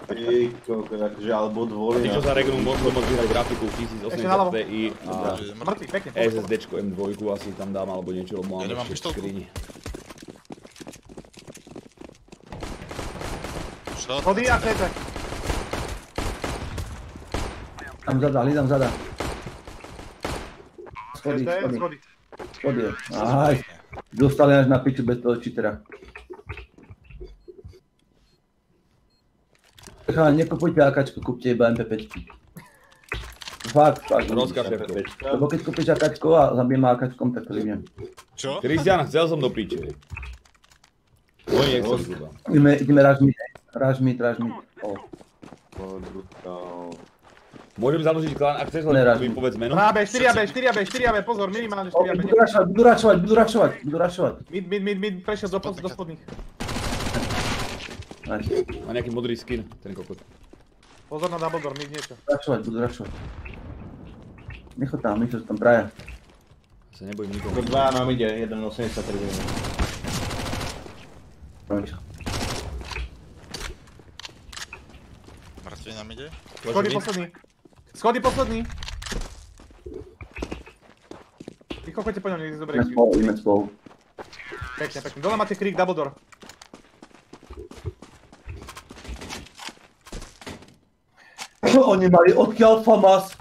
Ty kokot, akože, alebo dvoli Tí, čo sa regnú, môžu môcť vyhrať grafiku Ešte naľavo. 1080 Ti a je. Mŕtvy, pekne. SSDčko M2 asi tam dám alebo niečo, lebo mám ešte v skrini. Hody a CT. Tam zada, hľadám zada. Schody, schody, schody. Aj, dostali až na piču bez toho cheatera. Chalani, nekupujte AKčko, kúpte iba MP5. Fakt, fakt. Rozkaz, šéfko. Lebo keď kúpiš AKčko a zabijem AKčkom, tak to neviem. Čo? Kristian, chcel som do piče. Oni nechceli tuto. Ideme, ideme rush mid, rush mid, rush Môžem založiť klan, ak chceš, len mi povedz meno. Na AB, 4 AB, 4 AB, 4 AB, pozor, minimálne o 4 AB. budú rašovať, budú rašovať, budú rašovať, budú rašovať. Mid, mid, mid, mid, prešiel do, do spodných. Má nejaký modrý skin, ten kokot. Pozor na double door, mid niečo. Rašovať, budú rašovať. Necho tam, sa tam praja. Ja sa nebojím nikoho. Dva nám ide, 1.83 minút. Nice. Mŕtvy nám ide? Schody posledný. Schody posledný. Vy po ňom, niekde zoberie Ideme spolu, ideme spolu. Pekne, pekne. Dole máte krík, double door. Oni mali odkiaľ FAMAS.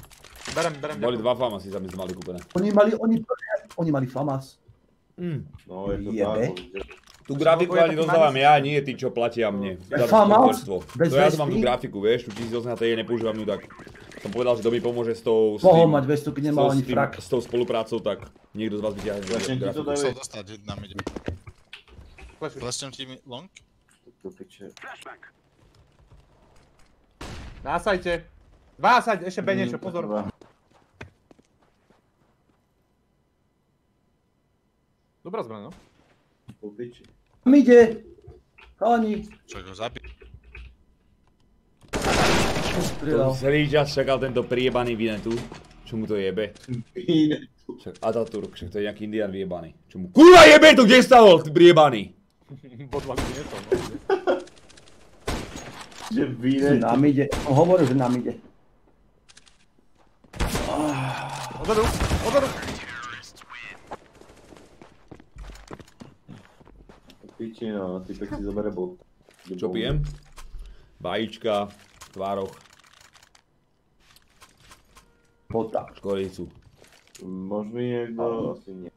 Berem, berem. Boli dva famasy, tam sme mali kúpené. Oni mali, oni, oni mali FAMAS. No, je to Jebe. tak. Tú grafiku je ani rozdávam ja, nie tí, čo platia mne. Za to ja som mám tú grafiku, vieš, tú 1080 Ti nepoužívam ju tak. Som povedal, že kto mi pomôže s tou... s Mohol tým- mať 200, keď nemal ani frak. S tou spoluprácou, tak niekto z vás vyťahne Začnem ti to. Chcel dostať, nám ide. Flashuj. Flashnem ti mi long? To piče. Na sajte. Dva sajte, ešte B niečo, pozor. Dobrá zbraň, no. Po piči. Tam ide. Chalani. Čo ho zabí? Strieľal. Celý čas čakal tento priebaný Vinetu. Čo mu to jebe? Však Ataturk, však to je nejaký indian vyjebaný. Čo mu... KURVA jebe to, kde stalo, ty priebaný? Bod niečo, no. Že vyne. Nám ide. On hovoril, že nám ide. Odzadu, odzadu. Piči, no, typek si zobere bot. Čo pijem? Vajíčka, tvároch, Bota. škoricu. Možno niekto, asi nie.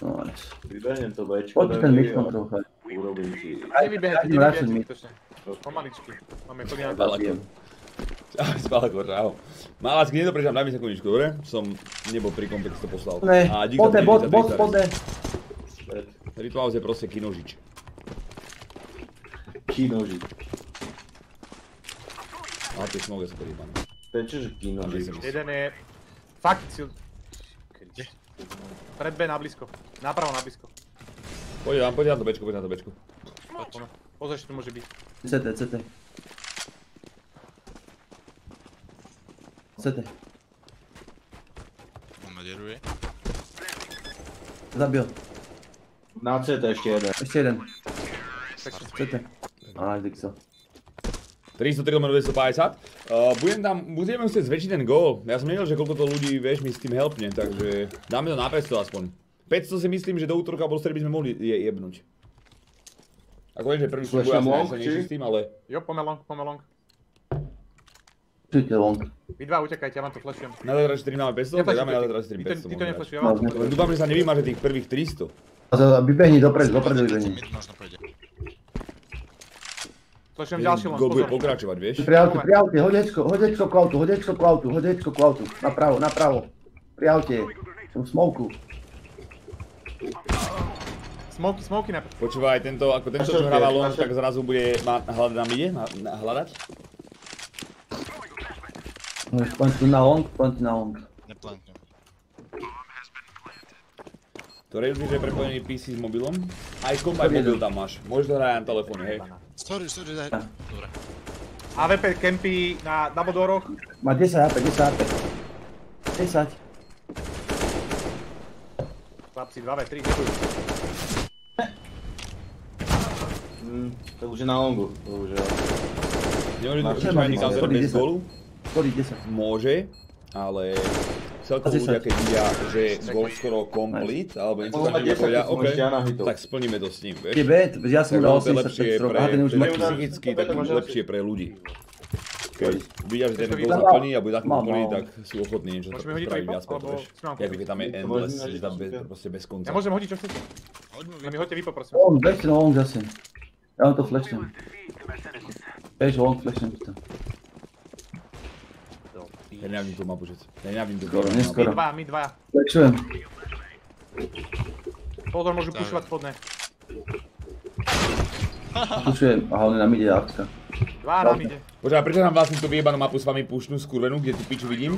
Nice. Vybehnem to Bčko, Poďte ten a trocha. urobím Idem radšej nevybehajte mid. zbytočne. Pomaličky. Máme chodí na Balakon. Balakon, čau. Malácky, nie to prečam, daj mi sekundíčku, dobre? Som nebol pri kompe, keď si to poslal. Ne, to, bod, bod, 30 bode. Rituál je proste kinožič. Kinoži. Ale tie smoke podjebané. Prečo, že kinoži? Jeden je... Fakt si... Pred B na blízko. Napravo na blízko. Poď tam, poď na to bečko, poď na to poďme. Pozor, ešte tu môže byť. CT, CT. CT. Máme dieru je. Zabil. Na CT ešte jeden. Ešte jeden. CT. Aj, Dixo. 303 lomeno 250. Uh, budem tam, budeme musieť zväčšiť ten gól. Ja som nevedel, že koľko to ľudí, vieš, mi s tým helpne, takže dáme to na 500 aspoň. 500 si myslím, že do útorka alebo stredy by sme mohli je, jebnúť. Ako viem, že prvý bol long, asi najsilnejší s tým, ale Jo, poďme long, poďme long. Vy dva utekajte, ja vám to flashujem. Na Letra 4 máme 500, tak dáme na Letra 4 Ty to- 500. Ty to neflashuj, ja vám to dúfam, že sa nevymaže tých prvých 300. A to vybehni dopredu, dopredu vybehni. mid možno pôjde. Flashujem ďalší len, Go bude pokračovať, vieš? Pri aute, pri aute, hoď hečko k autu, hoď hečko k autu, hoď hečko k autu. Napravo, napravo. Pri aute. Som v smoku. Smoky, smoky najprv. Počúvaj, tento, ako tento, čo hráva Na čo? tak zrazu bude ma hľadať na mide, na, na, hľadať. Môžeš plantiť na long, plantiť na long. Neplanknem. To Rails že je prepojený PC s mobilom. Aj kombaj mobil tam máš. Môžeš to hrať aj na telefóne, hej. Sorry, sorry, daj. Dobre. AVP kempy na double dooroch. Má 10 HP, 10 HP. 10. Chlapci, 2v3, ďakujem. Mm, to už je na longu. To už je... Nemôže to určite ani bez 10. golu? Sorry, 10. Môže, ale celkovo A 10. ľudia keď vidia, že gol skoro complete, alebo niečo také 10, povedia, OK, tak splníme to s ním, vieš. Je bet, ja som dal ono to je lepšie 85 pre, a ten už pre mŕtvy. psychicky, tak lepšie pre ľudí. Keď vidia, že ten gol sa vybrať? plní a bude taký Mám, plný, mám. tak sú ochotní niečo spraviť viac vieš. Jak keď tam je To endless, že tam proste bez konca. Ja môžem hodiť, čo chcete. No mi vypo. hoďte vy poprosím. On, bežte na long zase. Ja vám to flashnem. Bež long, flashnem to. Ja nenávidím tú mapu, že? Ja nenávidím tú Skoro. My neskoro. dva, my dva. Flashujem. Pozor, môžu pušovať spodné. Pušujem. Aha, on je na mide aktka. Dva nám ide. Počkaj, prečo nám vlastne tú vyjebanú mapu s vami púšnú skurvenú, kde tú piču vidím?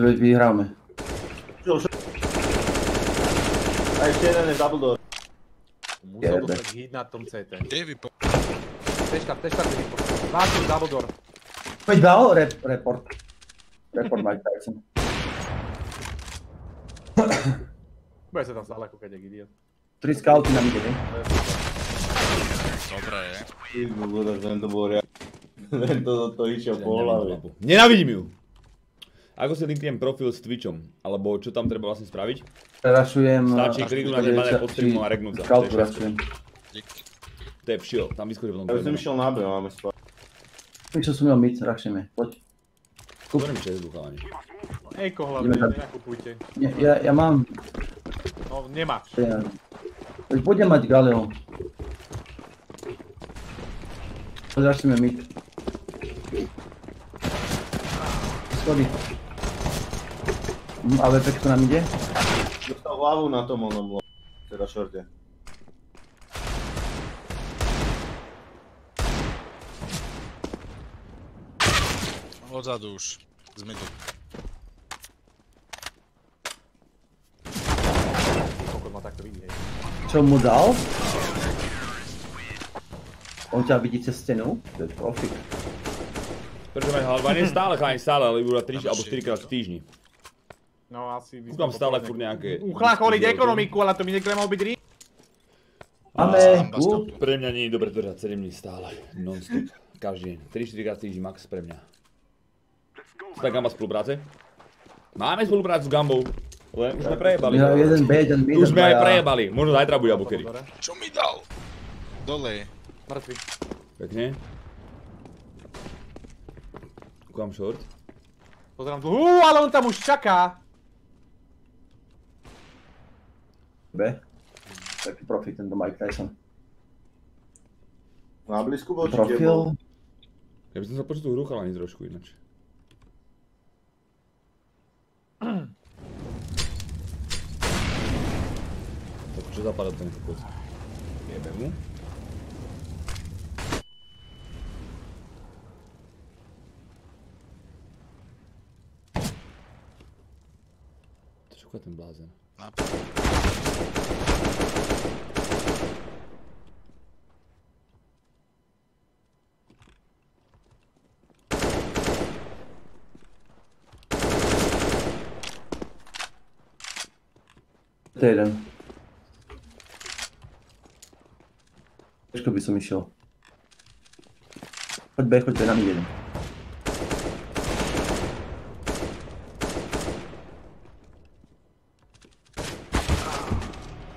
Veď vyhráme. A ešte jeden je double door. Musel Jebe. dostať hit na tom CT. Kde je vypo? Teška, teška, vypo. Máš double door. Veď dal rep, report. Report Mike Tyson. Bude sa tam stále kúkať, jak idiot. Tri scouty na mide, ne? Dobre, je. Vôbec, ten to bol riad. Ten to, to išiel po hlave. Nenávidím ju! Ako si linknem profil s Twitchom? Alebo čo tam treba vlastne spraviť? Prerašujem... Stačí eh, kliknúť na banner pod streamom a regnúť sa. Scout. Dík. To je všiel, tam vyskočí potom Ja by som išiel na B, máme spať. Čo som mal mid, rašeme. Poď. Ktorým čo je chalani? Ejko Ideme hlavne, nenakupujte. Nie, ja, ja mám... No, nemáš. Ja, veď budem mať Galeo. Rašeme mid. Schody. Hm, Ale pekto nám ide? Dostal hlavu na tom onom, lo- teda šorte. Odzadu už. Z midu. Kokot ma takto vidí, hej. Čo mu dal? On ťa vidí cez stenu? To je profik. Prečo majú halba? Nie stále chalani, stále, ale iba 3 alebo 4 krát v týždni. No asi... Kúkam sme stále furt nejaké... Uchlácholiť ekonomiku, ale to mi niekde mal byť rí... Máme. Pre mňa nie je dobre držať 7 dní stále, non-stop, každý deň, 3-4 krát v týždni max pre mňa. Tá gamba spolupráce? Máme spoluprácu s gambou, len už sme prejebali. ja jeden B, jeden mid. Už sme aj prejebali, možno zajtra bude alebo kedy. Čo mi dal? Dole je. Mŕtvy. Pekne. Kúkam short. Pozerám tu, uuu, ale on tam už čaká. B. Taký profik tento Mike Tyson. Na blízku bol či? Profil. Ja by som sa počul tú hru chalani trošku inač. Tak čo zapadá ten kokos? Jebe mu. To čo ten blázen? Na To je jeden. Ťažko by som išiel. Choď B, choď B, na jeden.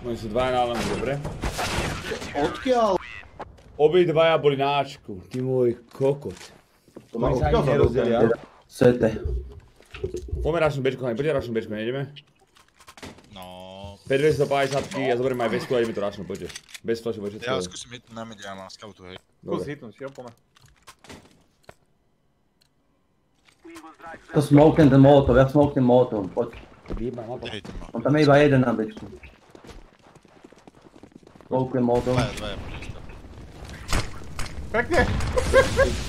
Oni sú dvaja na lemu, dobre? Odkiaľ? Obi dvaja boli na Ačku, ty môj kokot. To sa odkiaľ ani nerozdelia. CT. Poďme rašnú bečku, hlavne, poďte rašnú bečku, nejdeme? No, 5250 ja zoberiem aj vesku a ideme to rašnú, poďte. Bez flashu, poďte. ja skúsim hit na mid, ja mám scoutu, hej. Skús hitnúť, jo, poďme. To smoknem ten molotov, ja smoknem molotov, poď. On tam je iba jeden na bečku. Smoknem molotov. Pekne!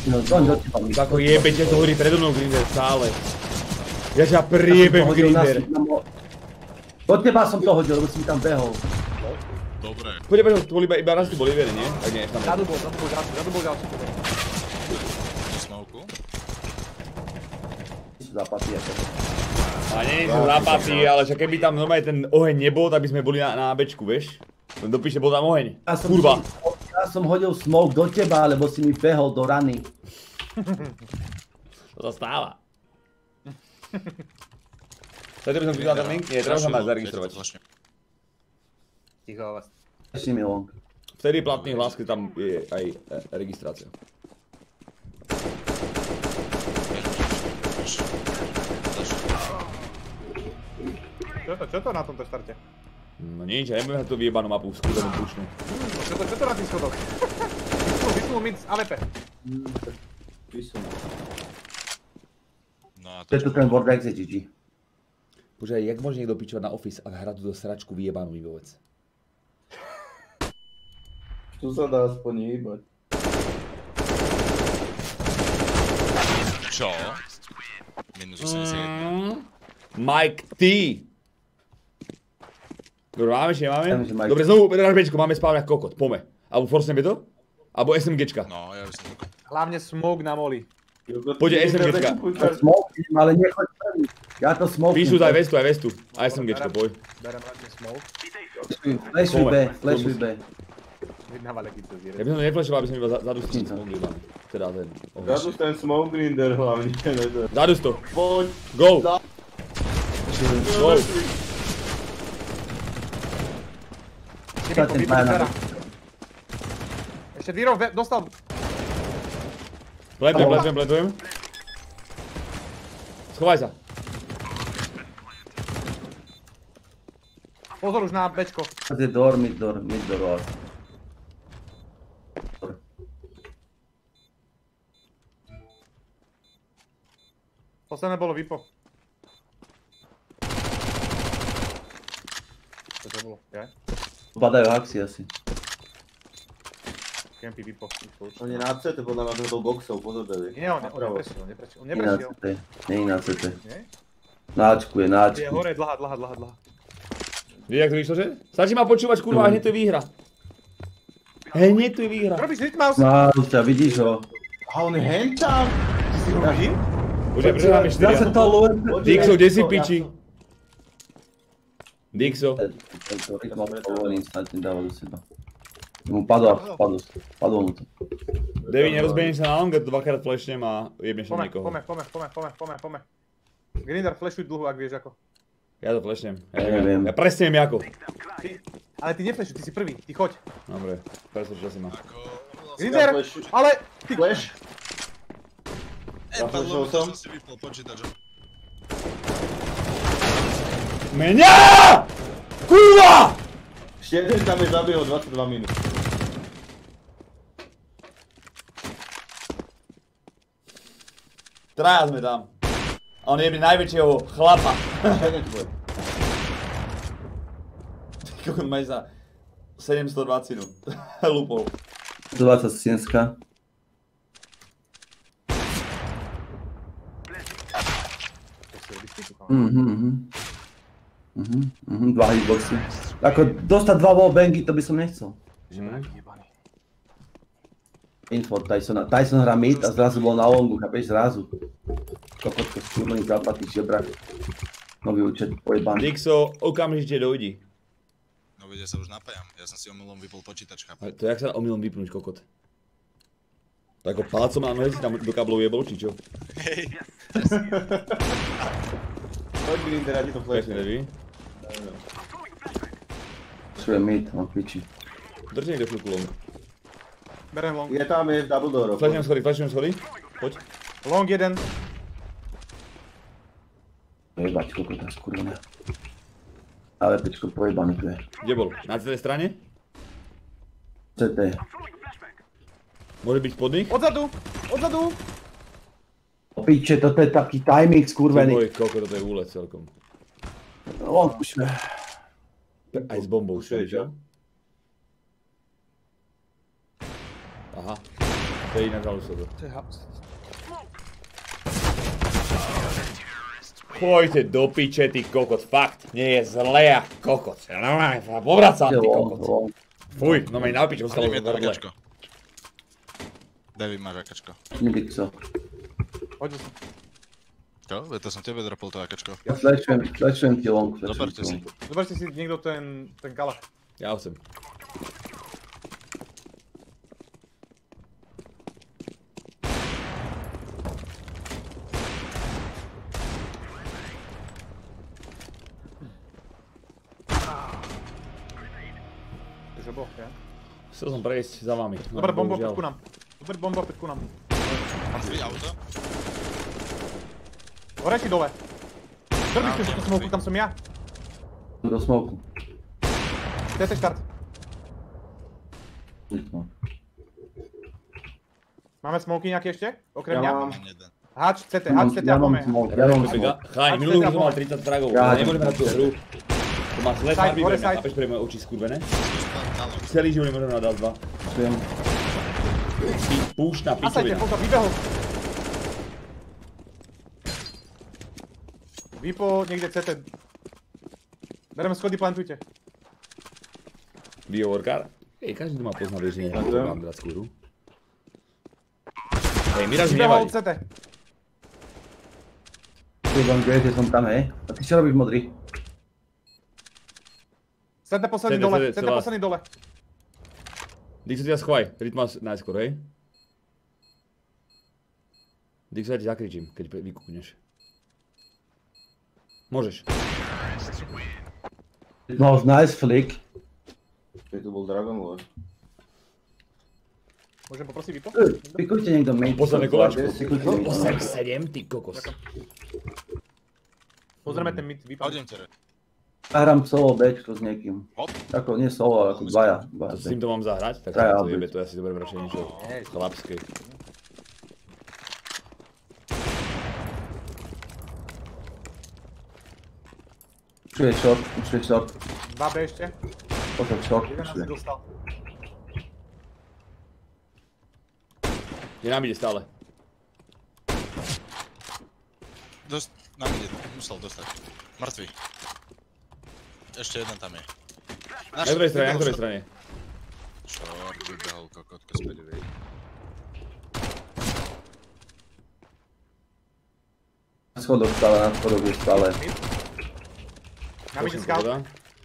No, doň do teba. mi. Ako jebete to hovorí predo mnou Grinder, stále. Ja ťa priebem Grinder. Do teba som to hodil, lebo si mi tam behol. Dobre. Poďte, poďte, to boli iba, iba raz tu boli viere, nie? Tak nie, tam je. Zadu bol, zadu bol ďalší, zadu bol ďalší. Smoku. Zapatí ako. A nie som zápasy, ale však keby tam normálne ten oheň nebol, tak by sme boli na, na bečku, vieš? Len dopíše, bol tam oheň. Ja som, Kurva. ja som hodil smoke do teba, lebo si mi behol do rany. To sa stáva. Tady by som ten link? Nie, treba sa ma zaregistrovať. Ticho, ale... Ešte mi long. Vtedy platný hlas, keď tam je aj e, registrácia. Čo to, čo to na tomto štarte? No nič, ja nebudem tú vyjebanú mapu skúsenú pušnú. Čo to, čo to na tých schodoch? Vysunul, vysunul mid z AWP. No a To je tu ten Vortex je GG. Bože, jak môže niekto pičovať na office a hrať túto sračku vyjebanú mi vôbec? Tu sa dá aspoň hýbať. Čo? Minus 81. Mm. Mike T. Dobre, máme či nemáme? Dobre, znovu, dáš bečko, máme spávať ako kokot, pome. Alebo forcneme to? Alebo SMGčka. No, ja to... Hlavne smoke na moli. Poďte SMGčka. Smoke, ale nechoď prvý. Ja to smoke. Píšu aj vestu, aj vestu. A SMGčko, poj. Berem radšej smoke. Flashuj B, flashuj B. Ja by som neflashoval, aby som iba za- zadustil smog vyjebaný. Teda ten Zadu oheň. ten smoke grinder hlavne. Zadus to. Poď. Go! Go! Ešte Diro, ve- dostal. Pletujem, pletujem, pletujem. Schovaj sa. Pozor už na bečko. To je door, mid door, mid door. Posledné bolo vypo. Čo to bolo? Ja? Padajú axi asi. Kempy vypo. On je na CT, podľa mňa to boxov, pozor tady. Nie, on, neprešiel, neprešiel. On Nie na neprešiel. CT. Nie na CT. Nie? Náčku je, Je náčku. hore, dlhá, dlhá, dlhá, dlhá. Vieš, jak to vyšlo, že? Stačí ma počúvať, kurva, a hneď to je výhra. Hneď to je výhra. Robíš rytmouse? Náčka, vidíš ho? A on je hentam! Si robí? Bože, prečo máme Zase 4? to lure. Dixo, kde si piči? Dixo. Tento povolím, snad nedáva do seba. Mu padol, padol, padol mu to. Devi, nerozbením sa na longa, dvakrát flashnem a jebneš na Pome, niekoho. pome, pome, pome, pome, pome, pome. Grinder, flashuj dlhu, ak vieš ako. Ja to flashnem. Ja, Ja neviem. ja presne viem ako. Ty, ale ty neflashuj, ty si prvý, ty choď. Dobre, presne čo si má. Grinder, ale ty... Flash? Ja to, som. že si vypol počítač. Mňa! Kurva! Ešte jeden tam je zabihol 22 minút. Traja sme tam. A on jebne najväčšieho chlapa. Kokot, máš za 720 lupov. 27. Mhm, mhm. Mhm, dva hitboxy. Ako dostať dva wallbangy, to by som nechcel. Info, Tyson, Tyson hrá mid a zrazu bol na longu, chápeš, zrazu. Kokotko, skurvený západný žebrak. Nový účet, pojebaný. Dixo, okamžite dojdi. No vedia sa už napájam, ja som si omylom vypol počítač, chápem. A to jak sa dá omylom vypnúť kokot? To ako palcom na nohe si tam do kablov jebol, či čo? Hej. Poď Grinder, ja ti to flashne. Devi. Čo je mid, mám piči. Drž niekto chvíľku long. Berem long. Je tam, je double door. Flashnem schody, flashnem schody. Poď. Long jeden. Jebať, koľko tá skurvená. Ale pečko pojebaný tu je. Kde bol? Na celej strane? CT. Môže byť pod nich? Odzadu! Odzadu! O piče, toto je taký timing skurvený. Boj, koľko toto je úlet celkom. On pušuje. Aj s bombou čo? čo? Aha. To je inak halusovo. To je haps. Pojďte do piče, ty kokot, fakt, nie je zle jak kokot. Ja normálne, povracám, ty kokot. Fuj, no mi na piču ostalo jedno hrdle. akačko. Davy, máš akačko. Nikdy co. Poďte sa. Čo? To som tebe dropol to akačko. Ja flešujem, flešujem ti long, Zoberte si. Zoberte si niekto ten, ten kalach. Ja ho chcem. Ja. Chcel som prejsť za vami. no, Dobre, bomba bohužiaľ. opäť ku nám. Dobre, bomba opäť ku nám. Mŕtvý auto? Hore či dole? Drbi si tú smoku, tam som ja. Do smoku. TT štart. Máme smoky nejaké ešte? Okrem Ja mňa? mám. Jeden. Háč CT, háč CT a pome. smoke, ja mám Máš minulú teda som mal bombu? 30 fragov. Ja Nemôžeme na tú hru. To má zlé farby, pre mňa, chápeš pre moje oči skurvené? Celý život nemôžem nadať dva. Flešujem. Ty púšna Asajte, pičovina. polka, vybehol. Vypo niekde CT. Bereme schody, plantujte. Bioworkár? Hej, každý ma pozná, vieš, že nemám dať skúru. Hej, Miraž mi Vybehol nevadí. CT. Ty vám vieš, že som tam, hej? A ty čo robíš modrý? CT posledný CT, dole, CT celá. posledný dole. Dixo, ty ja schovaj. Rytma najskôr, hej? Dixo, ja ti zakričím, keď vykúkneš. Môžeš. No, nice flick. Keď tu bol Dragon Lord. Môžem poprosiť Vypo? Pikujte niekto main. Posledné koláčko. Pikujte niekto. 8-7, ty kokos. Pozrieme ten mid, Vypo. Hodím tere. Hrám solo Bčko s niekým. Hop. Ako, nie solo, ale ako dvaja. dvaja s týmto mám zahrať? Tak Traja to jebe, to ja si doberiem radšej niečo chlapské. Pušuje short, pušuje short. 2B ešte. Pošle short, asi. Je nám ide stále. Dost... Na mide, musel dostať. Mŕtvý. Ešte jeden tam je. Na druhej strane, na druhej strane. Short, vybehol kokotko späť, vej. Na schodoch stále, na schodoch je stále. Na mide Pošlem scout. koda.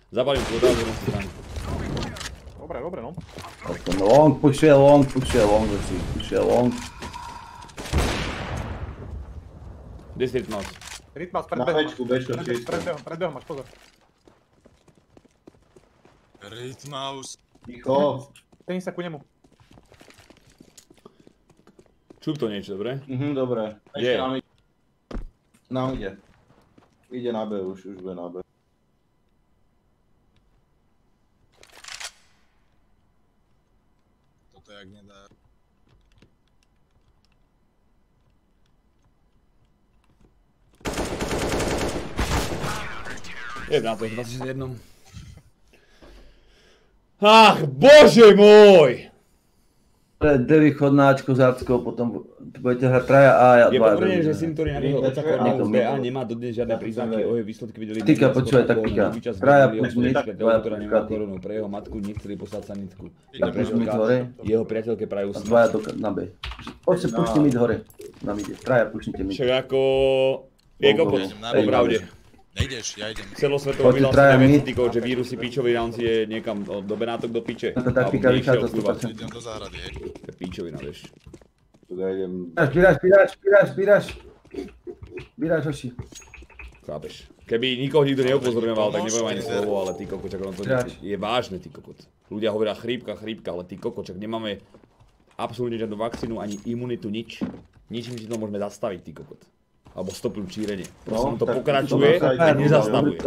Zapalím koda, budem si tam. Dobre, dobre, no. Potom long, pušuje long, pušuje long, veci, pušuje long. Kde si Rytmas? Rytmas, pred Na behom. Bčku, Bčko, Pred- čisto. Pred behom, pred behom máš, pozor. Rytmaus. Ticho. Stejni sa ku nemu. Čup to niečo, dobre? Mhm, dobre. Ešte nám ide. Nám ide. Ide na B už, už bude na B. Toto jak nedá. Je na to, 21. Ach, bože môj! Devi chodnáčko s Arckou, potom budete hrať traja A a Je potvrdené, že Cintori na jeho očakávaného BA nemá dodnes žiadne príznaky o jeho výsledky videli. Taktika, počúvaj, taktika. Traja plus nič, dvaja ktorá nemá korunu. Pre jeho matku nechceli poslať sanitku. Ide mid hore Jeho priateľke prajú a smrť. dvaja do, na B. Poďte, pušni mid hore. Na mide. Traja pušnite mid. Však ako... Je kokot, Nejdeš, ja idem. Celosvetovo vyhlásené traja mid. vetikov, že vírusy pičovina, on si je niekam do do Benátok do piče. Táto taktika vychádza nešiel, kurva. 100%. Idem do záhrady, hej. To je pičovina, vieš. Tu ja idem. Bíraš, bíraš, bíraš, bíraš. Bíraš, hoši. Chápeš. Keby nikoho nikto neupozorňoval, tak nebudem ani slovo, ale ty kokot, on to je vážne, ty kokot. Ľudia hovoria chrípka, chrípka, ale ty kokot, nemáme absolútne žiadnu vakcínu, ani imunitu, nič. Ničím ti to môžeme zastaviť, ty kokot. Alebo stopnúť šírenie. No, Proste on to tak pokračuje to nezastavuje.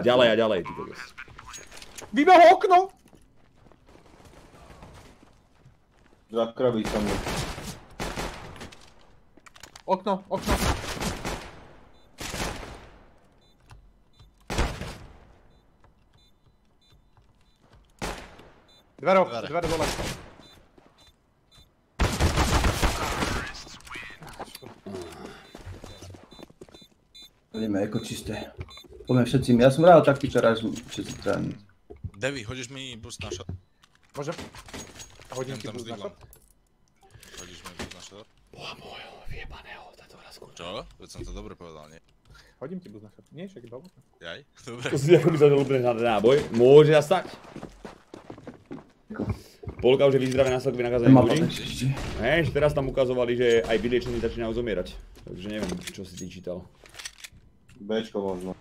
Ďalej a ďalej, ty kokos. Vybehol okno! Zakraví sa mu. Okno, okno. Dvere, op- Dvere. dvere dole. Ideme ako čisté. Poďme všetci, ja som hral taký že všetci tráni. Devi, hodíš mi boost na shot? Môžem? A hodím ti boost na shot? Hodíš mi boost na shot? Boha môjho, vyjebaného, táto hra skôr. Čo? Veď som to dobre povedal, nie? Hodím ti boost na shot. Nie, však dobre. Jaj? Dobre. To si ako by sa ľúbne na náboj. Môže sa stať. Polka už je vyzdravená sa vynakazený Nemá ľudí. Hej, teraz tam ukazovali, že aj vyliečení začínajú zomierať. Takže neviem, čo si ty čítal. Bčko možno.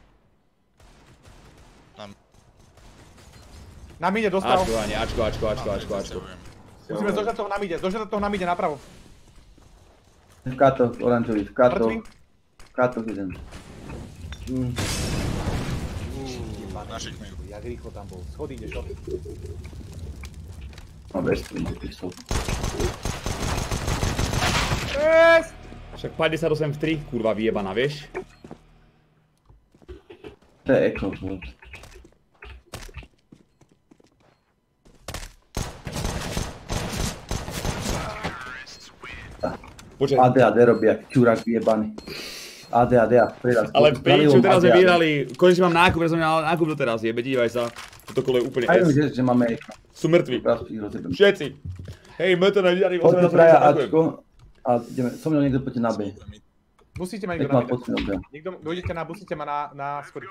Na mide dostal. Ačko, Ani, Ačko, Ačko, Ačko, Ačko, Ačko. Musíme zožať toho na mide, zožať toho na mide napravo. V kato, oranžový, v kato, v kato jeden. Mm. Našich mail. Jak rýchlo tam bol. Schody ide shot. No bez prinde, pistol. Yes! Však 58 v 3, kurva vyjebaná, vieš? Je ekno, vôd. Počkaj, AD, AD robí, jak čurák vyjebaný. AD, AD, a predá. ale piču, teraz sme vyhrali. Konečne mám nákup, ja som mal nákup doteraz, jebe, dívaj sa. Toto kolo je úplne Aj S. že, že máme ekno. Sú mŕtvi. Všetci. Hej, my to nevideli, Poďte traja Ačko a ideme, so mnou niekto poďte na B. Musíte ma Nech niekto ma na mide. poďte na B. Niekto, dojdete na, musíte ma na, na schody.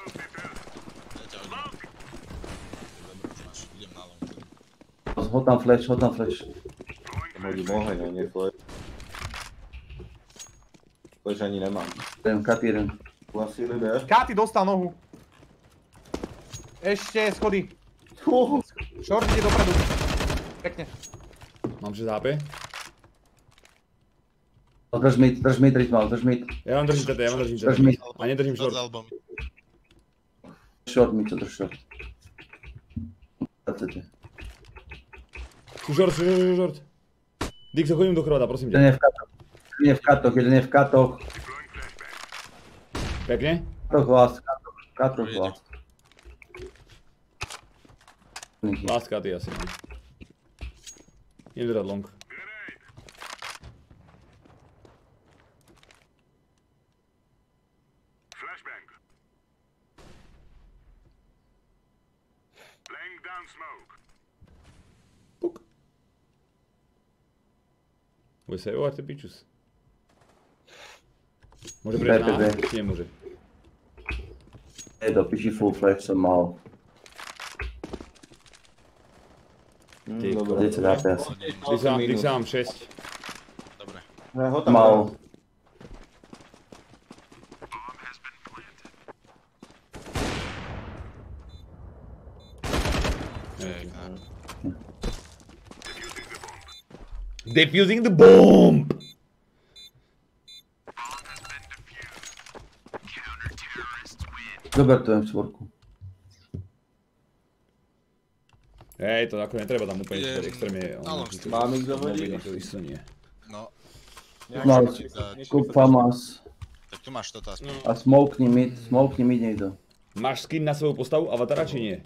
Hod tam flash, hod tam flash. Hodím oheň, a nie flash. Flash ani nemám. Ten kat jeden. Káty dostal nohu. Ešte schody. Short ide dopredu. Pekne. Mám 6 HP? No, Drž mid, drž mid, rytmal, drž mid. Ja vám držím TT, ja vám držím Drž TT. mid, A nedržím Shot short. za album. short mid, čo drž short. Chcete. Sú short, short, short, short. Dix, chodím do krvata, prosím Jeden ťa. je v katoch, jeden je v katoch, jeden je v katoch. Pekne? Katoch last, katoch, katoch last. Láska, ty asi. no. Idem dodať long. Flashbang. Laying down smoke. Puk. Bude sa jovať, ty pičus. Môže prejsť na? Či nemôže? Je do piči full flash som mal. Ty Hm, dobre. 10 HP asi. Hodím. Dix mám, Dix minút. mám 6. Dobre. Ne, ho tam Mal. dám. Pekné. Defusing the bomb! Zober to M4. Hej, to ako netreba tam úplne Je- extrémne. Mám ich? Mobilný, to isto nie. No, dať. skup famas tak tu máš toto aspoň. a smokni mid, smokni mid niekto. Máš skin na svoju postavu avatara, či nie?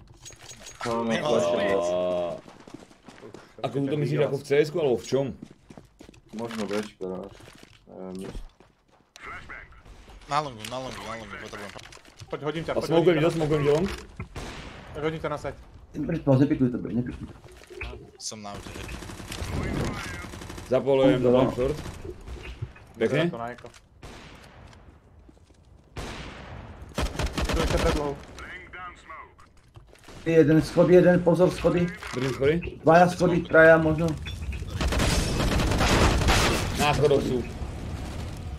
No, no. A... Ako to myslíš, ako v CS-ku, alebo v čom? Možno dáš. Neviem, Na longu, na longu, na longu, potrebujem. Poď, hodím ťa, A poď, smokujem hodím ťa, smokujem ťa long? Tak hodím ťa na site. Rytmal, nepikuj to, bej, nepikuj. Som na aute. hej. Zapolujem long short. Pekne? To na eko. Tu ešte pred. Jeden schody, jeden, pozor schody. Držím schody. Dvaja schody, traja možno. Na schodoch sú.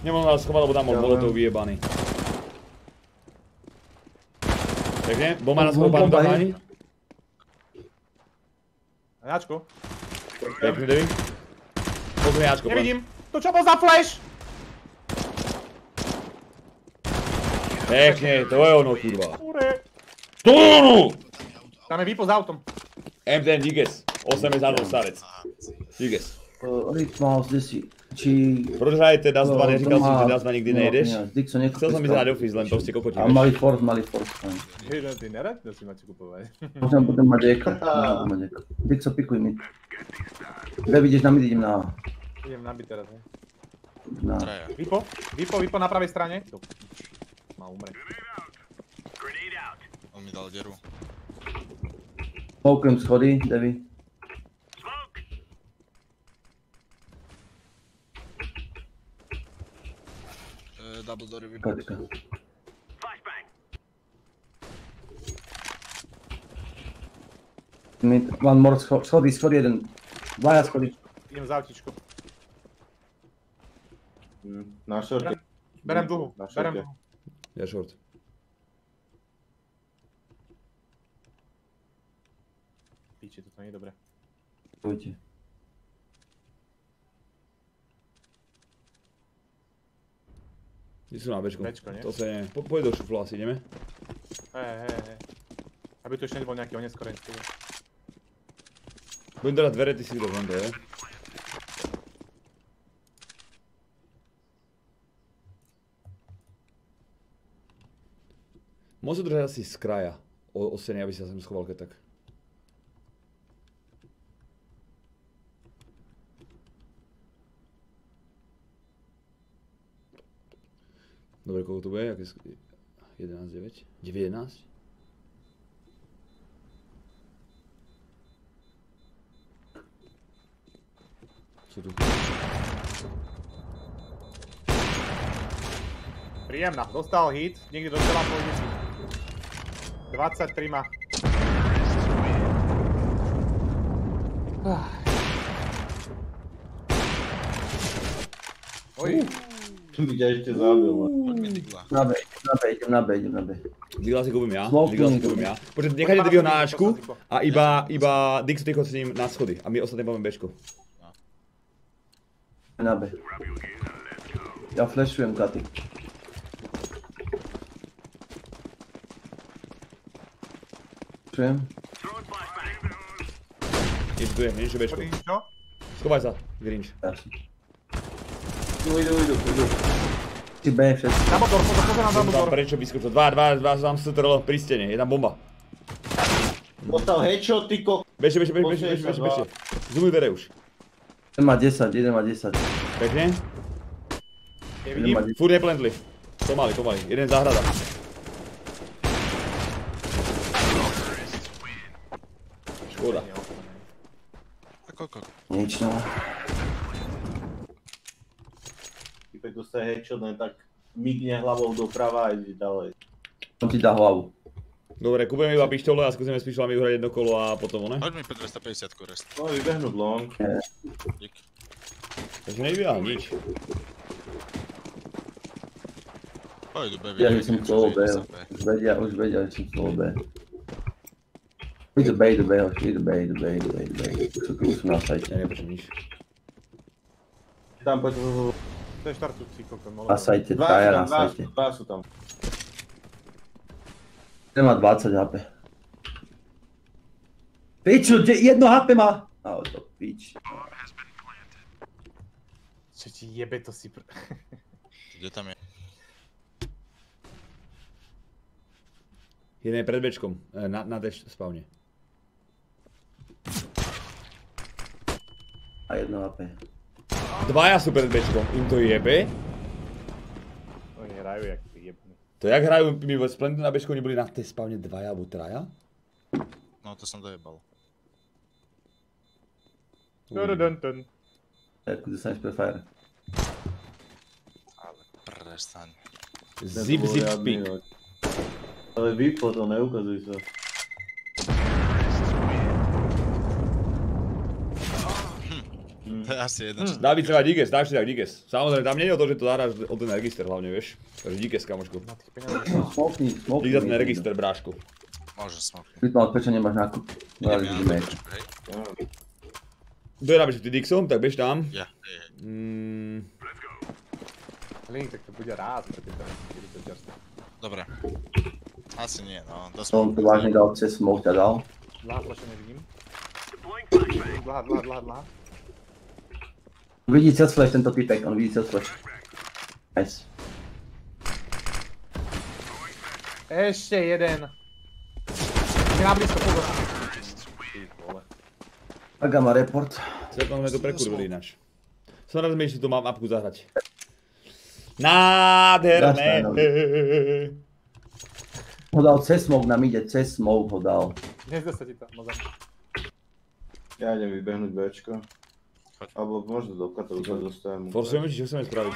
Nemohol nás schovať, lebo tam bol viem. vyjebaný. Pekne, bomba na pánu tam bomba, ani. Jačku. Pekne, Devi. Pozri Jačko, Nevidím. To čo bol za flash? Pekne, to je ono, kurva. To ono! Tam je výpo s autom. MTN, díkes. 8 je za starec. Díkes. Rytmus, kde si? Či... Proč hrajete Dust 2? No, Neříkal to som, že Dust 2 nikdy no, nejdeš? Chcel som ísť hrať Office, len proste A kokotíme. malý Force, malý Force. Že ty nerad, to si máte kupovať. Možno budem mať. Možno budem mať eko. Dixo, pikuj mi. Kde vidíš na mid, idem na... Idem nabiť teraz, hej. na... Traja. Výpo, výpo, výpo na pravej strane. To... Má umrieť. On mi dal deru. Smokujem schody, Devi. E, double dory vypadli. Počka. Mid, one more scho- schody, schody jeden. Dvaja schody. Idem za autičku. Hm, Na šorte. Berem dlhu, Na berem šorte. dlhu. Ja short. Píči, toto nie je dobré. Pojďte. Kde sú na Bčko? Bčko, nie? To sa nie. Po, poď do šuflu asi, ideme? Hej, hej, hej. Aby tu ešte nebol nejaký oneskorenský. Budem dať dvere, ty si kto len to je. Môžu držať asi z kraja. O, o steny, aby sa sem schoval keď tak. Dobre, koľko to bude? Aké sk- 11, 9? 9, 11? Sú tu. Príjemná, dostal hit, niekde do tela pôjde si. 23 má. Oj, By ťa ešte zabil. no. Poď mi digla. Na B, na B, idem na B, idem na B. Digla si kúpim ja, Smoke Digla si nie. kúpim ja. Počkaj, nechajte Divyho na Ačku a iba, iba Dix ty chod s ním na schody a my ostatní máme Bčku. Na B. Ja flashujem katy. Flashujem. Nič tu je, Bčko. Chodí čo? Schovaj sa, Grinch. Jasne. Idú, idú, idú, idú. Ty B všetci. Dumbledore, pozor, pozor na tam Dumbledore. prečo vyskočil. Dva, dva, dva tam strlo pri stene, jedna bomba. Dostal headshot, ty ko... Bežte, bežte, bežte, bežte, bežte, bežte, bežte. Zumuj dvere už. Jeden má 10, jeden má 10. Pekne. Je Jeden vidím. má 10. Fúr neplentli. Pomaly, pomaly. Jeden záhrada. Škoda. A koľko? Nič no. Typek dostane headshot, len tak migne hlavou doprava a ide ďalej. On ti dá hlavu. Dobre, kúpime iba pištole a skúsime s pištolami uhrať jedno kolo a potom one. Hoď mi po 250 rest. No vybehnúť long. Dík. Takže nevybiehal nič. Pojdu B, Ja že som ide B. B. Už vedia, už vedia, že som solo B. Ide B, ide B, ide B, ide B, ide B, ide B. Už sú tu, už sú na sajte. Ja nepočujem nič. Tam poď... To je štartujúci kokon, Na molotov. sajte, Dva sú traja tam, na dva, sajte. dva sú tam. Ten má 20 HP. Piču, kde jedno HP má? Ale to pič. Čo ti jebe to si... Pr... Kde tam je? Jeden je pred Bčkom, e, na, na dash spavne. A jedno HP. Dvaja sú pred Bčkom, im to jebe. Oni hrajú jak jební. To jak hrajú, my v Splendid na Bčku neboli na tej spavne dvaja alebo traja? No to som dojebal. Dun, dun, dun. Tak, dostaneš pre fire. Ale prestaň. Zip, zip, speak. Ale vypo to neukazuj sa. To je asi jeden, čo... David sa díkes, dáš si tak díkes. Samozrejme, tam nie je o to, že to zahráš o ten register hlavne, vieš. Takže díkes, peniazoch. Smokni, smokni. Dík za ten register, brášku. Môže smoknúť. Rytmal, prečo nemáš nákup? No, ale. Kto je na bežku, ty Dixon? Tak bež tam. Ja, hej, hej. Mm, Link, tak to bude rád pre tým čerstvé. Dobre. Asi nie, no. To on to vážne dal cez smoke ťa dal. Dlhá flaša nevidím. Dlhá, dlhá, dlhá, dlhá. Vidí cez flash tento typek, on vidí cez flash. Nice. Ešte jeden. Je na blízko, pozor. Aga má report. sme to prekurvili ináč. Som rád, že to mám apku zahrať. Nádherné. Ho dal cez smoke na mide, cez smoke ho dal. Nezdá sa ti to, mozak. Ja idem vybehnúť Bčko. Alebo možno do kata, už dostajem. Forsujeme, či čo chceme spraviť?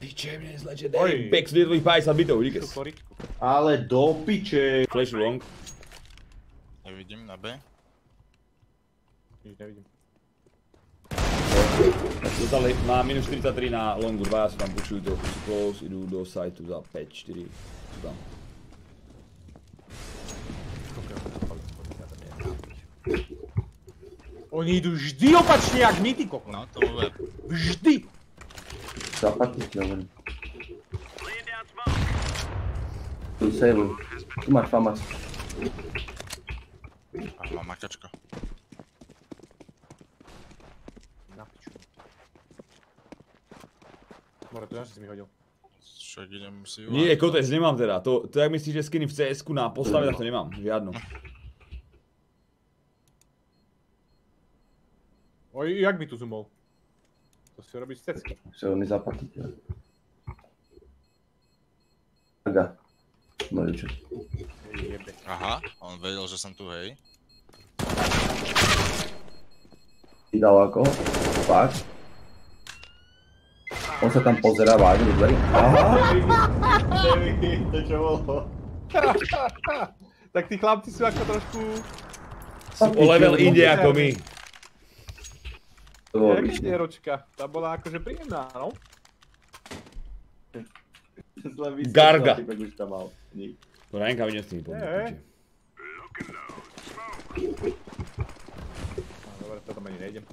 Piče, mne je zle, že Oj. dej. Bex, je tvojich 50 bitov, díkes. Koričku. Ale do piče. Flash long. nevidím na B. Nič nevidím. Dostali, má minus 43 na longu, dvaja sa tam pušujú do sú close, idú do siteu za 5, 4, sú tam. Oni idú vždy opačne, jak my, ty kokos. No, to bude. Vždy. Zapadni ti hovorím. Tu sejvuj. Tu máš famas. A mám makačko. Na piču. More, to že si mi hodil. Však idem si Nie, kotes, nemám teda. To, to jak myslíš, že skiny v CS-ku na postave, tak to nemám. Žiadnu. Oj, jak by tu zoomol? To si robíš cecky. Čo mi ti. Aga. No čo. Aha, on vedel, že som tu, hej. Ty dal ako? Fakt? On sa tam pozerá vážne dverí. To čo bolo? tak tí chlapci sú ako trošku... Sú o level inde ako my. To bolo Jak vyššie. stieročka. Tá bola akože príjemná, no. Zle Garga. typek už tam mal. Nik. To na je. pomôcť. No, dobre, to tam ani nejdem.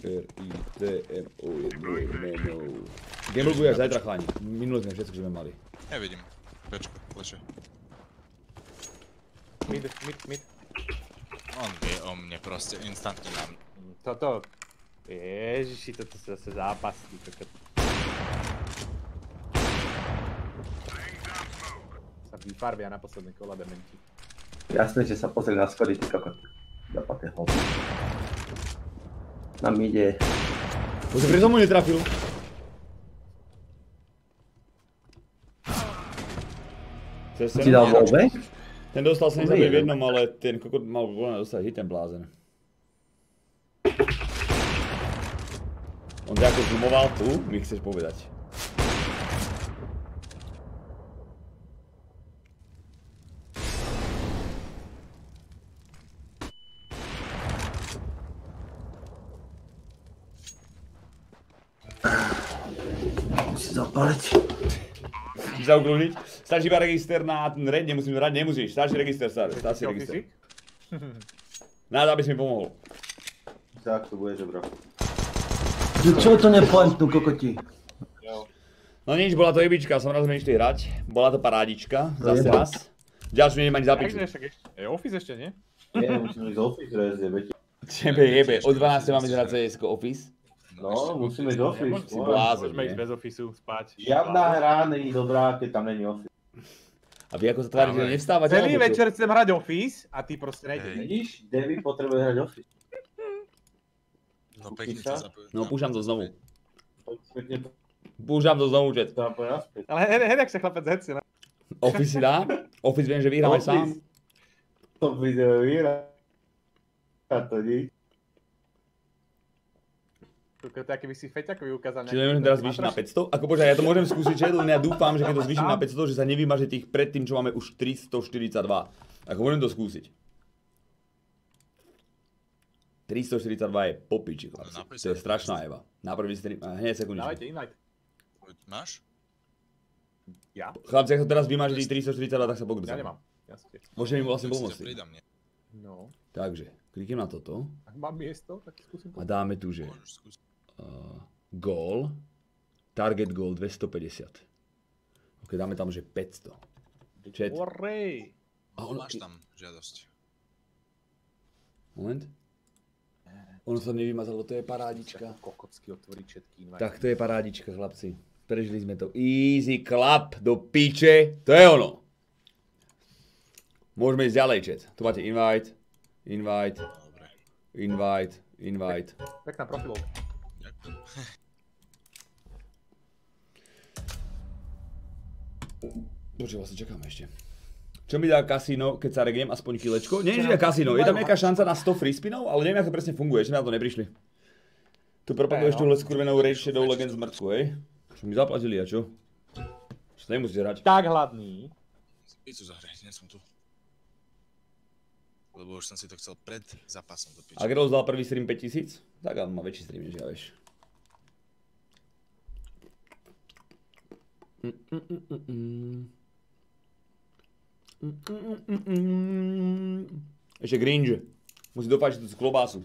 R, I, T, M, O je moje meno. Gamble bude až zajtra chlani. Minule sme všetko, čo sme mali. Nevidím. Bčko, leče. Mid, mid, mid. On vie o mne proste instantne nám. Toto. Ježiši, toto sa zase zápas. ty kokot. Sa vyfarbia na posledné kola dementi. Jasné, že sa pozrie na schody, ty kokot. Zapaté. Na mide. To si pri tomu netrafil. Ti dal scénu? Ten dostal 75 v Jeden. jednom, ale ten kokot mal voľne dostať hit ten blázen. On ťa ako zoomoval tu, mi chceš povedať. Musí zapáliť. Sa ukloniť? Stačí iba register na ten red, nemusím hrať, nemusíš. Stačí register, star, stačí register. Náda, aby si mi pomohol. Tak to bude, že bro. Čo to nepointnú, kokoti? No nič, bola to jebička, som raz sme išli hrať. Bola to parádička, zase raz. Ďalšiu nemám ani za piču. Takže však ešte. Je Office ešte, nie? Nie, musíme ísť office res, jebe ti. Tebe jebe, o 12 máme hrať CS Office. No, musíme ísť office. Môžeme ísť bez Officeu spať. Žiadna hra není dobrá, keď tam není office. A vy ako sa tvárite, že nevstávate? Celý alebo večer chcem hrať Office a ty proste nejdeš. Vidíš, Devi potrebuje hrať office. No pekne to zapojil. No púšam to znovu. Púšam to znovu, naspäť. Ale jak sa chlapec heci, no. Office si dá? Office viem, že vyhrám aj sám. To video vyhrá. A to nič. To je, keby si Feťakovi ukázal Čiže nemôžem teraz zvýšiť na 500? Ako bože, ja to môžem skúsiť, chat, len ja dúfam, že keď to zvýšim na 500, že sa nevymaže tých predtým, čo máme už 342. Ako môžem to skúsiť. 342 je popiči, chlapci. To je strašná jeba. Na prvý stream, a hneď sekundičku. Dávajte invite. Máš? Ja? Chlapci, ak to teraz vymaže tých 342, tak sa Ja pokúsim. nemám. Jasne. Môžem im vlastne pomôcť. No. Takže, kliknem na toto Ak mám miesto, tak skúsim a pomôcť. dáme tu, že Môžeš skúsiť. Uh, goal, target goal 250. Ok, dáme tam, že 500. Chat. Orej! A ono, Máš tam žiadosť. moment. Ono sa nevymazalo, to je parádička. Kokocky otvoriť všetky invite. Tak to je parádička, chlapci. Prežili sme to. Easy clap do piče. To je ono. Môžeme ísť ďalej, chat. Tu máte invite, invite, invite, invite. Pekná profilovka. Počkaj, vlastne čakáme ešte. Čo mi dá kasíno, keď sa regnem, aspoň kilečko? Nie, že kasíno, je tam nejaká šanca na 100 free spinov, ale neviem, ako to presne funguje, ešte mi na to neprišli. Tu propaguješ no. túhle skurvenou Raid Shadow Legends mŕtku, hej? Čo mi zaplatili a čo? Čo sa nemusíš hrať. Tak hladný. Pizzu zahraj, nie som tu. Lebo už som si to chcel pred zápasom do piče. A Grelos dal prvý stream 5000? Tak on má väčší stream než ja, vieš. Ešte Gringe. Musí dopáčiť tú klobásu.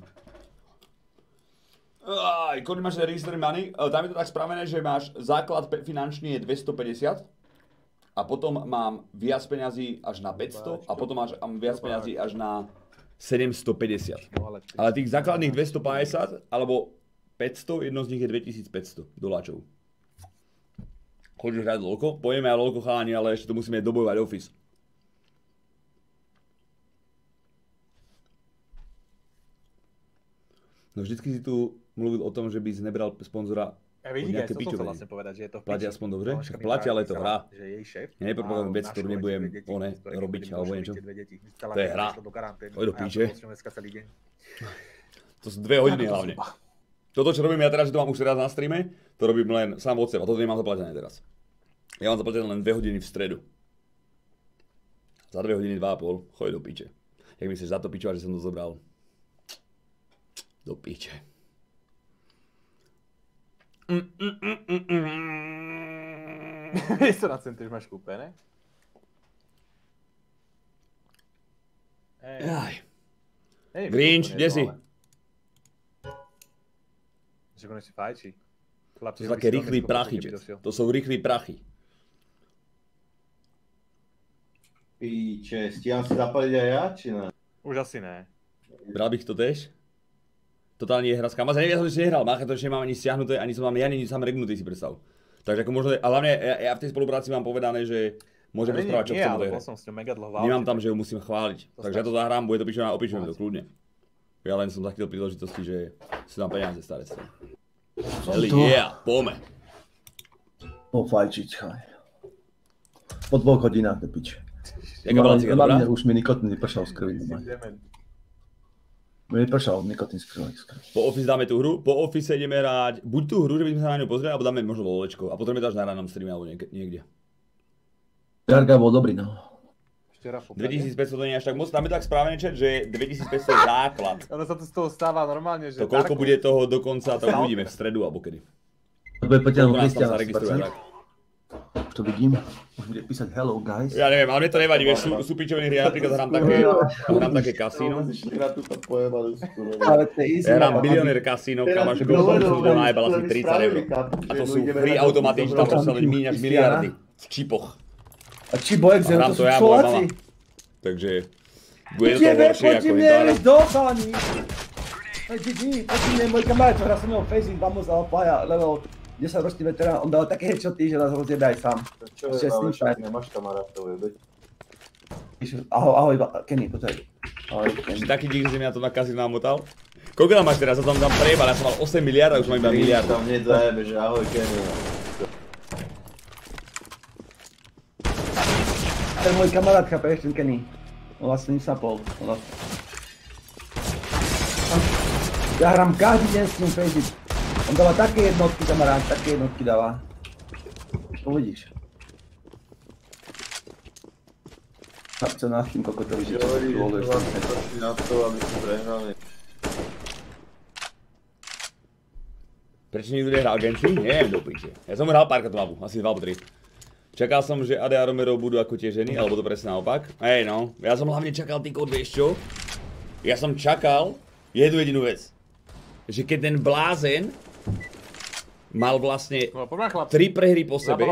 Aj, koľko máš register money? E, Tam je to tak spravené, že máš základ finančný je 250 a potom mám viac peňazí až na 500 a potom máš mám viac peňazí až na 750. No ale Ale tých základných 250 alebo 500, jedno z nich je 2500 doláčov. Chodíš hrať lolko? Pojeme aj lolko chalani, ale ešte to musíme dobojovať office. No vždycky si tu mluvil o tom, že by si nebral sponzora Ja aj nejaké to som vlastne povedať, že je to v Platia aspoň dobre? Však platia, ale to hra. Že jej šéf Nepropagujeme mal vec, ktorú nebudem, one, robiť, alebo niečo. To je hra. išla do ja píče. To sú dve hodiny hlavne. Toto, čo robím ja teraz, že to mám už teraz na streame, to robím len sám od seba. Toto nemám zaplatené teraz. Ja mám zaplatené len dve hodiny v stredu. Za dve hodiny, dva a pol. Choď do piče. Jak myslíš za to pičovať, že som to zobral? Do piče. Čo na centri máš kúpené? Ej, ej, Grinch, kde si? dole. Že konečne fajčí. Chlapci, To sú také si veľmi prachy. To sú rýchli prachy. Píče, stíham si zapaliť aj ja, či ne? Už asi ne. Bral bych to tež? Totálne je hra s Kamazem. Ja som ešte nehral, Macha to ešte nemám ani stiahnuté, ani som mám ja ani sám regnutý si predstav. Takže ako možno, a hlavne ja, ja v tej spolupráci mám povedané, že môžem rozprávať čo chcem o tej hre. bol som s ňou mega dlho v Nemám tam, že ju musím chváliť. To Takže ja to zahrám, bude to pičované, opíšujem to kľudne. Ja len som zachytil príležitosti, že si tam peniaze staré s tým. Hell yeah, pome. Pofajčiť, chaj. Po dvoch hodinách, do piče. Jaká bola Nemám- dobrá? Už mi nikotín vypršal z krvi. Ideme. Mi vypršal nikotín z krvi. Po Office dáme tú hru, po Office ideme hrať buď tú hru, že by sme sa na ňu pozreli, alebo dáme možno lolečko. A potom je to až na ránom streame alebo niek- niekde. Jarga bol dobrý, no. Včera po 2500 to nie je až tak moc, tam je tak správené chat, že 2500 je základ. Ono sa to z toho stáva normálne, že... To koľko Darko- bude toho do konca, to uvidíme v stredu alebo kedy. To bude tam Kristiana sa. Už to vidím. Už bude písať hello guys. Ja neviem, ale mne to nevadí, vieš, sú, sú pičoviny hry, ja napríklad hrám také, hrám také kasíno. Ja hrám mapa. Bilionér kasíno, kam až dovedol, som to že najebal asi sme 30 eur. A to sú hry že tam poslali Kristiana. míňaš miliardy v čipoch. A Excel, Hrám to sú Slováci. Takže bude to horšie ako ísť do chalani. Hej, GG, poďme, môj kamarát, čo hrá so mnou Facing, vamos a opája, level 10 ročný veterán, on dal také headshoty, že nás rozjebe aj sám. Čo je, ale však nemáš kamarátov, jebe. Ahoj, ahoj, Kenny, počkaj. Ahoj, Kenny. Taký dík, že mi na to na kasíno namotal. Koľko tam máš teraz? Ja som tam prejebal, ja som mal 8 miliard a už mám iba miliard. Tam hneď zajebe, že ahoj Kenny. To je môj kamarát, chápeš, ten Kenny. Vlastne. On vlastne... Ja hrám každý deň s ním Facing. On dáva také jednotky, kamarát, také jednotky dáva. Uvidíš. Chlapce, nás tým kokotovi, že čo voluješ. to vlastne proti na to, aby sme prehnali. Prečo nikto nehral Genshin? Neviem do piče. Ja som hral párkrát mapu, asi 2 alebo 3. Čakal som, že Ade a Romero budú ako tie ženy, alebo to presne naopak. Hej no, ja som hlavne čakal ty kod, vieš čo? Ja som čakal jednu jedinú vec. Že keď ten blázen mal vlastne No, tri prehry po sebe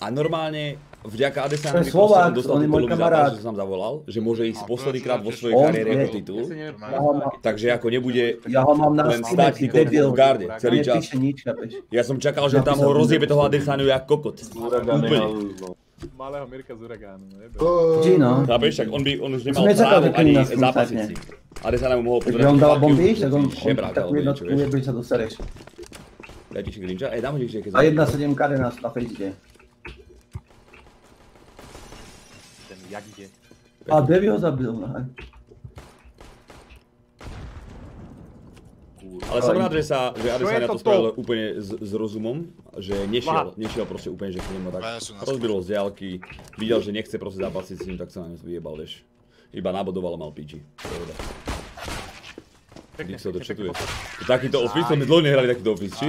a normálne vďaka Adesanovi Slovák, som dostal on môj kamarát. že som zavolal, že môže ísť to posledný krát vo svojej kariére je- o titul. Ja Ja Takže ako nebude ja ho mám na len debil. v garde celý čas. Nič? Ja som čakal, že tam ho rozjebe toho Adesanu jak kokot. Úplne. no. Malého Mirka z Uragánu. nebe. Gino. Chápeš, tak on by, on už nemal právo ani zápasiť si. Adesana mu mohol pozerať on dal fuck bomby, tak on, takú jednotku jebri sa dosereš. Daj ti šigrinča, ej dám ho ti keď A 1.7 kade nás na fejte. Jak ide. A Devi ho zabil, no. Ale som rád, že sa, že Adesanya to to spravil úplne s, s rozumom, že nešiel, nešiel proste úplne, že k nemu tak rozbilo z diaľky, videl, že nechce proste zápasiť s ním, tak sa na ňu vyjebal, vieš. Iba nabodoval a mal piči. Pekne, Dixo to pekne. Takýto office, to sme dlho nehrali takýto office, či?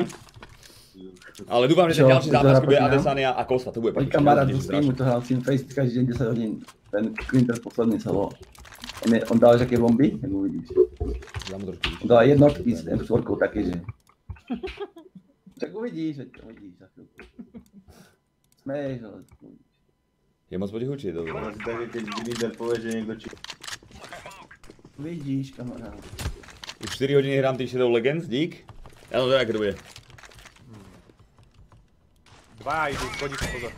Ale dúfam, že ten Čo, ďalší to zápas bude proti? Adesanya a Costa, to bude papička, kamarát to bude streamu strašné. to hral Team Face každý deň 10 hodín. Ten Clinter posledný. On, je, on dal také bomby, jak uvidíš. On dal jednotky s M4 také, že... Tak uvidíš, veď uvidíš za chvíľku. Smeješ, ale uvidíš. Je moc či je dobré? Asi také, keď líder povie, že niekto či... Uvidíš, kamarát. Už 4 hodiny hrám tých Shadow Legends, dík. Ja to aké to bude. Dva idú, chodí sa pozor.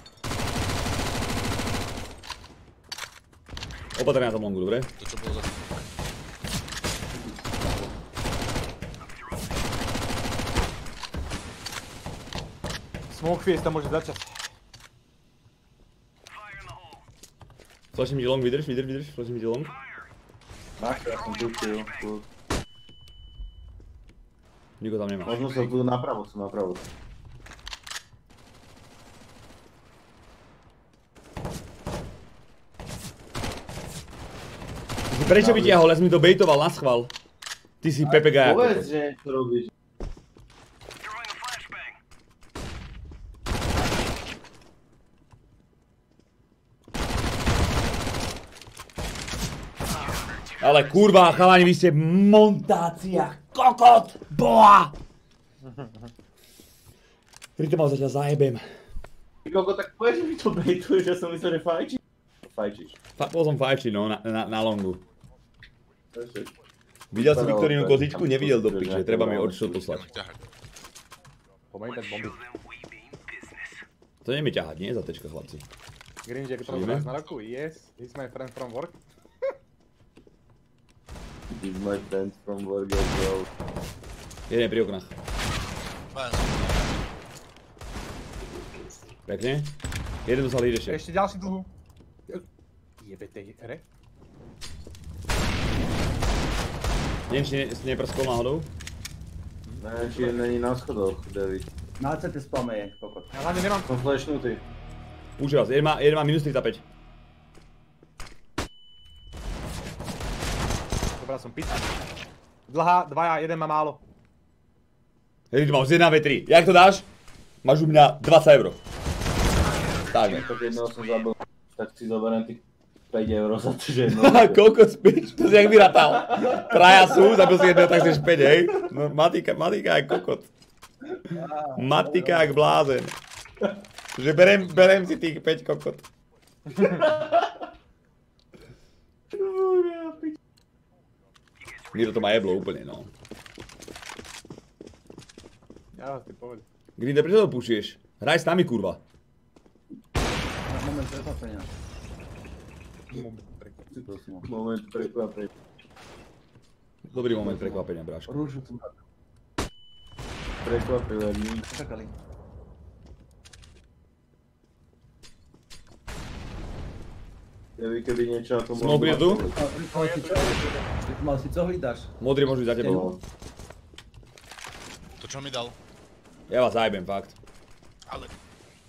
Opatrne na tom longu, dobre? To čo bolo za... Smoke Fiesta môže začať. Flashím ti long, vydrž, vydrž, vydrž, flashím ti long. Máš, ja som tu. Niko tam nemá. Možno som tu napravo, som napravo. Prečo by ťahol? Ja som mi to bejtoval na schvál. Ty si Pepe Gaja. Povedz, že čo robíš. Ale kurva, chalani, vy ste montácia, kokot, boha! Rytmov zatiaľ zajebem. Ty koko, tak povedz, že mi to bejtuješ, ja som myslel, že fajčíš. Fajčíš. Fa- Bol som fajči, no, na, na, na longu. Videl si Viktorinu to, kozičku? Nevidel to- do piče, treba mi odšlo poslať. Poďme dať bomby. To nie mi ťahať, nie? Za tečka, chlapci. Green Jack Ideme? na roku. Yes, he's my friend from work. This is my friend from work as well. Jeden pri oknách. Pekne. Jeden dostal lead ešte. Ďalší dlhú. Jebe tej hre. Neviem, či ne- si neprskol náhodou. Neviem, či není na schodoch, David. Na CT spame je, kokot. Ja hlavne nemám Som flashnutý. Vás, jeden má, jeden má minus 35. Dobrá, som pizza. Dlhá, dvaja, jeden má málo. Rytmov z 1 v3. Jak to dáš? Máš u mňa 20 euro. Tak, ne. Tak jedného som zabil, tak si zoberiem tých 5 eur za to, že jedno. Koľko spíš? To si jak vyratal. Traja sú, zabil si jedného, tak si 5, hej? No, matika, matika jak kokot. Matika jak blázen. Že berem, berem si tých 5 kokot. Miro to má jeblo úplne, no. Ja vás ty povedz. Grinde, prečo to pušieš? Hraj s nami, kurva. Moment prekvapenia. Prosím, moment prekvapenia. Dobrý moment prekvapenia, bráško. Rúžu tu Prekvapivé mi. čakali. Keby, keby niečo ako Smoke tu? Rytmal si čo hlídaš? Modrý môžu ísť za tebou. To čo mi dal? Ja vás zajebem, fakt. Ale...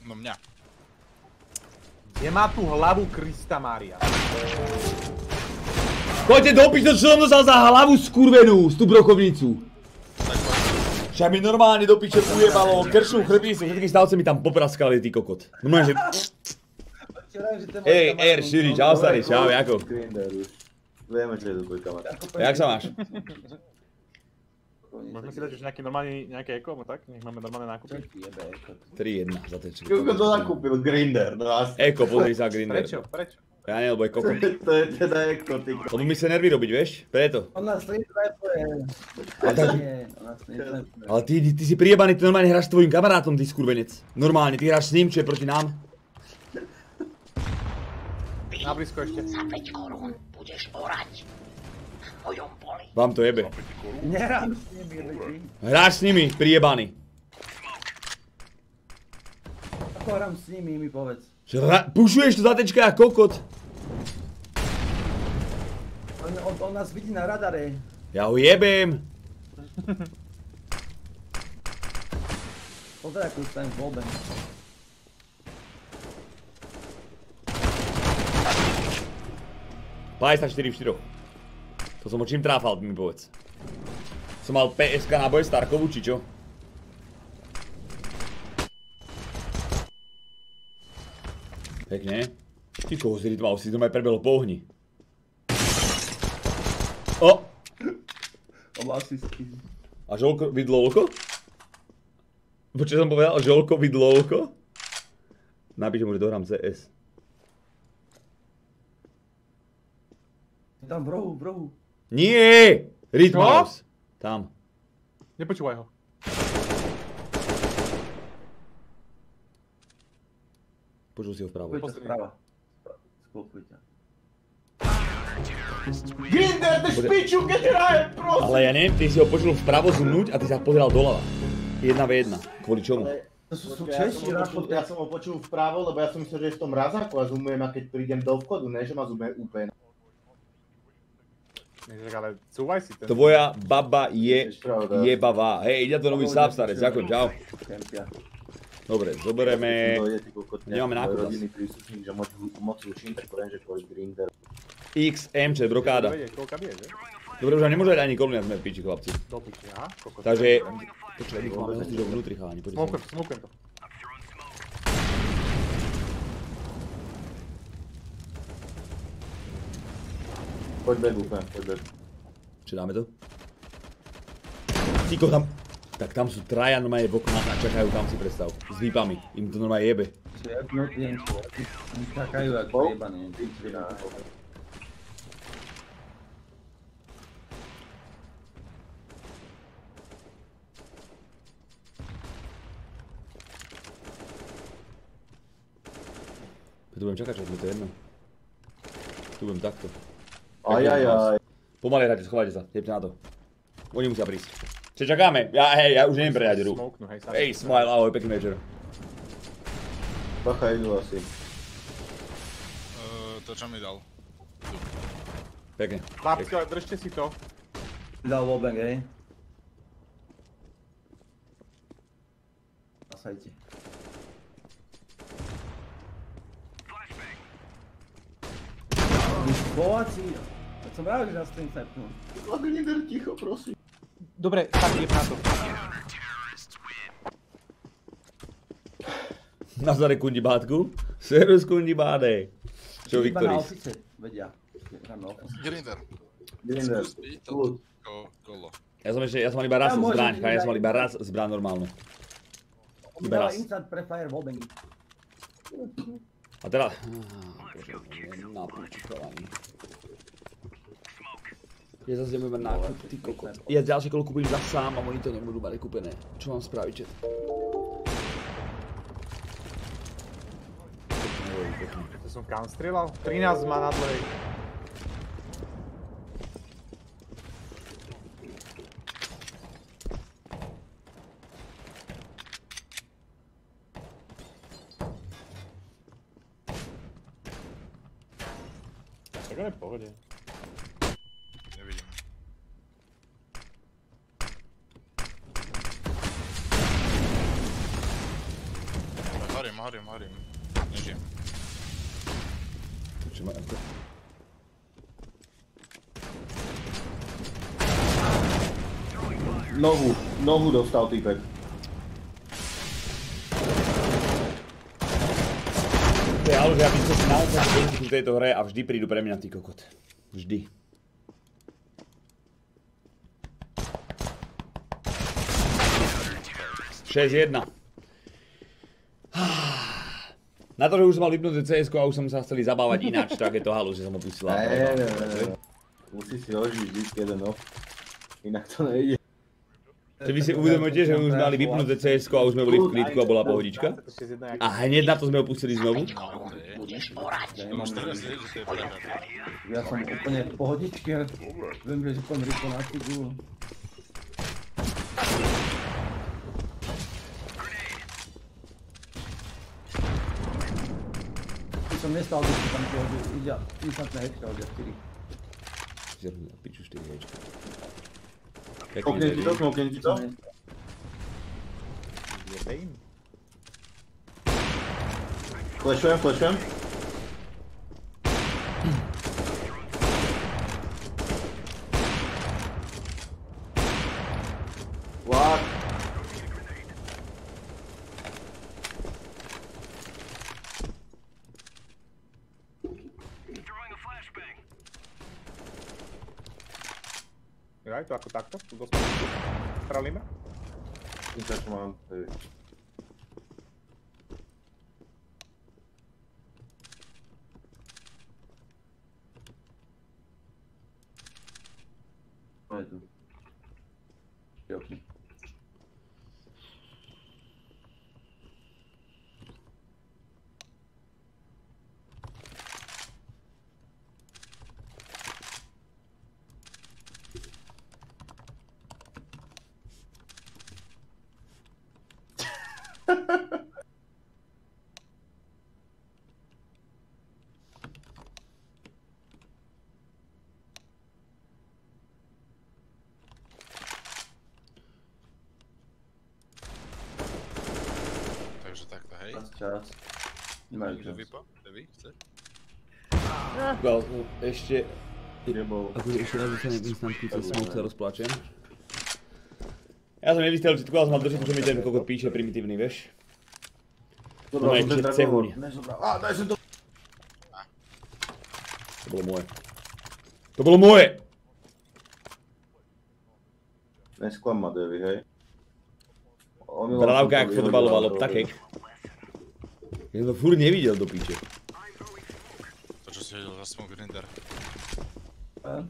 No mňa. Kde má tú hlavu Krista Mária? Choďte do pičo, čo som dostal za hlavu skurvenú, z tú poď. Však mi normálne do piče ujebalo kršnú chrbnicu, všetky stavce mi tam popraskali, ty kokot. Normálne, že... Ej, R4, čau starý, čau, už. Vieme, čo je to tvoj kamarát. Jak sa máš? Môžeme si dať už nejaký normálny, nejaké eko, tak? Nech máme normálne nákupy. 3-1 za ten Koľko to nakúpil Grinder? No asi. Eko, pozri sa Grinder. Prečo? Prečo? Ja ne, lebo je To koko. je, to je teda Eko, ty. Lebo mi sa nervy robiť, vieš? Preto. On nás netrefuje. Ale Nie. Ale ty, ty si priebaný, ty normálne hráš s tvojim kamarátom, ty skurvenec. Normálne, ty hráš s ním, čo je proti nám. Na blízko ešte. Za 5 korún budeš orať na mojom. Vám to jebe. Nehrám s nimi, lidi. Hráš s nimi, priebaný. Ako hrám s nimi, mi povedz. Pušuješ to za tečka jak kokot. On, on, on nás vidí na radare. Ja ho jebem. Pozeraj, ako tam v voľbe. Páj sa 4 v 4. To som ho čím tráfal, mi povedz. Som mal PSK na boje Starkovú, či čo? Pekne. Ty koho si rytmal, si to aj prebehol po ohni. O! Oba asistky. A žolko vidlolko? Počo som povedal? Žolko vidlolko? Napíšem že dohrám CS. Tam v rohu, v rohu. Nie! Rytmaus. Tam. Nepočúvaj ho. Počul si ho vpravo. Grinder, ty špiču, keď hrajem, prosím! Ale ja neviem, ty si ho počul vpravo zhnúť a ty sa pozeral doľava. Jedna v jedna. Kvôli čomu? To sú, sú ja Češi, Rašo, Ja som ho počul vpravo, lebo ja som myslel, že je v tom razáku a zoomujem a keď prídem do vchodu, ne, že ma zoomuje úplne. Ale cúvaj si ten. Tvoja baba je jebavá. Hej, ide to nový sáp, starec. Ďakujem, čau. Dobre, zoberieme Nemáme nákup príslušník, že moc, tak poviem, že kvôli Grinder. Brokáda. Dobre, už nemôže dať ani kolónia, sme v piči, chlapci. Takže, počkaj, nech máme dovnútri, chalani. Smokujem, smokujem to. Poď beg úplne, poď beg. Čo dáme to? Tyko, tam... Tak tam sú traja normálne v oknách a čakajú tam si predstav. S výpami. Im to normálne jebe. Čo je jednotný, oni čakajú ako Bol? jebaní. Ja tu budem čakať, čo mi to je jedno. Tu budem takto. Ajajaj. Pomalej hrajte, schovajte sa, jebte na to. Oni musia prísť. Čo čakáme? Ja, hej, ja už neviem hru. Smoknú, hej, smile, ahoj, pekný večer. Bacha idú asi. Uh, to čo mi dal? Pekne. Chlapci, držte si to. Dal wallbang, hej. Na sajte. Slováci, ja som rád, že nás snapnú. A Grinder, ticho, prosím. Dobre, tak idem na to. Nazdar kundi bátku. Servus kundi báde. Čo, Iba na Viktoris? ofice, vedia. Grinder. Grinder, to kolo. Ja som ešte, ja som mal iba raz Ja zbraň, ja som mal iba raz zbraň normálnu. Iba raz. instant pre fire. A teraz... Á, bože, Na nákup, ty kokot. Ja ďalšie kolo kúpim za sám a oni to nebudú mať kúpené. Čo mám spraviť, čet? To som kam strieľal? 13 má na dlhej. Tak ale v pohode. Nevidím. Ale Horím, horím, horím. Nežijem. Čo ma... Nohu, dostal týpek. To je Halu, že ja myslím si naozaj v tejto hre a vždy prídu pre mňa, ty kokot. Vždy. Šesť jedna. Na to, že už som mal vypnuté cs a už som sa chceli zabávať ináč, tak je to halu, že som ho pustil. Ne, ne, ne, ne. Musí si ožiť vždy jeden off. Inak to nejde. Že vy si uvedomujete, že už mali vypnuté cs a už sme boli v klidku a bola pohodička? A hneď na to sme ho pustili znovu? Ja, som úplne v pohodičke, viem, že som rýchlo na som nestal, že tam ide instantné hečka hodia 4. Zerú na piču 4 hečka. Smoknem ti to, smoknem ti to. Jebe im. Flashujem, flashujem. What? Jaj, to ako takto? Tu dospať. Strelíme? Ináč mám, hej. To je tu. Je okno. Takže takto, hej. Čas, čas. Nemajú Kto? Kto vy? Chceš? Well, ešte... Nebol. Akože ešte raz dostanem instantku, cez smoke sa rozplačem. Ja som nevystrelil, či tu som mal držať, čo mi ten kokot píše primitívny, vieš? No, Zobral aj som ten že. Nezobral. Á, daj som to. To bolo moje. To bolo moje! Nesklam ma Davy, hej. Som jak vyhodil, loptakek. Ja to furt nevidel do píče. To, čo si vedel za Smoke Grinder.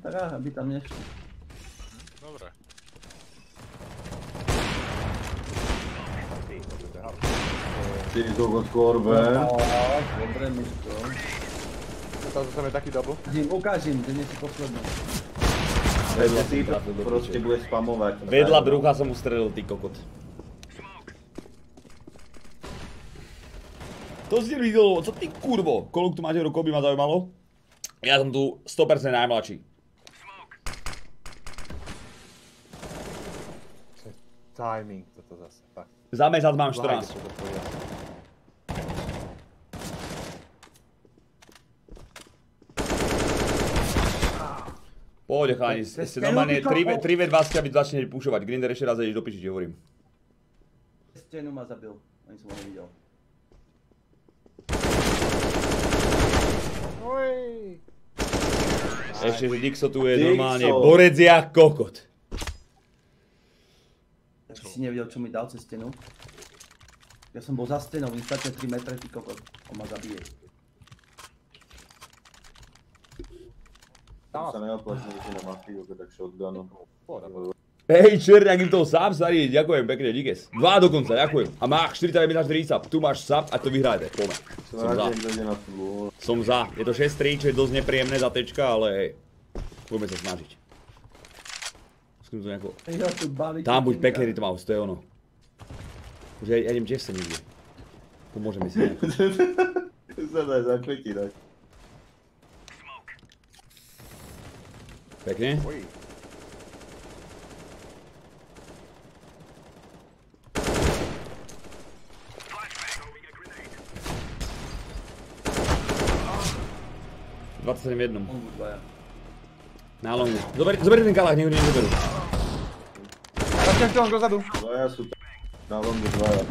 Tak aby tam nešli. Dobre. Ty kokot korbe. Á, Dobre, Miško. To dostaneme taký double. Im ukážem, že nie si posledný. Vedľa ty do proste bude spamovať. Vedľa brucha som mu strelil, ty kokot. To si videl, co ty kurvo, koľko tu máte rokov by ma zaujímalo? Ja som tu 100% najmladší. Timing, toto zase. Tak. Za mesiac mám Lájde, 14. čo to povedal. Pohode chalani, ste normálne 3v2 ste, aby začnete pušovať. Grinder ešte raz ideš do piči, ti hovorím. Stenu ma zabil, ani som ho nevidel. Ešte, že Dixo tu je Dixo. normálne borec jak kokot. Tak si nevidel, čo mi dal cez stenu. Ja som bol za stenou, instantne 3 metre, ty kokot. On ma zabije. Sa neoplatí, že na mafiu, tak shotgunom. Hej, čerňak im toho sám starý, ďakujem pekne, díkes. Dva dokonca, ďakujem. A má 40 4 sap, tu máš sap a to vyhrajete, poďme. Som za. Na Som za. Je to 6-3, čo je dosť nepríjemné za tečka, ale hej. Poďme sa snažiť. Skúsim to nejako... Tam buď pekný rytmaus, to je ono. Už ja, ja idem Jesse niekde. Pomôže mi si nejako. sa daj zakvetírať. Pekne. 27 v jednom. Na longu. Zober, zober ten kalách, nech ho nezoberú. Zaťažte len dozadu. Dvaja sú na longu dvaja.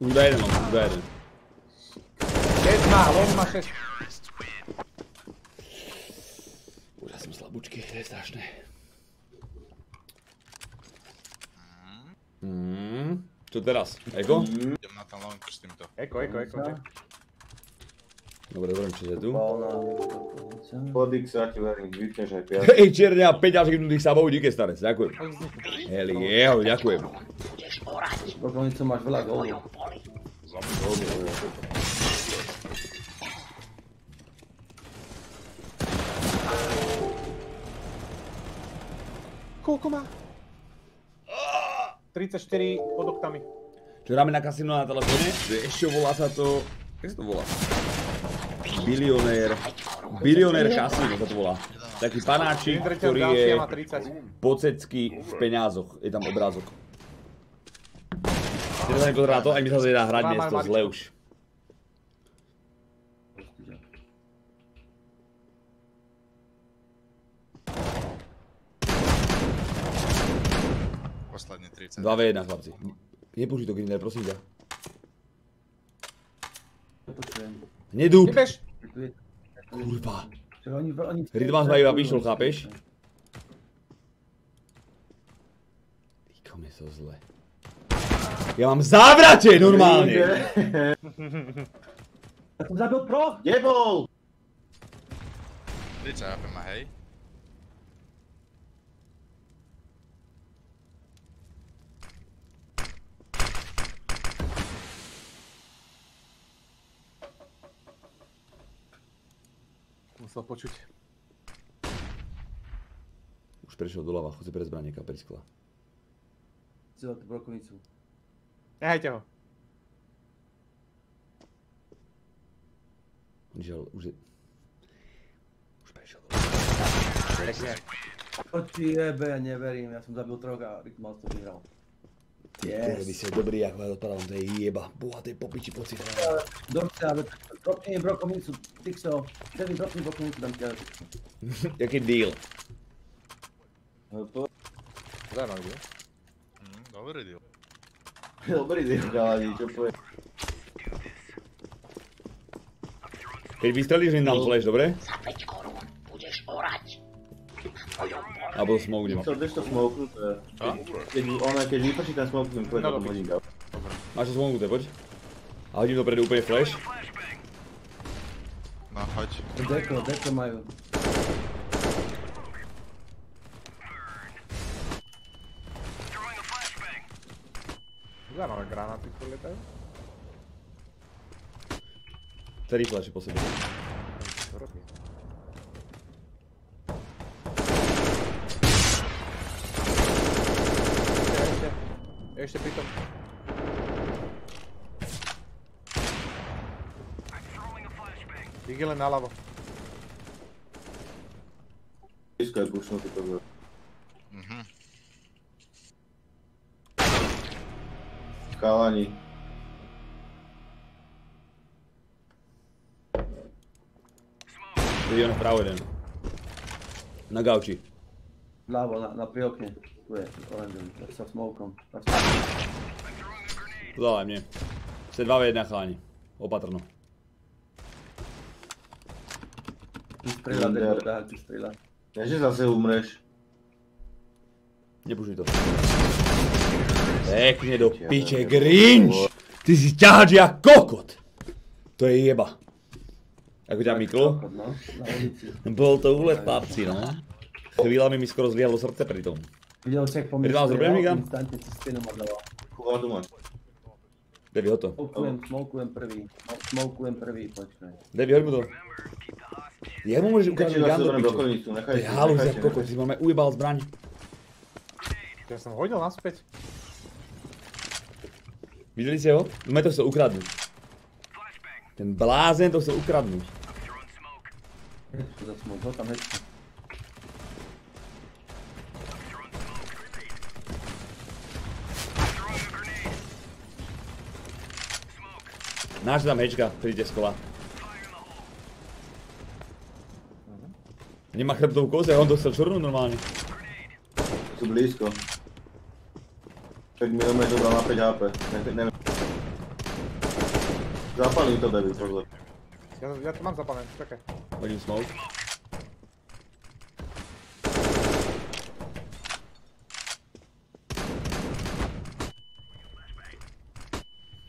Už dá jeden už dá jeden. 6 má, long má 6. Už ja som slabúčky, to je strašné. Mm. Čo teraz? Eko? Idem na ten long s týmto. Eko, eko, eko. Dobre, dobre, čo je tu? Podík sa ti verím, vypneš aj piat. Hej, čierňa, 5 až minutých sabov, díky starec, ďakujem. Heli, jeho, ďakujem. Brokovnicu máš veľa v gólov. mojom poli. Koľko má? 34 pod oktami. Čo hráme na kasino na telefóne? Ešte volá sa to... Jak sa to volá? Bilionér. Bilionér kasino sa to volá. Taký panáčik, ktorý je a má 30. pocecky v peňazoch. Je tam obrázok. Keď sa nepozerá to, aj mi sa to nedá hrať dnes, to zle už. Posledný 30. 2v1, chlapci. Nepoužij to, Grinder, prosím ťa. Nepočujem. Nedúb! Kurva. Čo oni, oni... Iba vyšiel, chápeš? Ty kom je to zle. Ja mám závrate normálne! Ja som zabil pro! Kde bol? 30 HP má, Musel počuť. Už prešiel doľava, chod si pre zbranie kaperiskla. Chcel tú brokovnicu. Nehajte ho. Žiaľ, už je... Už prešiel doľava. Pekne. To ti jebe, ja neverím, ja som zabil troch a Rickman to vyhral. Yes. by si dobrý, jak vás odpadal, to je jeba. Boha, to je popiči pocit. Dobře, ale dropni mi brokovnicu, Tixo. Kevin, dropni brokovnicu, dám ti. Jaký deal? Zaujímavý, nie? Hm, dobrý deal. Dobrý deň, chalani, čo povie? Keď vystrelíš, mi dám flash, dobre? Za 5 korún budeš orať. V mojom smoke idem. Chcel držť to je... Keď, ona, keď vypačí ten No, to dobre. hodík. Máš to smoke, poď. A hodím dopredu úplne flash. No, hoď. Deko, deko majú. Zaujímavé granáty tu lietajú. Celý flash je po sebe. Čo robí? Još te pitam. Igile na lavo. Iska je bušno ti toga. Mhm. Kalani. Vidio na pravo jedan. Na gauči. Lavo, na, na prioknje. Tu je, oranžový, tak sa smokom. Zadaj mne. Ste 2v1 chalani. Opatrno. Tu strieľa, Linder. deko, tak, tu strieľa. Ja, že zase umreš. Nepúšuj to. Pekne do piče, Grinch! Ty si ťahač jak kokot! To je jeba. Ako ťa Miklo? Kokot, no. Bol to úlet, chlapci, no. Chvíľami mi skoro zlialo srdce pri tom. Videl si, jak po mne Pridal zrobiť, Miga? instantne si stejno ma dala. Kúva tu máš. Devi, ho to. Smokujem, smokujem prvý. No, smokujem prvý, počkaj. Devi, hoď mu to. Jak mu môžeš ukázať zase gun do zoberiem piče? brokovnicu, To nechaj je halus, jak kokot, si máme ujebal zbraň. Ja som hodil naspäť. Videli ste ho? Sme to chcel ukradnúť. Ten blázen to chcel ukradnúť. Čo za smok, ho tam hečka. Náš tam hečka, príde z kola. Nemá chrbtovú koze, on to chcel čurnúť normálne. Sú blízko. Tak mi normálne dobral na 5 HP. Ne. Zapalím to, David, pozor. Ja, ja to mám zapalené, čakaj. Hodím smoke.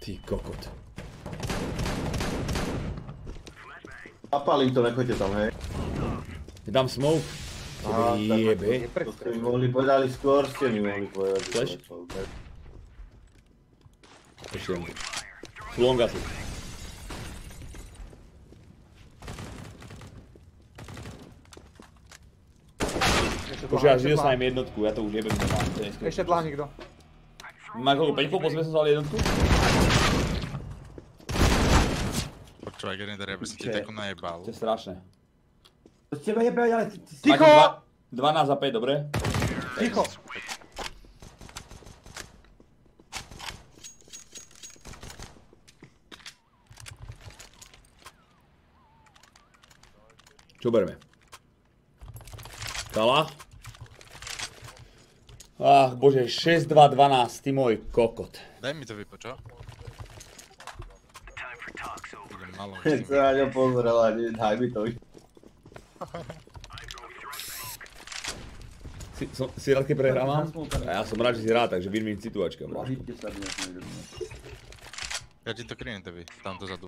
Ty kokot. Zapalím to, nechoďte tam, hej. Je tam smoke? Á, jebe. To ste mi mohli povedali skôr, ste mi mohli povedať. smoke. Počujem. Sú longa sú. Ešte dlhá, Počkaj, ešte žil dlhá. sa im jednotku, ja to už jebem nemám. Ešte dlhá nikto. Má koľko, 5 kopov sme sa vzali jednotku? Grinder, ja by som ti takú najebal. To je strašné. To z teba jebe, ale Ticho! Máte dva- 12 za 5, dobre? Ticho! Čo bereme? Kala? Ach bože, 6-2-12, ty môj kokot. Daj mi to vypo, čo? Idem malo. Keď sa na ňo pozrel a ne- daj mi to. Si, som, si rád, keď prehrávam? A ja som rád, že si rád, takže win-win situačka. Hýbte sa dnes niekto. Ja ti to kryjem tebi, tam dozadu.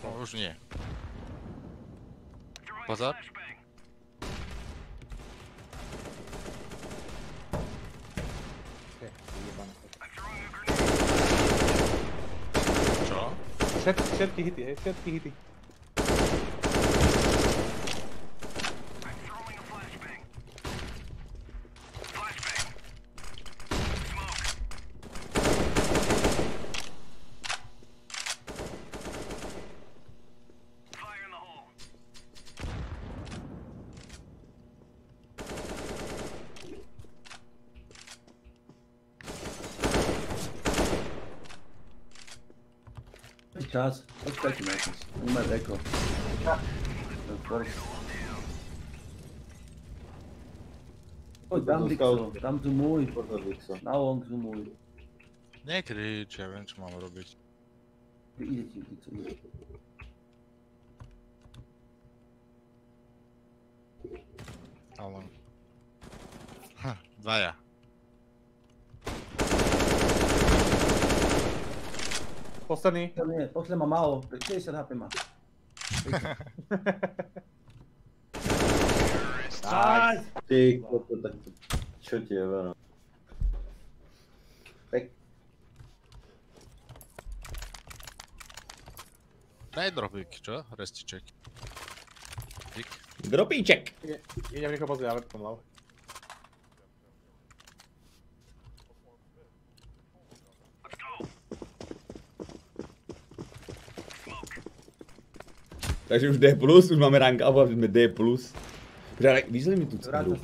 No, už nie. Pozor. Čo? Všetky, všetky hity, hej, všetky hity. Čas, počkajte na čas. Oni majú eko. Poď tam, Dixo, tam sú môj. Pozor, Vixo. Na long sú môj. Nekrič, ja viem čo mám robiť. Ide ti, Dixo, ide. Ale... Ha, dvaja. Posledný. To nie, posle má málo, tak 60 HP má. Ty koko, tak to... Čo ti je veľa? Pek... Daj dropík, čo? Restiček. Dík. Dropíček. Ide- Idem rýchlo pozrieť, ale potom lav. Takže už D+, už máme rank up, sme D+. Počkaj, vyzli mi tú Vrát dceru.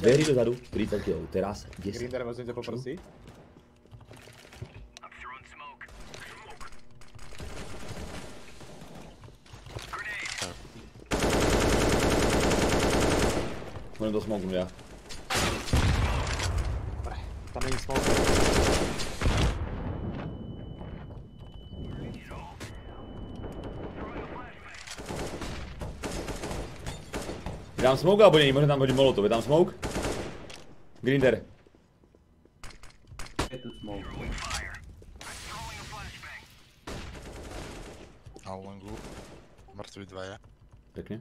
Dverí dozadu, 30 kg, teraz 10. Grinder vezmete po prsi. Môžem to smoknúť ja. Tam není Dám smoke alebo nie? Môžem tam hodiť molotov, je tam smoke? Grinder. Je tu smoke. A longu. Mŕtvi dvaja. Pekne.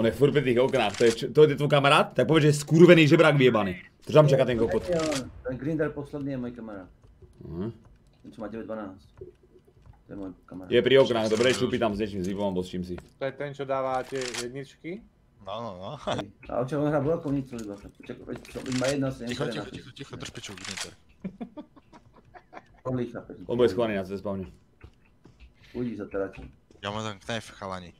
On je furt pri tých oknách, to je, to je tvoj kamarát? Tak povedz, že je skurvený žebrák vyjebaný. To tam čaká ten kokot. Ten Grinder posledný je môj kamarát. Mhm. Ten čo má 912. To je môj kamarát. Je pri oknách, dobre, šupí tam s niečím zipom alebo s čím si. To je ten, čo dáva tie jedničky. No, no, no. A o čo on hrá blokovnicu iba. Čakaj, veď čo, veď má jedna sa Ticho, ticho, ticho, ticho, drž piču. Rolí chápeš. On bude schovaný na cez spavne. Udí sa teda čo. Ja mám tam knife, chalani.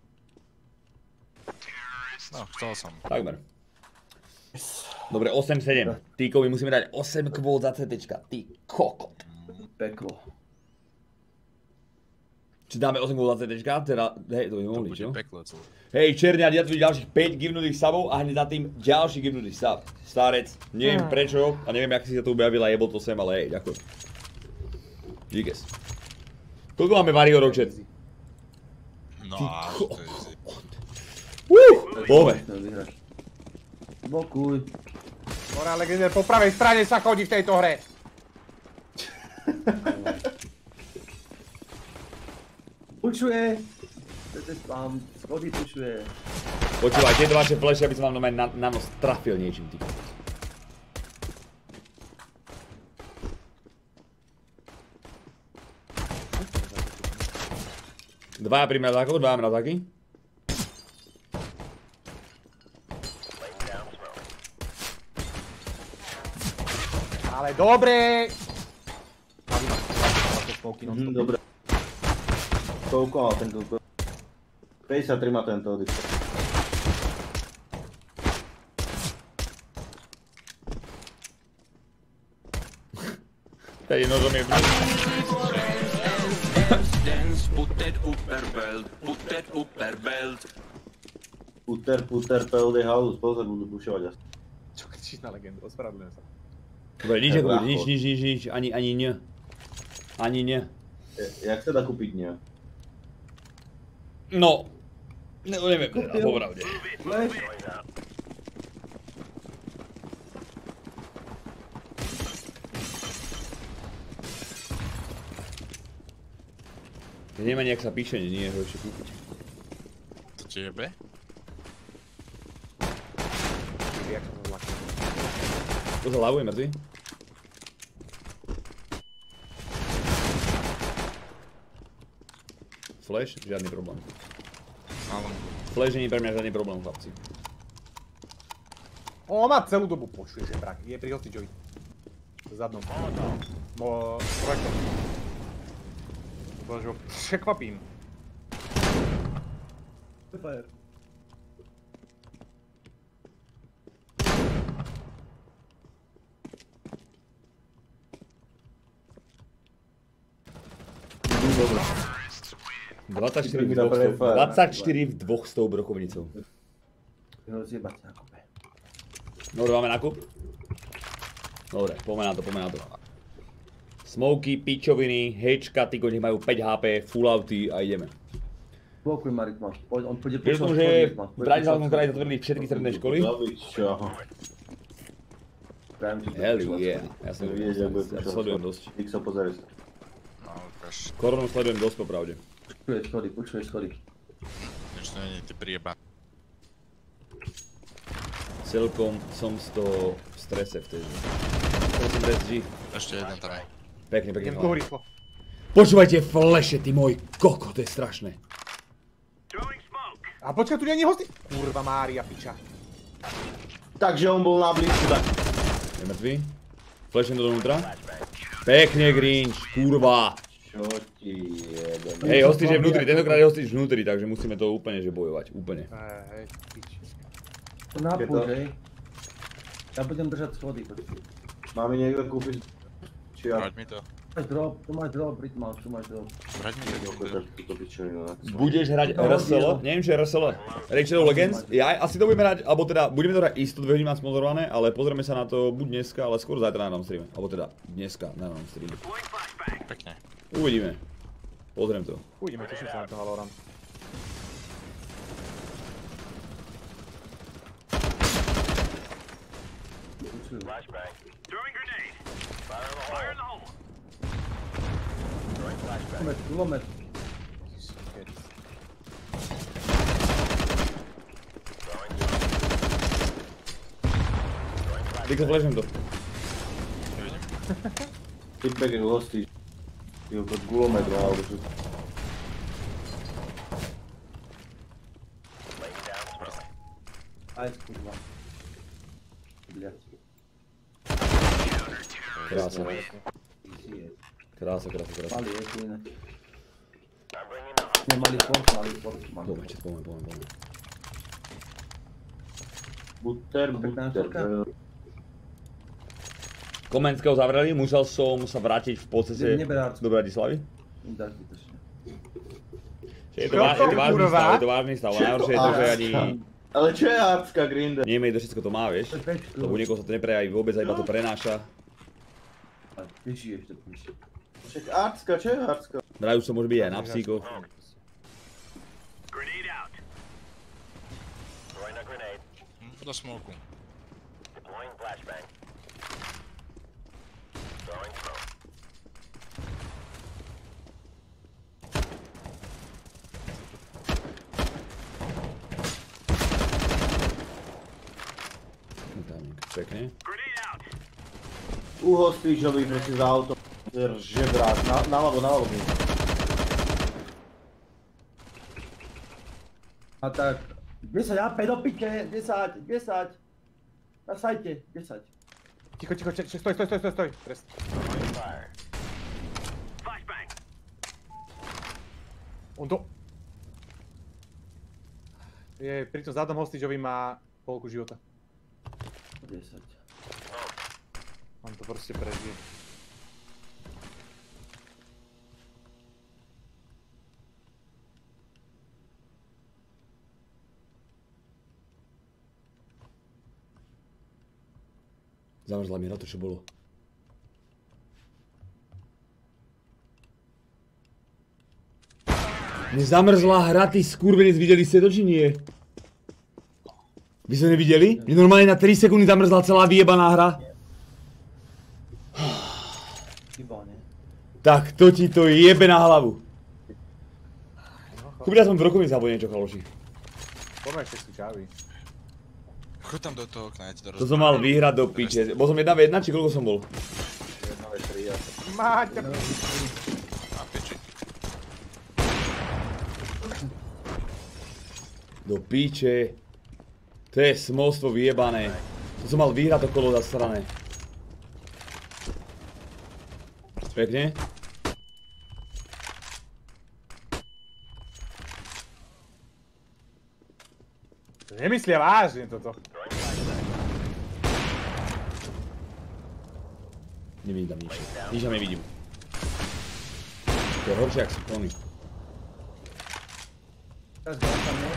No, chcel som. Takmer. Dobre, 8-7. Týkovi musíme dať 8 kvót za CT. Ty kokot. Peklo. Či dáme 8 kvót za CT? Teda, hej, to by To mohli, bude čo? peklo celé. Hej, Černiad, ja tu ďalších 5 givnutých sabov a hneď za tým ďalší givnutý sab. Starec, neviem prečo a neviem, jak si sa to objavila, jebol to sem, ale hej, ďakujem. Díkes. Koľko máme Vario Ročet? No to je si. Pove. To. Blokuj. Hora Legender, po pravej strane sa chodí v tejto hre. Pušuje. Spam. Schody pušuje. Počúvaj, tieto vaše flashy, aby som vám na, na nos trafil niečím, ty. Dvaja pri mrazáku, dvaja mrazáky. Ale dobre. Mhm, dobre. Koľko má ten koľko? 53 má tento oddyk. Tady nožom je Puter, puter, PLD house, pozor, budú pušovať asi. Čo kričíš na Legendu, ospravedlňujem sa. Dobre, nič nič, nič, nič, nič, ani, ani ne. Ani ne. Jak sa dá kúpiť nie? No, ne, neviem teda, popravde. Flash. Keď nemá nejak sa píše, nie je ho ešte kúpiť. To ti jebe? Jak to za hlavu je mŕtvy. Flash? Žiadny problém. Malo. Flash nie je pre mňa žiadny problém, chlapci. On má celú dobu počuje, že brak. Je pri hostičovi. Zadnom. Mo... Projektom. Bože, ho překvapím. Super. Dobre. 24 v dvoch, pre fajn. 24 v dvoch s tou brokovnicou. Rozjebať sa ako pe. Dobre, máme nákup? Dobre, poďme na to, poďme na to. Smoky, pičoviny, hečka, ty nech majú 5 HP, full outy a ideme. Blokuj Marik máš. Poď, on pôjde Vieš tomu, že v Bratislavskom kraji zatvorili všetky stredné školy? Hell yeah, ja som Vidieť, jak bude ja sledujem dosť. No. Koronu sledujem dosť popravde. Počuje schody, počuje schody. Nič to je, ty prieba. Celkom som z toho v strese vtedy. Prosím, bez G. Ešte jeden tam je. Pekne, pekne. Idem rýchlo. Počúvajte fleše, ty môj koko, to je strašné. A počkaj, tu nie je hosti... Kurva Mária, piča. Takže on bol na blízku, tak. Je mŕtvý? Flešem to dovnútra. Pekne, Grinch, kurva. Čo ti jebe? Hej, hostič je vnútri, tentokrát je hostič vnútri, takže musíme to úplne že bojovať, úplne. Hej, hej, pič. Napúď, hej. Ja budem držať schody, počuj. Má mi niekto kúpiť? Či ja? Vrať mi to. Máš drop, tu máš drop, Britmal, tu máš drop. Vrať mi to. Budeš hrať RSL? Neviem, čo je RSL. Rage Shadow Legends? Ja asi to budeme hrať, alebo teda budeme to hrať isto dve hodiny mám sponzorované, ale pozrieme sa na to buď dneska, ale skôr zajtra na nám streame. Alebo teda dneska na nám streame. Pekne. Uvidíme. Pozriem to. Uvidíme, teším sa na to Valorant. Počuj. Kulomet, kulomet. Rýchlo flashnem to. Nevidím. Typek je hostí. Jo, to gulomet má, alebo čo? Aj, kurva. Bľať. Krása. Easy je. Krása, krása, krása. Mali je tu inak. Nemali port, mali port, mali Poďme, port. čet, poďme, poďme, poďme. Butter, Pekná butter. štorka. Komenského zavreli, musel som sa vrátiť v procese do Bratislavy. Je to, vá- to, je to vážny stav, je to vážny stav. A najhoršie je to, že ani Ale čo je Arcka Grinder? neviem, kto všetko to má, vieš. To. Lebo niekoho sa to neprejaví vôbec a iba to prenáša. A ty žiješ to píš. Však Arcka, čo je Arcka? Vraju sa môže byť aj na psíkoch. Hm, do smoku. Tam, pekne. Uhostíš ho proste za auto. Žebrák, na, naľavo, naľavo mi. A tak, 10 AP do piče, 10, 10. Na sajte, 10. Ticho, ticho, ticho, stoj, stoj, stoj, stoj, stoj. Trest. On to... Je, pri tom zadnom hostičovi má polku života. 10. On to proste prežije. Zamrzla mi na to, čo bolo. Mne zamrzla hra, ty skurvenec, videli ste to či nie? Vy ste nevideli? Mne normálne na 3 sekundy zamrzla celá vyjebaná hra. Tak to ti to jebe na hlavu. Kúpil som v rokovnici alebo niečo, chaloši. Poďme ešte čavy. Choď tam do toho okna, ja ti to To som mal vyhrať do piče. Bol som jedna v jedna, či koľko som bol? Máťa! A piči. Do piče. To je smolstvo vyjebané. To som mal vyhrať okolo zasrané. Pekne. Nemyslia vážne toto. Nevidím tam nič. Nič tam nevidím. To je horšie, ak sú tony. Teraz tam, ne?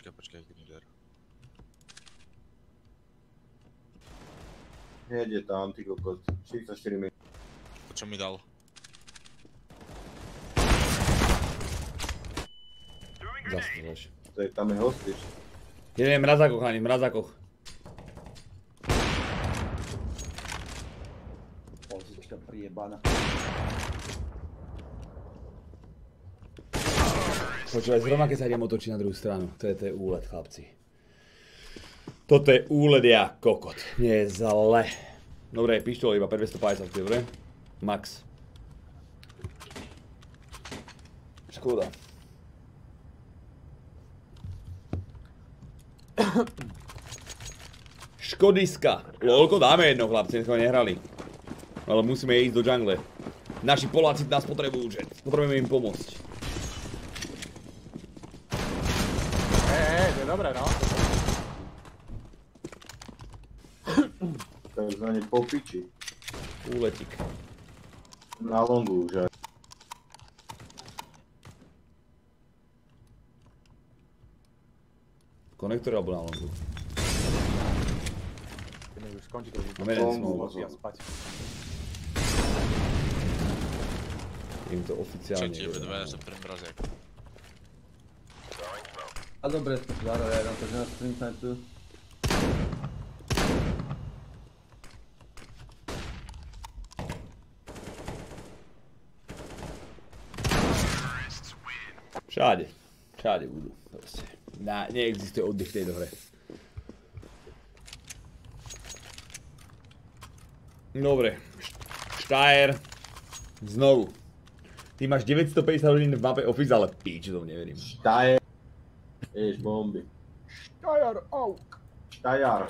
Počkaj, počkaj, Gnider. Nejde tam, ty kokos. 44 minút. To čo mi dal? Zastrelaš. To je, tam je hostič. Jeden je v mrazákoch, ani v mrazákoch. Pozička prijebaná. Počúvaj, zrovna keď sa idem otočiť na druhú stranu. To je, to je úlet, chlapci. Toto je úlet ja kokot. Nie je zle. Dobre, pištol iba 550, dobre? Max. Škoda. Škodiska. Lolko dáme jedno, chlapci, dneska ho nehrali. Ale musíme ísť do jungle. Naši Poláci nás potrebujú, že potrebujeme im pomôcť. To dobré, no. To znane po piči. Úletik. Na longu už aj. Konektor alebo na longu? Už skončiť to. Musí ja spať. Im to Čo oficiálne ti je. jebe dve, že prvý mraziak. A dobre, tu zároveň, ja dám to, že nás sprintnať tu. Všade. Všade budú. Proste. Na, neexistuje oddych v tejto hre. Dobre. Štajer. Znovu. Ty máš 950 hodín v mape Office, ale píč, to neverím. Štajer. Ješ, bomby. Štajar, auk. Štajar.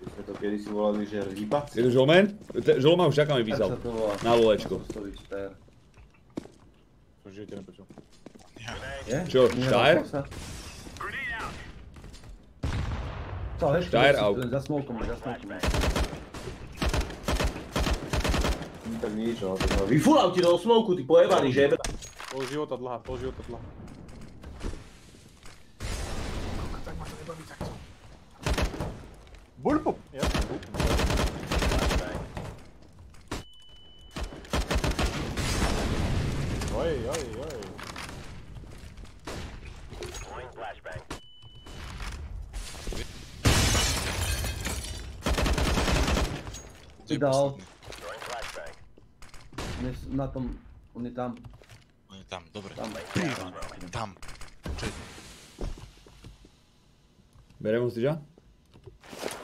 My sme to kedy si volali, že rybaci. Je to Žolmen? Žolma už čaká mi Tak písal. sa to volá. Na štajer. Čo žijete nepočul. Je? Čo, štajer? Štajer out. za smolkom, za smolkom. Tak nič, tak no. Vyfúlav ti do smoku, ty pojebaný žebra. Pol života dlhá, pol života dlhá. Tak ma to nebaví takto. Bullpop! Jasne, bullpop. Oj, oj, oj. Ty je Dal. posledný. Dnes na tom, on je tam. Dobre. Tam. Kurva, tam. Čo je? Berem ho styža?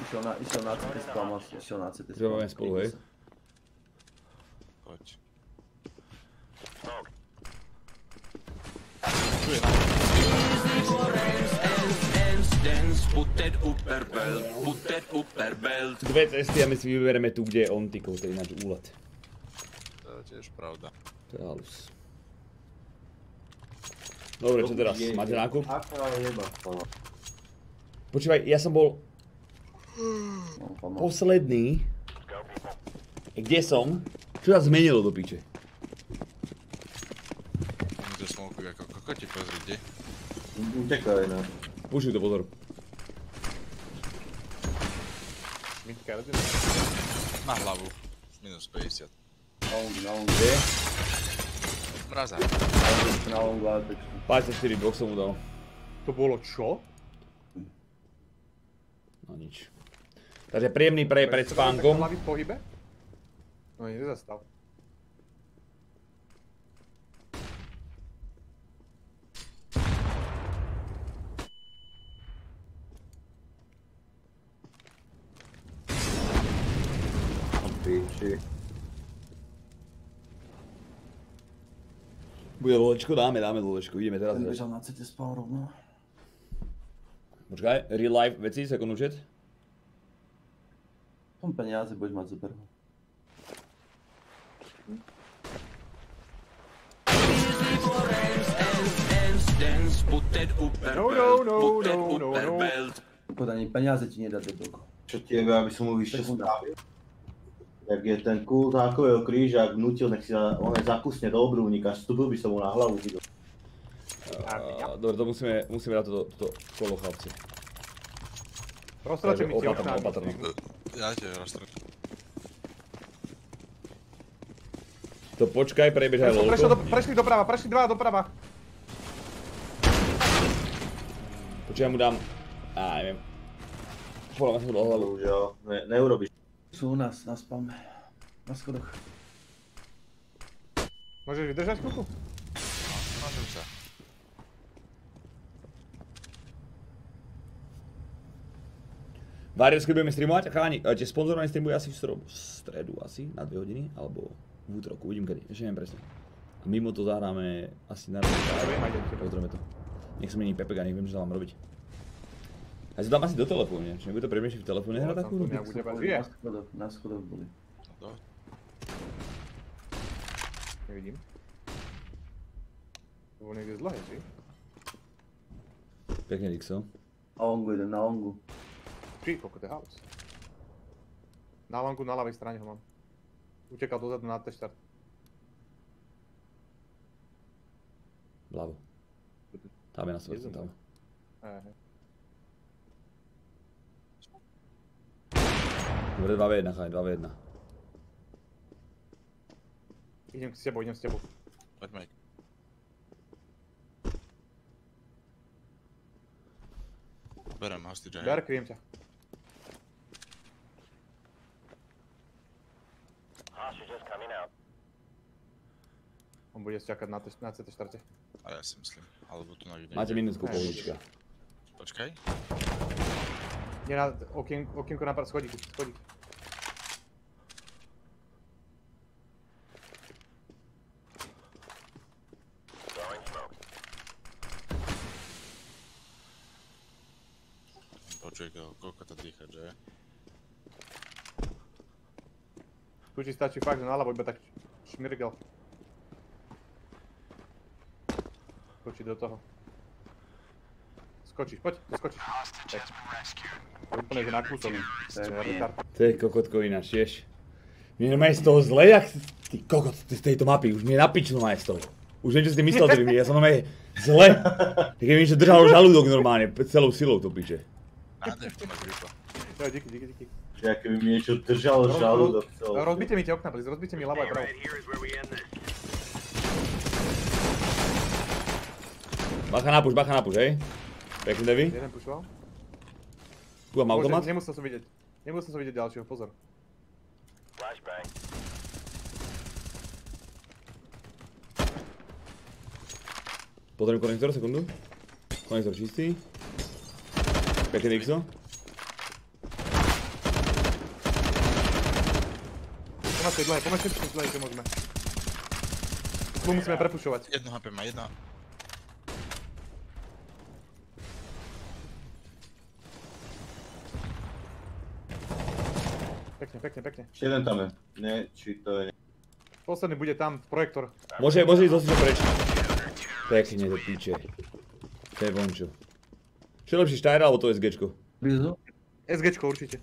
Išiel na, išiel na CT spam, išiel na CT spam. Trebujeme spolu, hej? Poď. Tu je na... Dve cesty a my si vyberieme tu, kde je on, ty je ináč úlet. To je tiež pravda. To je halus. Dobre, čo teraz? Máte nákup? Aká jeba. Počúvaj, ja som bol No, posledný. Kde som? Čo sa zmenilo do piče? Oni to smokujú ako kokoti, pozri, kde? Utekaj na. Pušuj to pozor. Na hlavu. Minus 50. Na longu, na longu. Kde? Mraza. Na ale pečne. 54, dvoch som mu dal. To bolo čo? No nič. Takže príjemný pre pred spánkom. Hlavy v pohybe? No nie, nezastav. Piči. Bude lolečko? Dáme, dáme lolečko. Ideme teraz Ten bežal na CT spam rovno. Počkaj, real life veci, second chat. Tom peniaze, budeš mať super. No, no, no, no, no, no. Peniaze ti nedá debilko. Čo tebe, aby som mu vyššie Sekunda. Jak je ten kult hákového kríža, ak nutil, nech si za, on zakusne do obrúvnika, vstúpil by som mu na hlavu. do- A, dobre, to musíme, musíme dať toto, toto kolo chlapci. Roztračuj mi tie okná. Ja ti roztrčím. To počkaj, prebežaj Prešli, prešli, do, lolko. prešli doprava, prešli dva doprava. Počkaj, ja mu dám... Á, neviem. Podľa mňa som dal hlavu. Bohužiaľ, ne, neurobiš. Sú u nás, na spame. Na schodoch. Môžeš vydržať chvíľku? Snažím sa. Varius, keď budeme streamovať, chalani, e, tie sponzorované stream bude asi v stredu asi, na 2 hodiny, alebo v útorok, uvidím kedy, ešte neviem presne. A mimo to zahráme asi na. Pozrieme to. Nech sa mení Pepek a nech viem, čo sa mám robiť. A si dám asi do telefónu? Či nebude to premiešať v telefóne hrať Tam takú? žije. Na schodoch, na schodoch boli. No, Nevidím. To bolo niekde zlé, či? Pekne, Dixo. Na longu idem, na longu. Či, koľko to je house. Na longu na ľavej strane ho mám. Utekal dozadu na T-štart. Vľavo. Tam je na svet, tam. Hej, Dobre, 2v1, chalani, 2v1. Idem s tebou, idem s tebou. poďme. Berem hostage. Ber, kryjem ťa. On bude čakať na, na CT štarte. A ja si myslím. Alebo tu nájde. Máte minútku, pohodička. Počkaj. Nie na okien, okienko na schodíky. Počuj, ko- koľko to dýchať, že? Tu ti stačí fakt, že naľavo iba tak šmirgel. Skočí do toho. Skočíš, poď, skočíš. Tak. Úplne, že na kúsok. To je retard. To je kokotko ináč, tiež. Mne je normálne z toho zle, jak... Ty kokot z tejto mapy, už mi je na piču normálne z toho. Už neviem, čo si ty myslel, Dreamy, ja som normálne zle. Tak mi ešte držal žalúdok normálne, celou silou to piče. Nádej v tom. Jo, díky, díky, díky. Že aké by mi niečo držalo žalúdok. celý. Rozbite mi tie okna, please, rozbite mi ľavo aj pravo. Bacha na puš, bacha na puš, hej. Pekný Devi. Jeden pušoval. Tu mám Bože, automat. nemusel som vidieť. Nemusel som vidieť ďalšieho, pozor. Pozriem konektor, sekundu. Konektor čistý. Pekný Xo. Poďme si dlhé, si dlhé, čo môžeme. Tu musíme prepušovať. Jedno HP má, jedno. Pekne, pekne, pekne. Ešte jeden tam je. Ne, či to je... Posledný bude tam, projektor. Môže, môže ísť zase preč. Pekne do piče. To je vončo. Čo je lepší Štajra alebo to SGčko? Bizu? SGčko určite.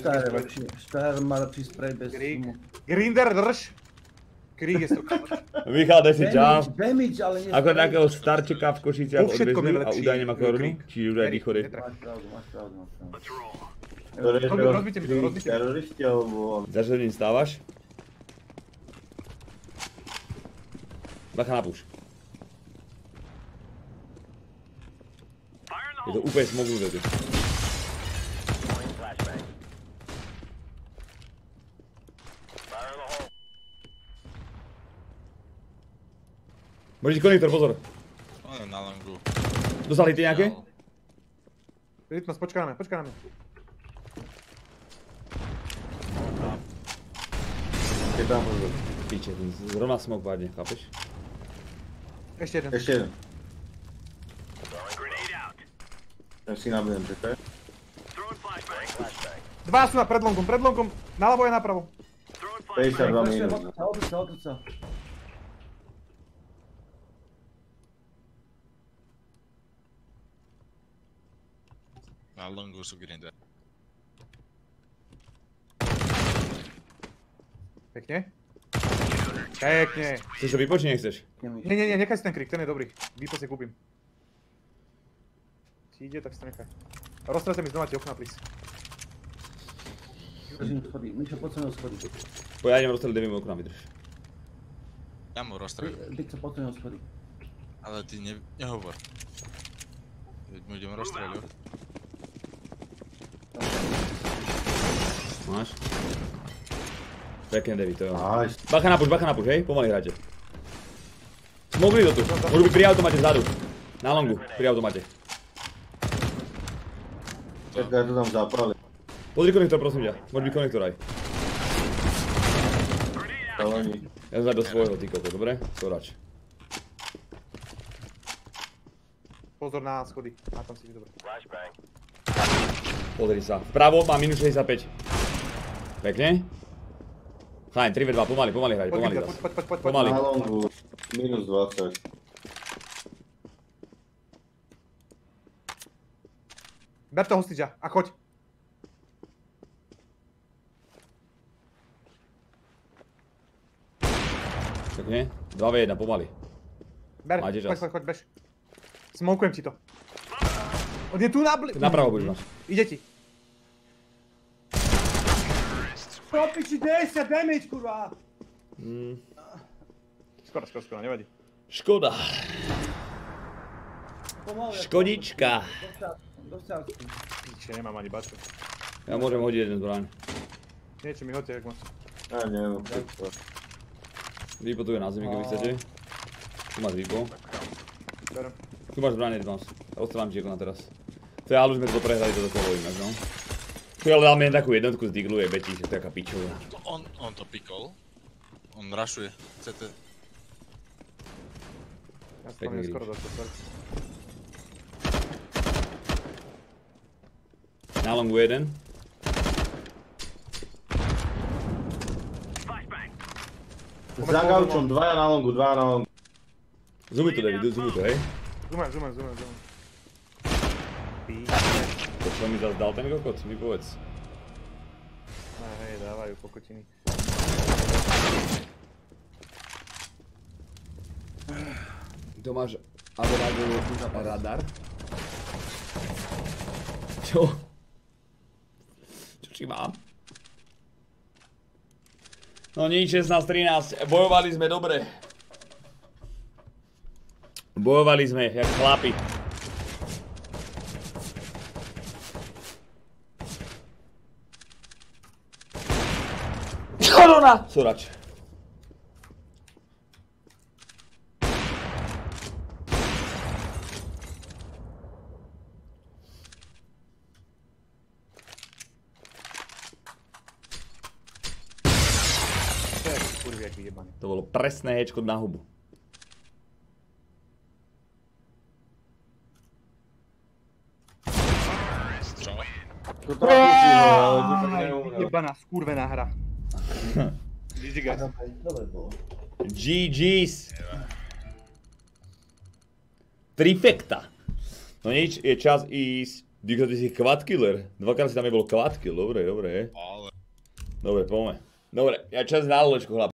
Štajer je lepší. Štajer má lepší spray bez sumu. Grinder, drž! Krík je stoká. Michal, daj si čau. Damage, ale nie... Ako takého starčeka v Košiciach odvezli a údajne má korunu? Krík. Či údajne chore? Netraf. Máš pravdu, máš pravdu, máš pravdu. To je Rozbi- rozbite mi to, rozbite mi to. teroristi alebo... Za čo ním stávaš? Bacha na puš. Je to úplne smognuté tu. Ísť konektor, pozor. On je na longu. Dostali ty nejaké? Rytmus, počkaj na mňa, Je tam pozor. Piče, zrovna smog padne, chápeš? Ešte jeden. Ešte jeden. Ten si nabijem, že to je? Dva sú na predlonkom, predlonkom, naľavo aj napravo. 52 minút. Odúca, odúca. Na longu sú grinder. Pekne. Pekne. Chceš to vypoč, či nechceš? Nie, nie, nie, nechaj si ten krik, ten je dobrý. Výpo si kúpim. Ti ide, tak si to nechaj. Roztrete mi znova tie okná, please. Držím schody. Mišo, poď sa mnou schody. Poď ja idem rozstreliť devým okna, vydrž. Ja mu rozstrelím. Byť sa poď sa mnou schody. Ale ty ne, nehovor. Veď mu idem rozstreľovať. Máš? Pekne, Devi, to jo. Nice. Bacha na puš, bacha na puš, hej? Pomaly hrajte. Smogli to tu. Môžu byť pri automate vzadu. Na longu, pri automate. Čakaj, to tam zapali. Pozri konektor, prosím ťa. Môže byť konektor aj. Ja som do svojho, ty koko, dobre? Skorač. Pozor na schody. A tam si vidí dobre. Pozri sa. Vpravo má minus 65. Pekne. Fajn, 3v2, pomaly, pomaly hraj, Poď, pomaly Victor, zas. poď, poď, poď, poď. Pomaly. Na longu. Minus 20. Ber to hostiča a choď. Pekne. 2v1, pomaly. Ber, Máte choď, choď, choď, bež. Smokujem ti to. On je tu na bli... Napravo budeš mať. Ide ti. Propiči 10 damage, kurva! Skoro, skoro, skoro, nevadí. Škoda. Škodička. Píče, nemám ani bačku. Ja môžem hodiť jeden zbraň. Niečo mi hoďte, ak máš. Ja neviem. Výpo tu je na zemi, keby chcete. Tu máš výpo. Tu máš zbraň, Edvance. Odstrelám ti na teraz. To je, ale už sme to prehrali toto kolo inak, no. Tu ale dáme jen takú jednotku z diglu, je Betty, že to je taká pičovina. On, on to pikol. On rushuje. CT. Ja som tam gríč. došiel, sorry. Na longu jeden. Za gaučom, dvaja na longu, dvaja na longu. Zoomuj to, David, zoomuj to, hej. Zoomujem, zoomujem, zoomujem, zoomujem. To čo mi zase dal ten kokot, mi povedz. Hej, hej, dávajú pokotiny. Tomáš Adoradov radar. Čo? Čo či mám? No nič, 16-13. Bojovali sme dobre. Bojovali sme, jak chlapi. Korona! Sorač. To bolo presné hečko na hubu. To trafíš, no, ale to tak Aj, neumrel. Vyjebaná, skurvená hra. GG guys. GG's. Trifekta. No nič, je čas ísť. Diko, ty si quad killer. Dvakrát si tam je bol quad kill, dobre, dobre. Dobre, poďme. Dobre, ja čas na lolečku, chlap.